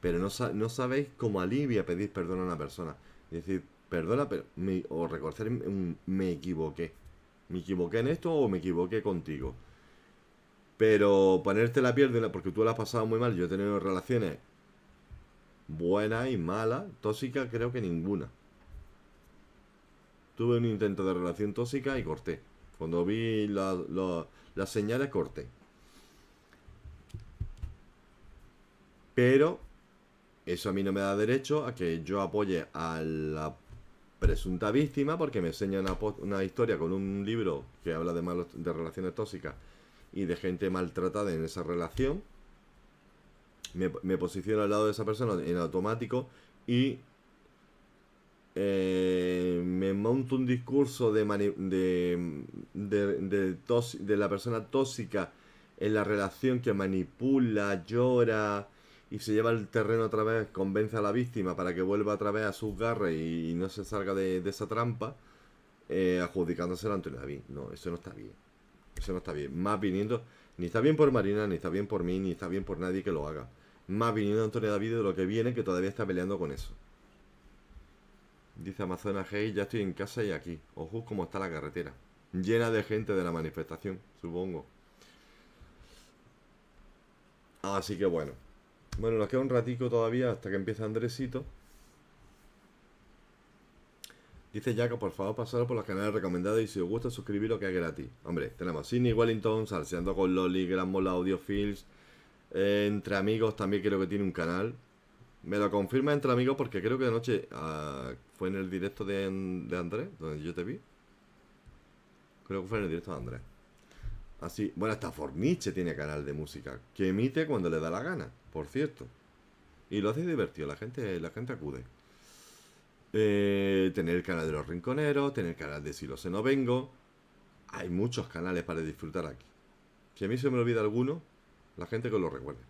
pero no, sabéis cómo alivia pedir perdón a una persona. Y decir, perdona, pero me, o reconocer, me equivoqué. ¿Me equivoqué en esto o me equivoqué contigo? Pero ponerte la piel de una, porque tú la has pasado muy mal. Yo he tenido relaciones buenas y malas. Tóxicas, creo que ninguna. Tuve un intento de relación tóxica y corté. Cuando vi las señales, corté. Pero eso a mí no me da derecho a que yo apoye a la presunta víctima porque me enseña una, historia con un libro que habla de, malos, de relaciones tóxicas y de gente maltratada en esa relación. Me, posiciono al lado de esa persona en automático y eh, me monto un discurso de, de, de, la persona tóxica en la relación que manipula, llora, y se lleva el terreno otra vez, convence a la víctima para que vuelva otra vez a sus garras y, no se salga de, esa trampa, eh, adjudicándoselo a Antonio David. No, eso no está bien. Eso no está bien. Más viniendo, ni está bien por Marina, ni está bien por mí, ni está bien por nadie que lo haga. Más viniendo Antonio David de lo que viene, que todavía está peleando con eso. Dice Amazonas Hey, ya estoy en casa y aquí. Ojo cómo está la carretera. llena de gente de la manifestación, supongo. Así que bueno. Bueno, nos queda un ratico todavía hasta que empiece Andresito. Dice Jaco, por favor, pasaros por los canales recomendados y si os gusta suscribiros que es gratis. Hombre, tenemos Sidney Wellington, Salseando con Loli, Gran Mola Audiofilms. Entre amigos también creo que tiene un canal. Me lo confirma entre amigos porque creo que anoche ah, fue en el directo de, de Andrés, donde yo te vi. Creo que fue en el directo de Andrés. Así, bueno, hasta Forniche tiene canal de música, que emite cuando le da la gana, por cierto. Y lo hace divertido, la gente, la gente acude. Eh, tener el canal de los rinconeros, tener el canal de Si lo sé no vengo. Hay muchos canales para disfrutar aquí. Si a mí se me olvida alguno, la gente que lo recuerde.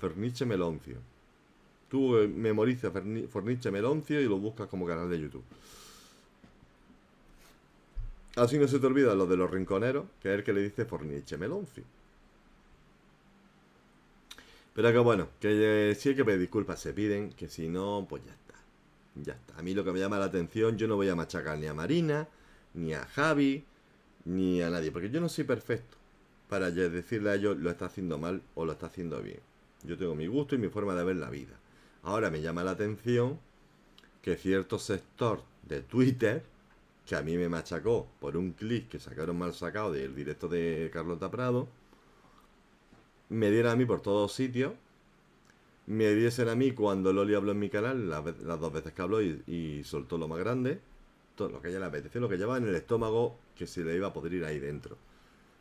Forniche Meloncio. Tú eh, memoriza Forniche Meloncio y lo buscas como canal de YouTube. Así no se te olvida lo de los rinconeros, que es el que le dice Forniche Meloncio. Pero que bueno, que eh, si hay que pedir disculpas, se piden, que si no, pues ya está. Ya está. A mí lo que me llama la atención, yo no voy a machacar ni a Marina, ni a Javi, ni a nadie, porque yo no soy perfecto para decirle a ellos lo está haciendo mal o lo está haciendo bien. Yo tengo mi gusto y mi forma de ver la vida. Ahora me llama la atención que cierto sector de Twitter que a mí me machacó por un clic que sacaron mal sacado del directo de Carlota Prado, me dieran a mí por todos sitios, me diesen a mí cuando Loli habló en mi canal, las, dos veces que habló y, soltó lo más grande, todo lo que ella le apeteció, lo que llevaba en el estómago que se le iba a poder ir ahí dentro.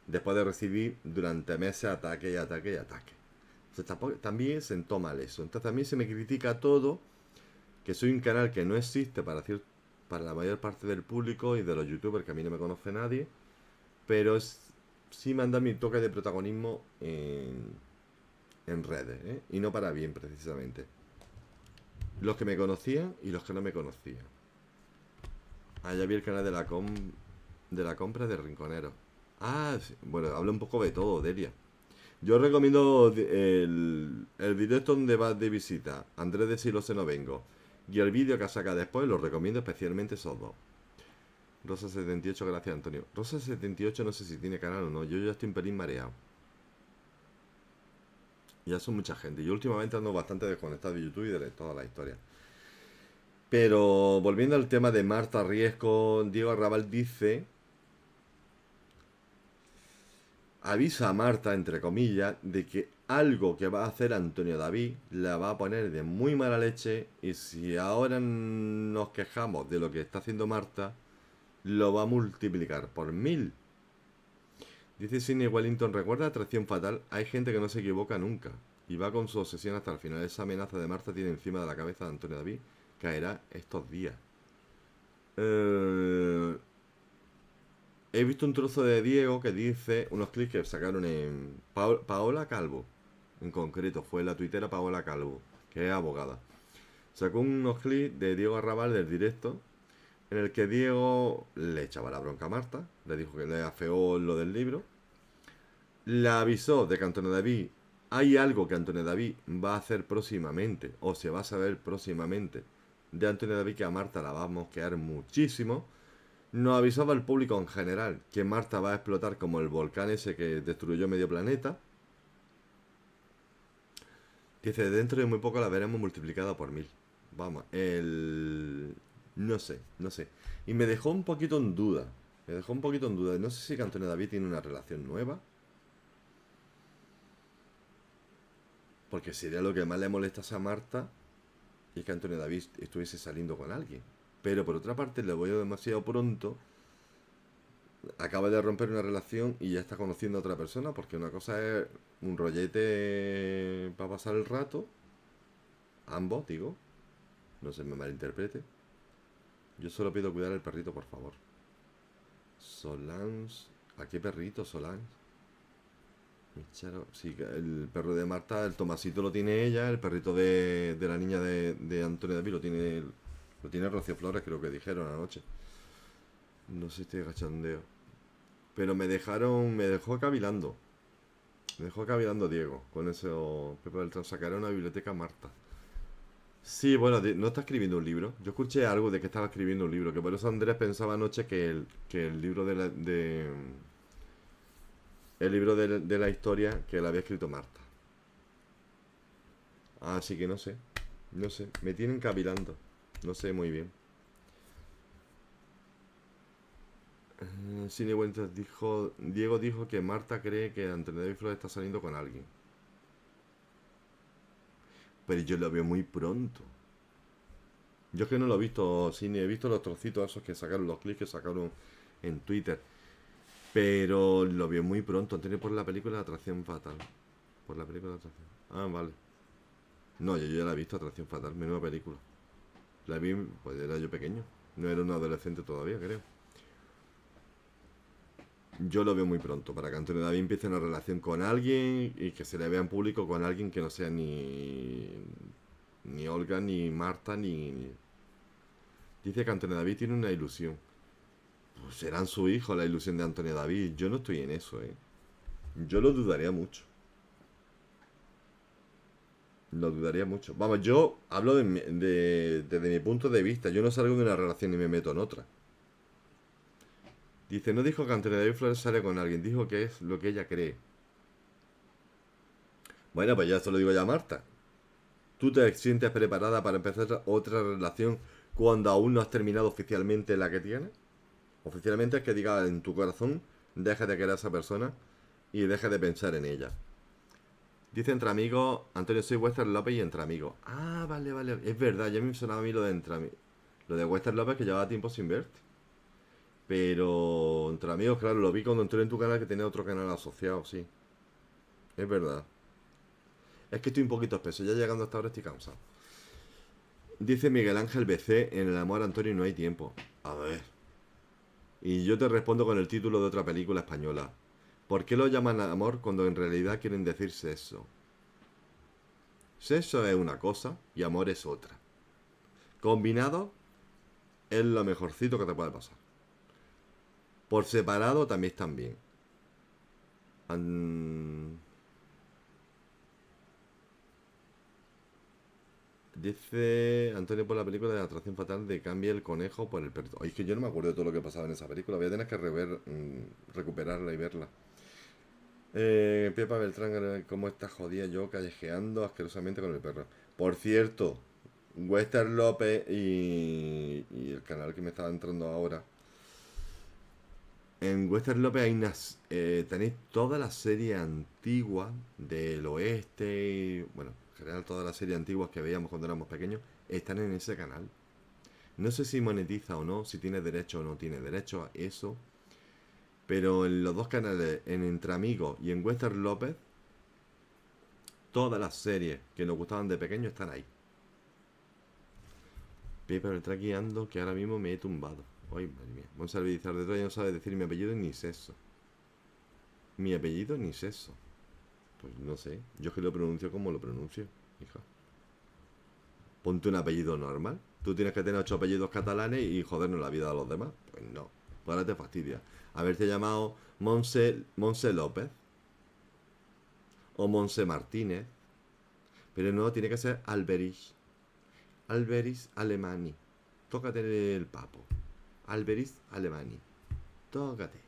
Después de recibir durante meses ataque y ataque y ataque. Entonces, también se mal eso. Entonces mí se me critica todo, que soy un canal que no existe para cierto para la mayor parte del público y de los youtubers que a mí no me conoce nadie, pero es, sí me mi toque de protagonismo en, en redes, ¿eh? y no para bien precisamente. Los que me conocían y los que no me conocían. Allá vi el canal de la, com de la compra de Rinconero. Ah, bueno, hablo un poco de todo, Delia. Yo recomiendo el, el directo donde vas de visita. Andrés de Silo se no vengo. Y el vídeo que saca después lo recomiendo especialmente esos dos. Rosa78, gracias Antonio. Rosa78 no sé si tiene canal o no. Yo ya estoy un pelín mareado. Ya son mucha gente. Yo últimamente ando bastante desconectado de YouTube y de toda la historia. Pero volviendo al tema de Marta Riesco, Diego Arrabal dice avisa a Marta, entre comillas, de que algo que va a hacer Antonio David la va a poner de muy mala leche y si ahora nos quejamos de lo que está haciendo Marta, lo va a multiplicar por mil. Dice Sidney Wellington, recuerda Atracción Fatal, hay gente que no se equivoca nunca y va con su obsesión hasta el final. Esa amenaza de Marta tiene encima de la cabeza de Antonio David, caerá estos días. Eh, He visto un trozo de Diego que dice unos clics que sacaron en Paola Calvo, en concreto, fue la tuitera Paola Calvo, que es abogada. Sacó unos clics de Diego Arrabal del directo, en el que Diego le echaba la bronca a Marta, le dijo que le afeó lo del libro, la avisó de que Antonio David, hay algo que Antonio David va a hacer próximamente, o se va a saber próximamente, de Antonio David que a Marta la va a mosquear muchísimo, nos avisaba al público en general que Marta va a explotar como el volcán ese que destruyó medio planeta. Dice, dentro de muy poco la veremos multiplicada por mil. Vamos, el... No sé, no sé. Y me dejó un poquito en duda. Me dejó un poquito en duda. No sé si Antonio David tiene una relación nueva. Porque sería lo que más le molesta a Marta. Y que Antonio David estuviese saliendo con alguien. Pero por otra parte, le voy demasiado pronto. Acaba de romper una relación y ya está conociendo a otra persona. Porque una cosa es un rollete para pasar el rato. Ambos, digo. No se me malinterprete. Yo solo pido cuidar al perrito, por favor. Solans. ¿A qué perrito, Solans? Sí, el perro de Marta, el Tomasito lo tiene ella, el perrito de, de la niña de, de Antonio David lo tiene lo tiene Rocío Flores, creo que dijeron anoche. No sé si estoy agachandeo. Pero me dejaron, me dejó cavilando. Me dejó cavilando Diego. Con eso, Pepe Beltrán sacará una biblioteca Marta. Sí, bueno, no está escribiendo un libro. Yo escuché algo de que estaba escribiendo un libro, que por eso Andrés pensaba anoche que el, que el libro de la, de, el libro de, de la historia que la había escrito Marta. Así que no sé, no sé, me tienen cavilando, no sé muy bien. Eh, Cine Buentes dijo, Diego dijo que Marta cree que Antonio David Flores está saliendo con alguien. Pero yo lo veo muy pronto. Yo es que no lo he visto cine, he visto los trocitos esos que sacaron, los clics que sacaron en Twitter. Pero lo veo muy pronto, Antonio, por la película Atracción Fatal. Por la película Atracción. Ah, vale. No, yo ya la he visto Atracción Fatal, menuda película. La pues era yo pequeño. No era un adolescente todavía, creo. Yo lo veo muy pronto, para que Antonio David empiece una relación con alguien y que se le vea en público con alguien que no sea ni, ni Olga, ni Marta, ni... ni- Dice que Antonio David tiene una ilusión. Pues serán su hijo la ilusión de Antonio David. Yo no estoy en eso, ¿eh? Yo lo dudaría mucho. Lo dudaría mucho. Vamos, yo hablo de de- desde mi punto de vista. Yo no salgo de una relación y me meto en otra. Dice, no dijo que Antonio David Flores sale con alguien, dijo que es lo que ella cree. Bueno, pues ya esto lo digo ya a Marta. ¿Tú te sientes preparada para empezar otra relación cuando aún no has terminado oficialmente la que tienes? Oficialmente es que diga en tu corazón, deja de querer a esa persona y deja de pensar en ella. Dice entre amigos, Antonio, soy Western López y entre amigos. Ah, vale, vale. Es verdad, ya me sonaba a mí lo de entre. Lo de Western López que llevaba tiempo sin verte. Pero entre amigos, claro, lo vi cuando entré en tu canal que tenía otro canal asociado, sí. Es verdad. Es que estoy un poquito espeso, ya llegando hasta ahora estoy cansado. Dice Miguel Ángel BC, en el amor Antonio no hay tiempo. A ver. Y yo te respondo con el título de otra película española. ¿Por qué lo llaman amor cuando en realidad quieren decir sexo? Sexo es una cosa y amor es otra. Combinado es lo mejorcito que te puede pasar. Por separado también están bien. Dice Antonio por la película de la atracción fatal de cambia el conejo por el perro. Ay, es que yo no me acuerdo de todo lo que pasaba en esa película. Voy a tener que rever, mm, recuperarla y verla. Eh, Pepa Beltrán, eh, ¿cómo está jodida yo callejeando asquerosamente con el perro? Por cierto, Western López y, el canal que me estaba entrando ahora. En Western López hay unas, eh, tenéis toda la serie antigua del oeste, bueno, en general todas las series antiguas que veíamos cuando éramos pequeños, están en ese canal. No sé si monetiza o no, si tiene derecho o no tiene derecho a eso. Pero en los dos canales, en Entre Amigos y en Western López, todas las series que nos gustaban de pequeño están ahí. Me está guiando que ahora mismo me he tumbado. Ay, madre mía. Monsalve dice, detrás ya no sabe decir mi apellido ni sexo. Mi apellido ni sexo. Pues no sé. Yo es que lo pronuncio como lo pronuncio, hija. Ponte un apellido normal. Tú tienes que tener ocho apellidos catalanes y jodernos la vida a los demás. Pues no. Pues ahora te fastidia. Haberte llamado Monse, Monse López. O Monse Martínez. Pero no, tiene que ser Alberich. Alberich Alemani. Tócate el papo. Alberich Alemani. Tócate.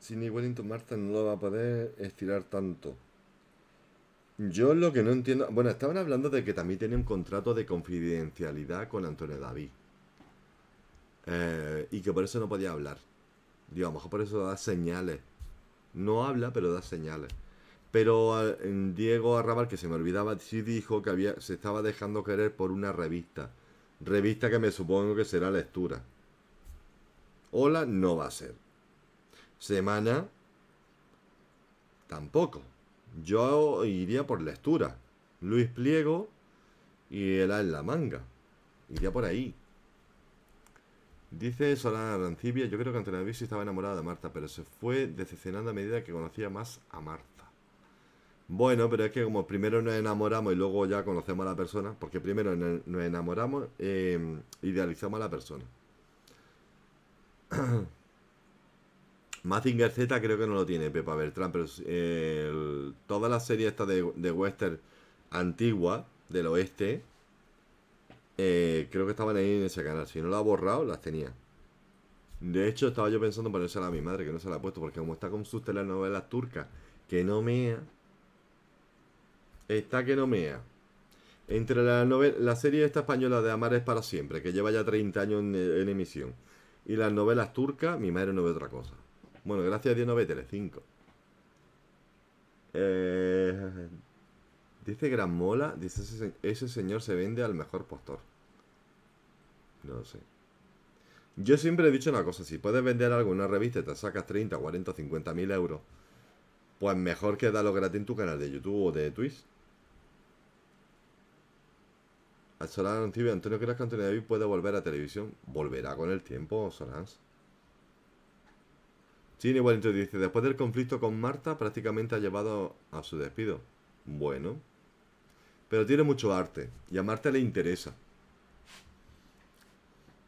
Sidney Wellington Marta no lo va a poder estirar tanto. Yo lo que no entiendo. Bueno, estaban hablando de que también tiene un contrato de confidencialidad con Antonio David. Eh, y que por eso no podía hablar. Digo, a lo mejor por eso da señales. No habla, pero da señales. Pero Diego Arrabal, que se me olvidaba, sí dijo que había, se estaba dejando querer por una revista. Revista que me supongo que será lectura. Hola no va a ser. Semana tampoco. Yo iría por lectura. Luis Pliego y el en la manga. Iría por ahí. Dice Solana Arancibia, yo creo que Antonio David sí estaba enamorada de Marta, pero se fue decepcionando a medida que conocía más a Marta. Bueno, pero es que como primero nos enamoramos y luego ya conocemos a la persona, porque primero nos enamoramos, eh, idealizamos a la persona. Mazinger Z creo que no lo tiene Pepa Beltrán, pero toda la serie esta de, de western antigua del oeste. Eh, creo que estaban ahí en ese canal. Si no lo ha borrado, las tenía. De hecho, estaba yo pensando en ponérsela a mi madre, que no se la ha puesto, porque como está con sus telenovelas turcas, que no mea. Está que no mea. Entre la, novela, la serie esta española de Amar es para siempre, que lleva ya 30 años en, en emisión, y las novelas turcas, mi madre no ve otra cosa. Bueno, gracias a Dios no ve Telecinco. Eh, dice Gran Mola, dice ese, ese señor se vende al mejor postor. No lo sé. Yo siempre he dicho una cosa, si puedes vender algo en una revista y te sacas 30, 40, 50 mil euros, pues mejor que darlo gratis en tu canal de YouTube o de Twitch. Al Solán Antonio, ¿crees que Antonio David puede volver a televisión? Volverá con el tiempo, Solans. Sí, igualito dice, después del conflicto con Marta, prácticamente ha llevado a su despido. Bueno. Pero tiene mucho arte. Y a Marta le interesa.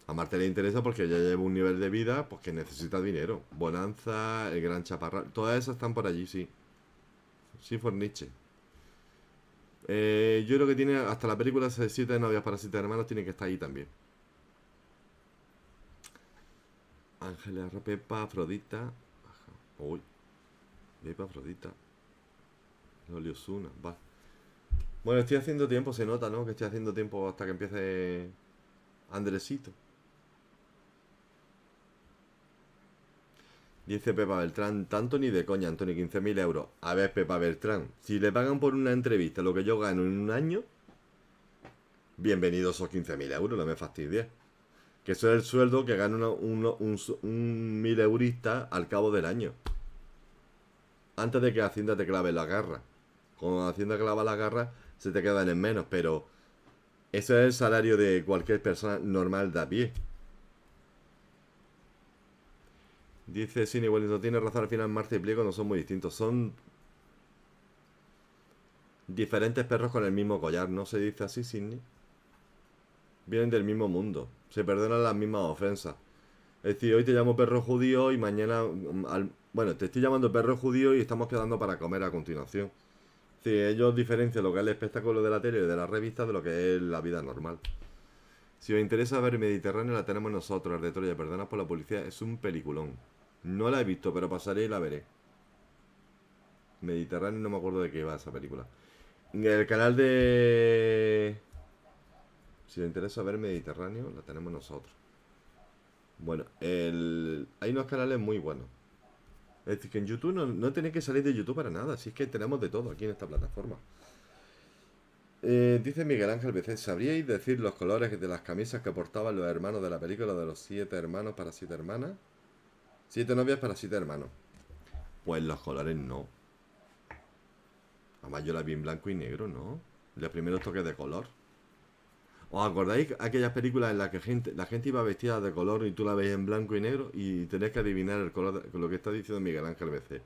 A Marta le interesa porque ella lleva un nivel de vida pues que necesita dinero. Bonanza, el Gran Chaparral, todas esas están por allí, sí. Sí, Forniche. Eh, yo creo que tiene hasta la película Siete novias para siete hermanos tiene que estar ahí también. Ángeles, Pepa, Afrodita. Uy. Pepa, Afrodita. Loli Osuna, va. Bueno, estoy haciendo tiempo, se nota, ¿no? Que estoy haciendo tiempo hasta que empiece Andresito. Dice Pepa Beltrán, tanto ni de coña, Antonio, 15.000 euros. A ver, Pepa Beltrán, si le pagan por una entrevista lo que yo gano en un año, bienvenidos esos 15.000 euros, no me fastidies. Que eso es el sueldo que gana uno- un, un mil eurista al cabo del año. Antes de que Hacienda te clave la garra. Cuando Hacienda clava la garra, se te quedan en menos, pero ese es el salario de cualquier persona normal de a pie. Dice Cine igualito tiene razón al final Marta y Pliego no son muy distintos. Son diferentes perros con el mismo collar. ¿No se dice así, Sidney? Vienen del mismo mundo. Se perdonan las mismas ofensas. Es decir, hoy te llamo perro judío y mañana... mm, al- Bueno, te estoy llamando perro judío y estamos quedando para comer a continuación. Decir, ellos diferencian lo que es el espectáculo de la tele y de la revista de lo que es la vida normal. Si os interesa ver Mediterráneo, la tenemos nosotros, el de Troya. Perdona por la publicidad, es un peliculón. No la he visto, pero pasaré y la veré. Mediterráneo, no me acuerdo de qué va esa película. El canal de... Si os interesa ver Mediterráneo, la tenemos nosotros. Bueno, el... hay unos canales muy buenos. Es decir, que en YouTube no, no tenéis que salir de YouTube para nada. Si es que tenemos de todo aquí en esta plataforma. Eh, dice Miguel Ángel BC, ¿sabríais decir los colores de las camisas que portaban los hermanos de la película de los siete hermanos para siete hermanas? Siete novias para siete hermanos. Pues los colores no. Además yo la vi en blanco y negro, ¿no? Los primeros toques de color. ¿Os acordáis aquellas películas en las que gente, la gente iba vestida de color y tú la veías en blanco y negro y tenés que adivinar el color, de, lo que está diciendo Miguel Ángel BC?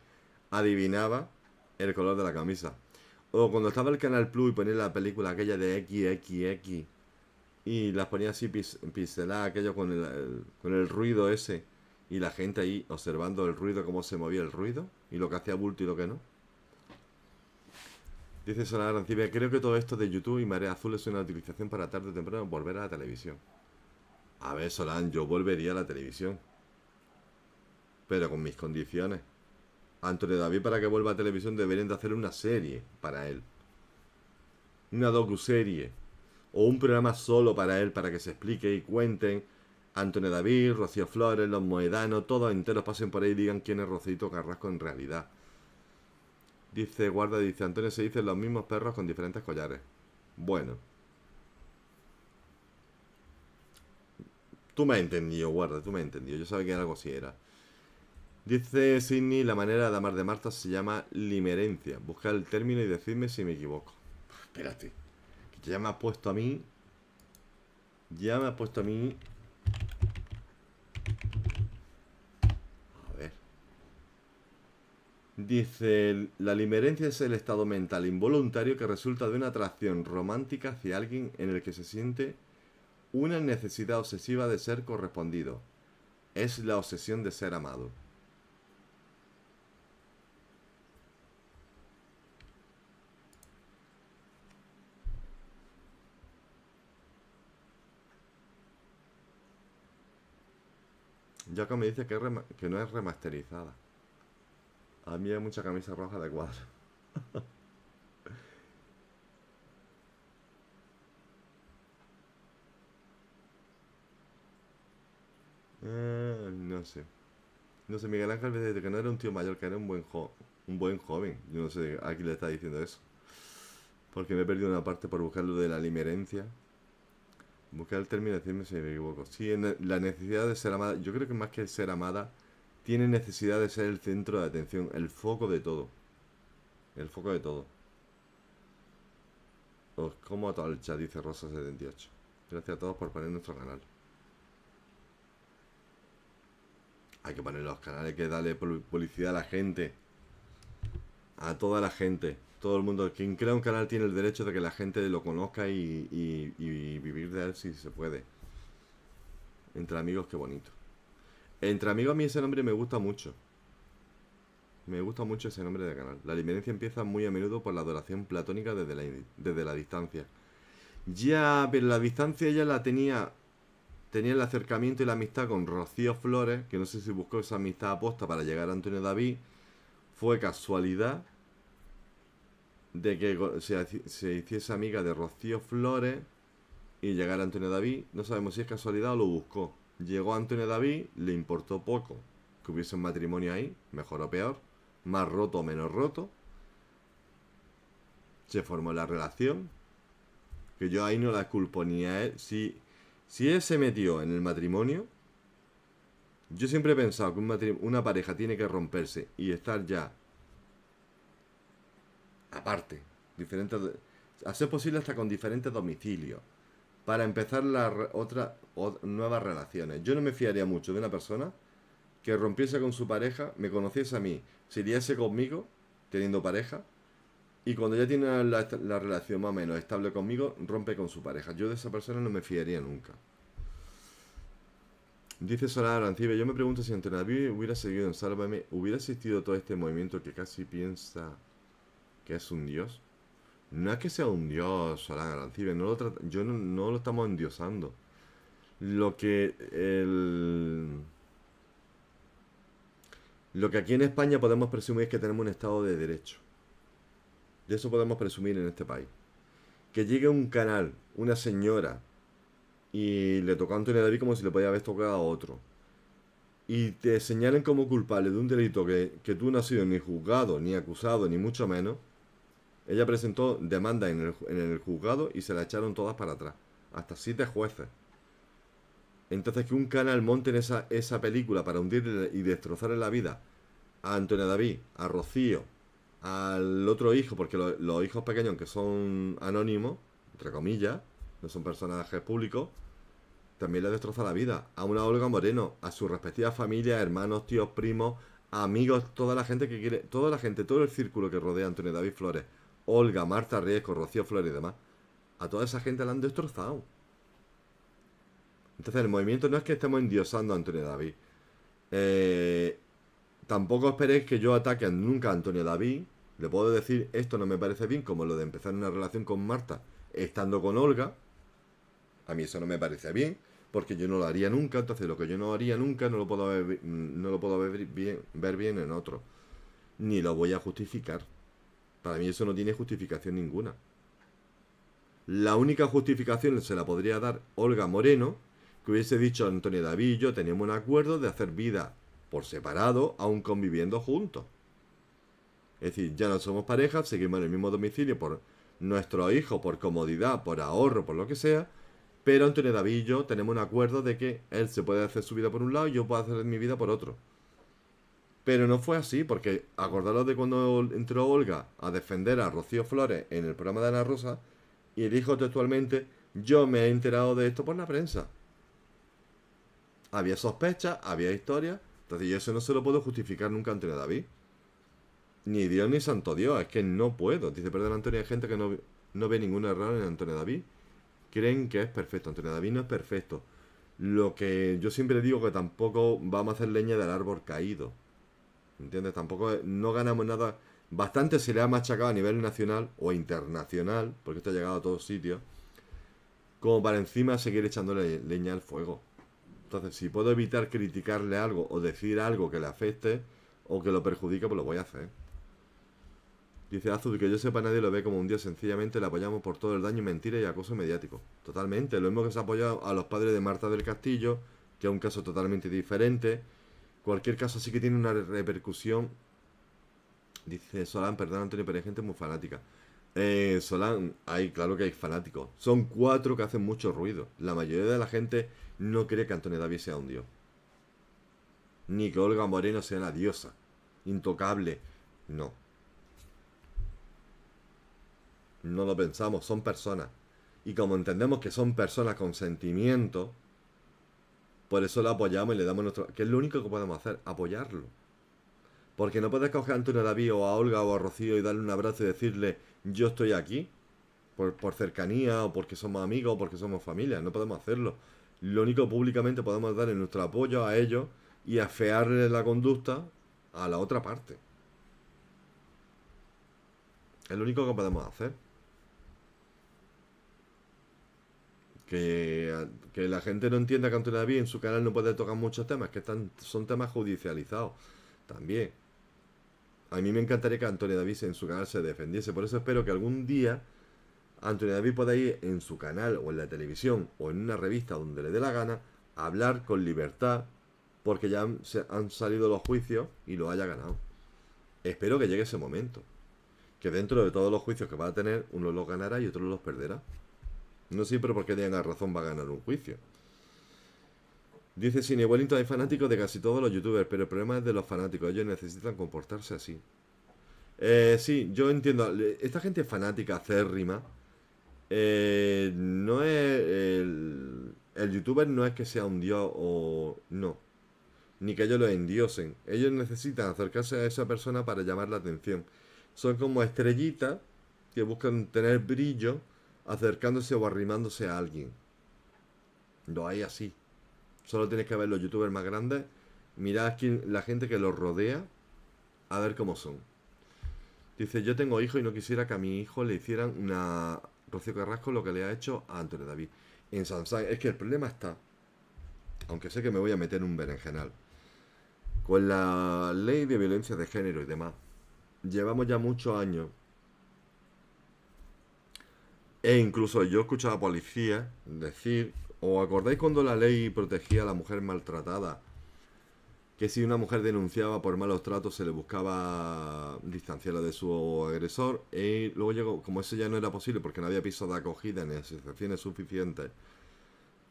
Adivinaba el color de la camisa. O cuando estaba el Canal Plus y ponía la película aquella de XXX y las ponía así pis- pinceladas, aquello con el, el- con el ruido ese y la gente ahí observando el ruido, cómo se movía el ruido y lo que hacía bulto y lo que no. Dice Solar Arancibia, creo que todo esto de YouTube y Marea Azul es una utilización para tarde o temprano volver a la televisión. A ver, Solán, yo volvería a la televisión. Pero con mis condiciones. Antonio David, para que vuelva a televisión, deberían de hacer una serie para él. Una docuserie. O un programa solo para él, para que se explique y cuenten. Antonio David, Rocío Flores, los Moedanos, todos enteros pasen por ahí y digan quién es Rocito Carrasco en realidad. Dice, guarda, dice, Antonio se dicen los mismos perros con diferentes collares. Bueno. Tú me has entendido, guarda, tú me has entendido. Yo sabía que algo así era. Dice Sidney, la manera de amar de Marta se llama limerencia. Busca el término y decidme si me equivoco. Espérate. Ya me has puesto a mí. Ya me has puesto a mí. Dice, la limerencia es el estado mental involuntario que resulta de una atracción romántica hacia alguien en el que se siente una necesidad obsesiva de ser correspondido. Es la obsesión de ser amado. Ya me dice que no es remasterizada. A mí hay mucha camisa roja de cuadro. Eh, no sé. No sé, Miguel Ángel desde que no era un tío mayor, que era un buen, jo- un buen joven. Yo no sé a quién le está diciendo eso. Porque me he perdido una parte por buscar lo de la limerencia. Buscar el término decirme si me equivoco. Sí, en la necesidad de ser amada. Yo creo que más que ser amada, tiene necesidad de ser el centro de atención, el foco de todo. El foco de todo. Os como a chat, dice Rosa78. Gracias a todos por poner nuestro canal. Hay que poner los canales, hay que darle pu- publicidad a la gente. A toda la gente. Todo el mundo. Quien crea un canal tiene el derecho de que la gente lo conozca y vivir de él si se puede. Entre amigos, qué bonito. Entre amigos a mí ese nombre me gusta mucho. Me gusta mucho ese nombre de canal. La limerencia empieza muy a menudo por la adoración platónica desde la, desde la distancia. Ya, pero la distancia ella la tenía tenía el acercamiento y la amistad con Rocío Flores, que no sé si buscó esa amistad aposta para llegar a Antonio David, fue casualidad de que se, se hiciese amiga de Rocío Flores y llegara a Antonio David. No sabemos si es casualidad o lo buscó. Llegó Antonio David, le importó poco que hubiese un matrimonio ahí, mejor o peor, más roto o menos roto. Se formó la relación, que yo ahí no la culpo ni a él. Si, si él se metió en el matrimonio, yo siempre he pensado que un una pareja tiene que romperse y estar ya aparte, diferentes, ser posible hasta con diferentes domicilios, para empezar las otra, o- nuevas relaciones. Yo no me fiaría mucho de una persona que rompiese con su pareja, me conociese a mí, se iríase conmigo, teniendo pareja, y cuando ya tiene la, la relación más o menos estable conmigo, rompe con su pareja. Yo de esa persona no me fiaría nunca. Dice Solana Arancibe, yo me pregunto si Antonio David hubiera seguido en Sálvame, ¿hubiera existido todo este movimiento que casi piensa que es un dios? No es que sea un dios, Solana Arancibe, no lo yo no, lo estamos endiosando. Lo que el... Lo que aquí en España podemos presumir es que tenemos un Estado de Derecho. De eso podemos presumir en este país. Que llegue un canal, una señora, y le tocó a Antonio David como si le podía haber tocado a otro. Y te señalen como culpable de un delito que tú no has sido ni juzgado, ni acusado, ni mucho menos. Ella presentó demanda en el, en el juzgado y se la echaron todas para atrás. Hasta siete jueces. Entonces que un canal monte en esa, esa película para hundirle y destrozarle la vida a Antonio David, a Rocío, al otro hijo, porque lo- los hijos pequeños, aunque son anónimos, entre comillas, no son personajes públicos, también le destroza la vida. A una Olga Moreno, a su respectiva familia, hermanos, tíos, primos, amigos, toda la gente que quiere, toda la gente, todo el círculo que rodea a Antonio David Flores, Olga, Marta Riesco, Rocío Flores y demás, a toda esa gente la han destrozado. Entonces el movimiento no es que estemos endiosando a Antonio David. Eh, tampoco esperéis que yo ataque nunca a Antonio David. Le puedo decir, esto no me parece bien, como lo de empezar una relación con Marta estando con Olga. A mí eso no me parece bien, porque yo no lo haría nunca. Entonces lo que yo no haría nunca no lo puedo ver, no lo puedo ver bien, ver bien en otro. Ni lo voy a justificar. Para mí eso no tiene justificación ninguna. La única justificación se la podría dar Olga Moreno, que hubiese dicho Antonio David y yo teníamos un acuerdo de hacer vida por separado, aún conviviendo juntos. Es decir, ya no somos pareja, seguimos en el mismo domicilio por nuestros hijos, por comodidad, por ahorro, por lo que sea, pero Antonio David y yo tenemos un acuerdo de que él se puede hacer su vida por un lado y yo puedo hacer mi vida por otro. Pero no fue así, porque acordaros de cuando entró Olga a defender a Rocío Flores en el programa de Ana Rosa, y dijo textualmente, yo me he enterado de esto por la prensa. Había sospechas, había historias, entonces yo eso no se lo puedo justificar nunca a Antonio David. Ni Dios ni Santo Dios, es que no puedo. Dice, perdón Antonio, hay gente que no, no ve ningún error en Antonio David. Creen que es perfecto. Antonio David no es perfecto. Lo que yo siempre digo que tampoco vamos a hacer leña del árbol caído. ¿Entiendes? Tampoco no ganamos nada. Bastante se le ha machacado a nivel nacional o internacional, porque esto ha llegado a todos sitios, como para encima seguir echándole leña al fuego. Entonces, si puedo evitar criticarle algo o decir algo que le afecte o que lo perjudique, pues lo voy a hacer. Dice Azul, que yo sepa nadie lo ve como un día, sencillamente le apoyamos por todo el daño, mentira y acoso mediático. Totalmente, lo mismo que se ha apoyado a los padres de Marta del Castillo, que es un caso totalmente diferente. Cualquier caso sí que tiene una repercusión. Dice Solán, perdón Antonio, pero hay gente muy fanática. Eh, Solán, hay, claro que hay fanáticos. Son cuatro que hacen mucho ruido. La mayoría de la gente no cree que Antonio David sea un dios. Ni que Olga Moreno sea la diosa. Intocable. No. No lo pensamos, son personas. Y como entendemos que son personas con sentimiento, por eso lo apoyamos y le damos nuestro... Que es lo único que podemos hacer, apoyarlo. Porque no puedes coger a Antonio David o a Olga o a Rocío y darle un abrazo y decirle, yo estoy aquí, por, por cercanía o porque somos amigos o porque somos familia. No podemos hacerlo. Lo único públicamente podemos dar es nuestro apoyo a ellos y afearle la conducta a la otra parte. Es lo único que podemos hacer. Que, la gente no entienda que Antonio David en su canal no puede tocar muchos temas, que son temas judicializados también. A mí me encantaría que Antonio David en su canal se defendiese. Por eso espero que algún día Antonio David pueda ir en su canal o en la televisión o en una revista donde le dé la gana a hablar con libertad porque ya han, se- han salido los juicios y lo haya ganado. Espero que llegue ese momento. Que dentro de todos los juicios que va a tener, uno los ganará y otro los perderá. No siempre porque tenga razón va a ganar un juicio. Dice Cine Wellington hay fanáticos de casi todos los youtubers, pero el problema es de los fanáticos. Ellos necesitan comportarse así. Eh, sí, yo entiendo. Esta gente fanática, acérrima. eh, no es. El, el youtuber no es que sea un dios o. No. Ni que ellos lo endiosen. Ellos necesitan acercarse a esa persona para llamar la atención. Son como estrellitas que buscan tener brillo acercándose o arrimándose a alguien. Lo hay así. Solo tienes que ver los youtubers más grandes. Mirad quién, la gente que los rodea. A ver cómo son. Dice, yo tengo hijo y no quisiera que a mi hijo le hicieran una Rocío Carrasco lo que le ha hecho a Antonio David. En Samsung. Es que el problema está. Aunque sé que me voy a meter un berenjenal. Con la ley de violencia de género y demás. Llevamos ya muchos años. E incluso yo he escuchado a policías decir, ¿os acordáis cuando la ley protegía a la mujer maltratada? Que si una mujer denunciaba por malos tratos se le buscaba distanciarla de su agresor. Y luego llegó, como eso ya no era posible porque no había pisos de acogida ni asociaciones suficientes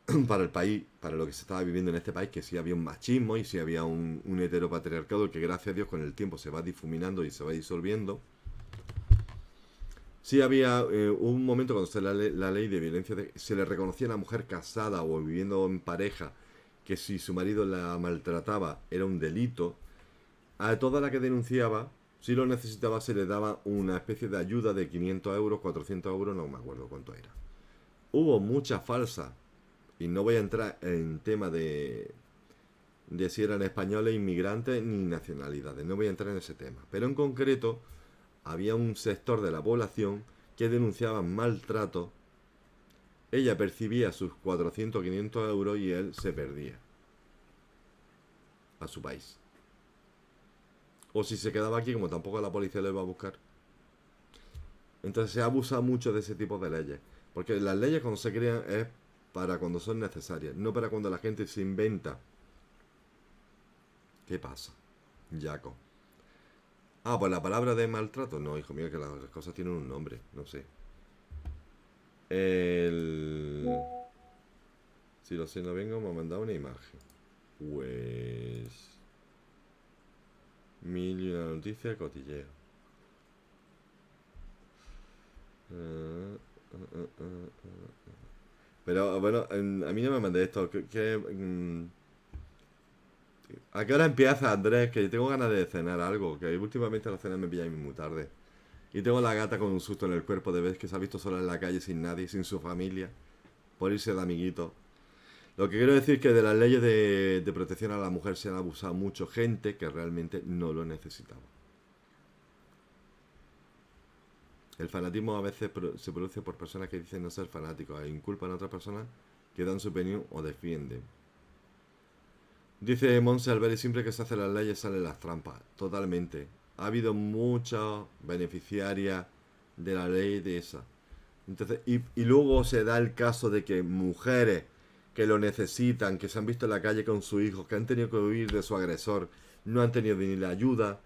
para el país, para lo que se estaba viviendo en este país, que sí había un machismo y sí había un, un heteropatriarcado que gracias a Dios con el tiempo se va difuminando y se va disolviendo. Sí había eh, un momento cuando se la, la ley de violencia de- se le reconocía a la mujer casada o viviendo en pareja que si su marido la maltrataba era un delito. A toda la que denunciaba, si lo necesitaba, se le daba una especie de ayuda de 500 euros, 400 euros, no me acuerdo cuánto era. Hubo muchas falsas, y no voy a entrar en tema de, de si eran españoles, inmigrantes ni nacionalidades, no voy a entrar en ese tema. Pero en concreto, había un sector de la población que denunciaba maltrato. Ella percibía sus 400 o 500 euros y él se perdía a su país. O si se quedaba aquí, como tampoco la policía lo iba a buscar. Entonces se abusa mucho de ese tipo de leyes. Porque las leyes cuando se crean es para cuando son necesarias, no para cuando la gente se inventa. ¿Qué pasa? Jaco. Ah, pues la palabra de maltrato. No, hijo mío, que las cosas tienen un nombre. No sé. El... Si lo sé, no vengo, me ha mandado una imagen. Pues... Mil y una noticia, cotilleo. Eh, eh, eh. Pero bueno, en- a mí no me mandé esto. que, que, mm, ¿A qué hora empieza, Andrés? Que tengo ganas de cenar algo. Que últimamente la cena me pilla muy tarde. Y tengo la gata con un susto en el cuerpo de vez que se ha visto sola en la calle sin nadie, sin su familia, por irse de amiguito. Lo que quiero decir es que de las leyes de, de protección a la mujer se han abusado mucho gente que realmente no lo necesitaba. El fanatismo a veces se produce por personas que dicen no ser fanáticos e inculpan a otras personas que dan su opinión o defienden. Dice Monse Alberi, siempre que se hacen las leyes salen las trampas. Totalmente. Ha habido muchas beneficiarias de la ley de esa. Entonces, y, luego se da el caso de que mujeres que lo necesitan, que se han visto en la calle con sus hijos, que han tenido que huir de su agresor, no han tenido ni la ayuda,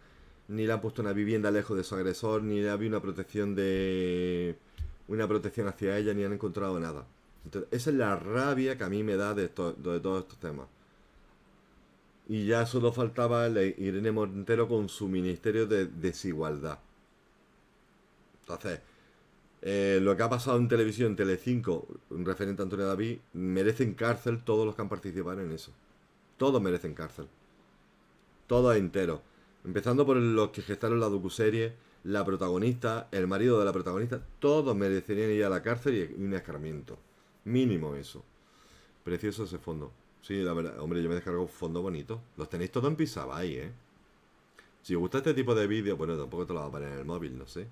ni le han puesto una vivienda lejos de su agresor, ni le ha habido una protección de una protección hacia ella, ni han encontrado nada. Entonces, esa es la rabia que a mí me da de, de todos estos temas. Y ya solo faltaba la Irene Montero con su ministerio de desigualdad. Entonces, eh, lo que ha pasado en televisión, en Telecinco, referente a Antonio David, merecen cárcel todos los que han participado en eso. Todos merecen cárcel. Todos enteros. Empezando por los que gestaron la docuserie, la protagonista, el marido de la protagonista, todos merecerían ir a la cárcel y un escarmiento. Mínimo eso. Precioso ese fondo. Sí, la verdad, hombre, yo me descargo un fondo bonito. Los tenéis todos en Pixabay, ¿eh? Si os gusta este tipo de vídeo, bueno, tampoco te lo va a poner en el móvil, no sé.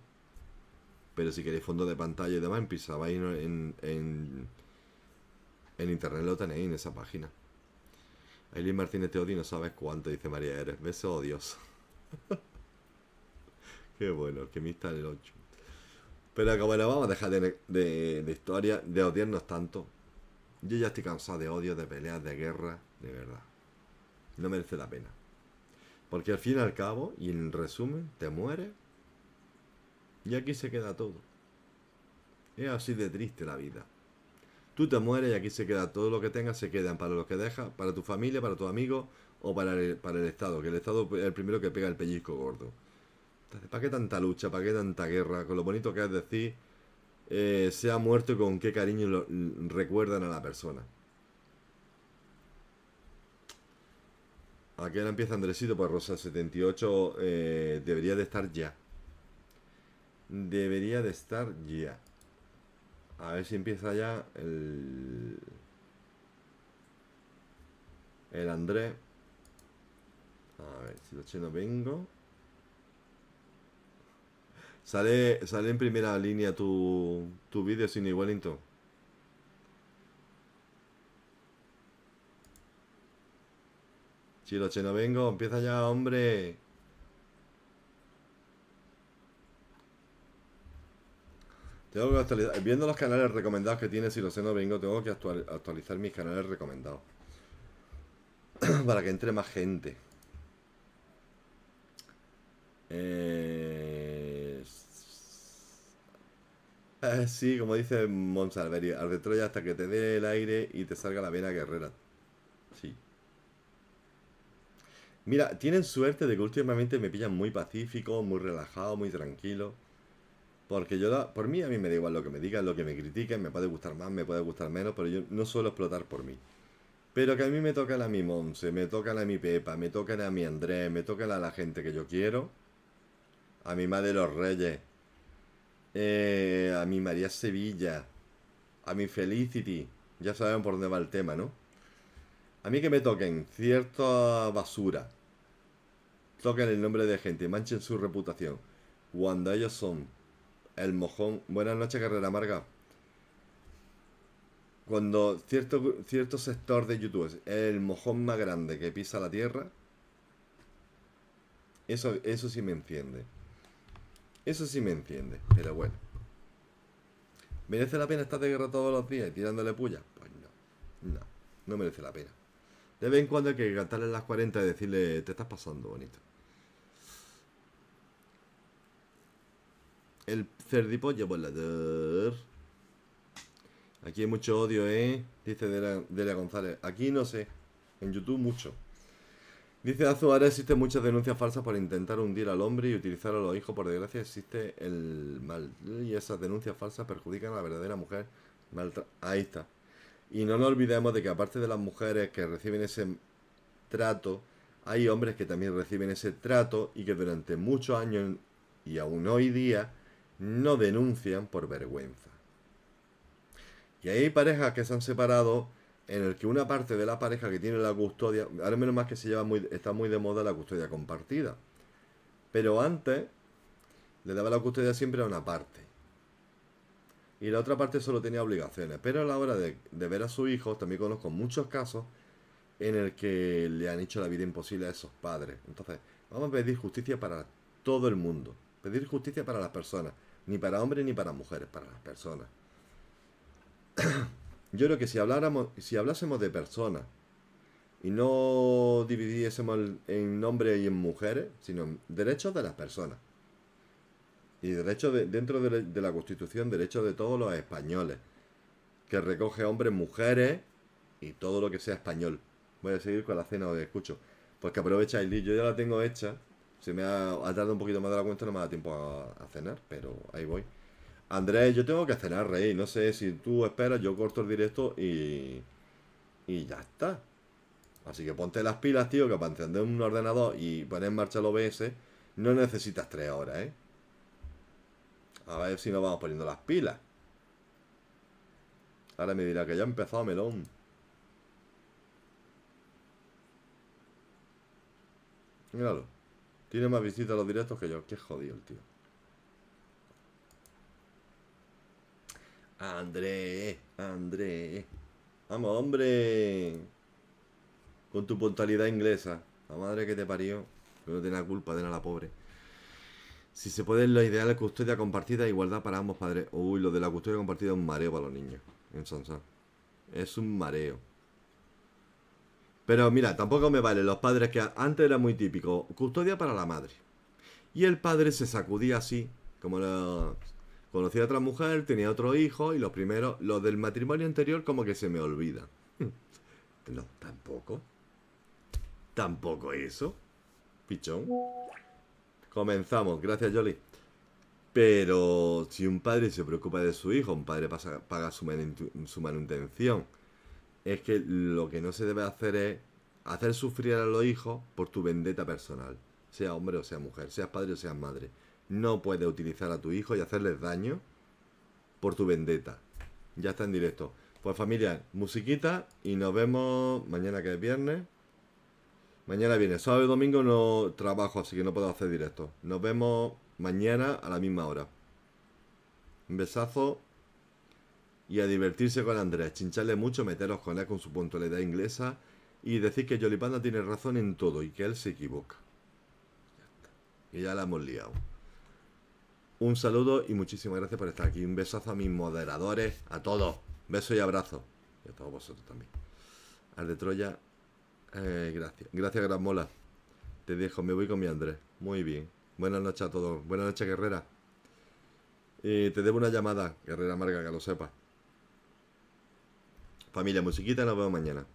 Pero si queréis fondo de pantalla y demás, en Pixabay no- en, en, en internet lo tenéis en esa página. Aileen Martínez te odio y no sabes cuánto, dice María Eres. Beso odios. Qué bueno, está en el 8. Pero que bueno, vamos a dejar de, de, de historia, de odiarnos tanto. Yo ya estoy cansado de odio, de peleas, de guerra, de verdad. No merece la pena. Porque al fin y al cabo, y en resumen, te mueres y aquí se queda todo. Es así de triste la vida. Tú te mueres y aquí se queda todo lo que tengas, se quedan para los que dejas, para tu familia, para tus amigos o para el, para el Estado, que el Estado es el primero que pega el pellizco gordo. ¿para qué tanta lucha? ¿Para qué tanta guerra? Con lo bonito que es decir, eh, se ha muerto y con qué cariño lo- recuerdan a la persona. Aquí ahora empieza Andresito, pues Rosa 78 eh, debería de estar ya. Debería de estar ya. A ver si empieza ya el. El Andrés. A ver si lo chino vengo. Sale, sale en primera línea tu, tu vídeo sin Wellington. Chilo chino vengo, empieza ya, hombre. Tengo que actualizar. Viendo los canales recomendados que tiene sé no vengo, tengo que actual- actualizar mis canales recomendados. Para que entre más gente. Eh... eh, sí, como dice Monsalveri, al de Troya hasta que te dé el aire y te salga la vena guerrera. Sí. Mira, tienen suerte de que últimamente me pillan muy pacífico, muy relajado, muy tranquilo. Porque yo, por mí, a mí me da igual lo que me digan, lo que me critiquen, me puede gustar más, me puede gustar menos, pero yo no suelo explotar por mí. Pero que a mí me tocan a mi Monse, me tocan a mi Pepa, me tocan a mi Andrés, me tocan a la gente que yo quiero, a mi Madre los Reyes, eh, a mi María Sevilla, a mi Felicity, ya saben por dónde va el tema, ¿no? A mí que me toquen cierta basura, toquen el nombre de gente, manchen su reputación, cuando ellos son el mojón. Buenas noches, Carrera Amarga. Cuando cierto, cierto sector de YouTube es el mojón más grande que pisa la tierra, eso, eso sí me enciende. Eso sí me enciende, pero bueno. ¿Merece la pena estar de guerra todos los días y tirándole puya? Pues no, no, no merece la pena. De vez en cuando hay que cantarle las 40 y decirle, te estás pasando bonito. El cerdipollo volador. Aquí hay mucho odio, ¿eh? Dice Delia González. Aquí no sé. En YouTube mucho. Dice Azu, ahora existen muchas denuncias falsas por intentar hundir al hombre y utilizar a los hijos. Por desgracia existe el mal. Y esas denuncias falsas perjudican a la verdadera mujer. maltra- Ahí está. Y no nos olvidemos de que aparte de las mujeres que reciben ese trato, hay hombres que también reciben ese trato y que durante muchos años y aún hoy día no denuncian por vergüenza. Y hay parejas que se han separado en el que una parte de la pareja que tiene la custodia, ahora menos más que se lleva muy, está muy de moda la custodia compartida. Pero antes le daba la custodia siempre a una parte. Y la otra parte solo tenía obligaciones. Pero a la hora de, de ver a sus hijos, también conozco muchos casos en el que le han hecho la vida imposible a esos padres. Entonces, vamos a pedir justicia para todo el mundo. Pedir justicia para las personas. Ni para hombres ni para mujeres, para las personas. Yo creo que si habláramos, si hablásemos de personas y no dividiésemos en hombres y en mujeres, sino en derechos de las personas. Y derechos de- dentro de la, Constitución, derechos de todos los españoles. Que recoge hombres, mujeres y todo lo que sea español. Voy a seguir con la cena de escucho. Pues que aprovecha el yo ya la tengo hecha. Se me ha, ha tardado un poquito más de la cuenta, no me da tiempo a cenar, pero ahí voy. Andrés, yo tengo que cenar, rey. No sé si tú esperas, yo corto el directo y. Y ya está. Así que ponte las pilas, tío, que para encender un ordenador y poner en marcha el OBS no necesitas tres horas, ¿eh? A ver si nos vamos poniendo las pilas. Ahora me dirá que ya ha empezado melón. Míralo. Tiene más visitas los directos que yo. Qué jodido el tío. André, André. Vamos, hombre. Con tu puntualidad inglesa. La madre que te parió. No tiene la culpa de la pobre. Si se puede, lo ideal es custodia compartida e igualdad para ambos padres. Uy, lo de la custodia compartida es un mareo para los niños. En Sansa. Es un mareo. Pero mira, tampoco me vale los padres que antes era muy típico. Custodia para la madre. Y el padre se sacudía así. Como lo... Conocía a otra mujer, tenía otro hijo y los primeros, los del matrimonio anterior como que se me olvida. No, tampoco. Tampoco eso. Pichón. Comenzamos, gracias Jolly. Pero si un padre se preocupa de su hijo, un padre paga su, su manutención. Es que lo que no se debe hacer es hacer sufrir a los hijos por tu vendetta personal. Sea hombre o sea mujer, seas padre o seas madre. No puedes utilizar a tu hijo y hacerles daño por tu vendetta. Ya está en directo. Pues familia, musiquita y nos vemos mañana que es viernes. Mañana viene, sábado y domingo no trabajo, así que no puedo hacer directo. Nos vemos mañana a la misma hora. Un besazo y a divertirse con Andrés, chincharle mucho, meteros con él con su puntualidad inglesa y decir que Jolipanda tiene razón en todo y que él se equivoca. Ya está. Y ya la hemos liado. Un saludo y muchísimas gracias por estar aquí. Un besazo a mis moderadores, a todos. Beso y abrazo. Y a todos vosotros también. Al de Troya, eh, gracias. Gracias, Gran Mola. Te dejo, me voy con mi Andrés. Muy bien. Buenas noches a todos. Buenas noches, Guerrera. Y te debo una llamada, Guerrera Marga, que lo sepas. Familia, musiquita, nos vemos mañana.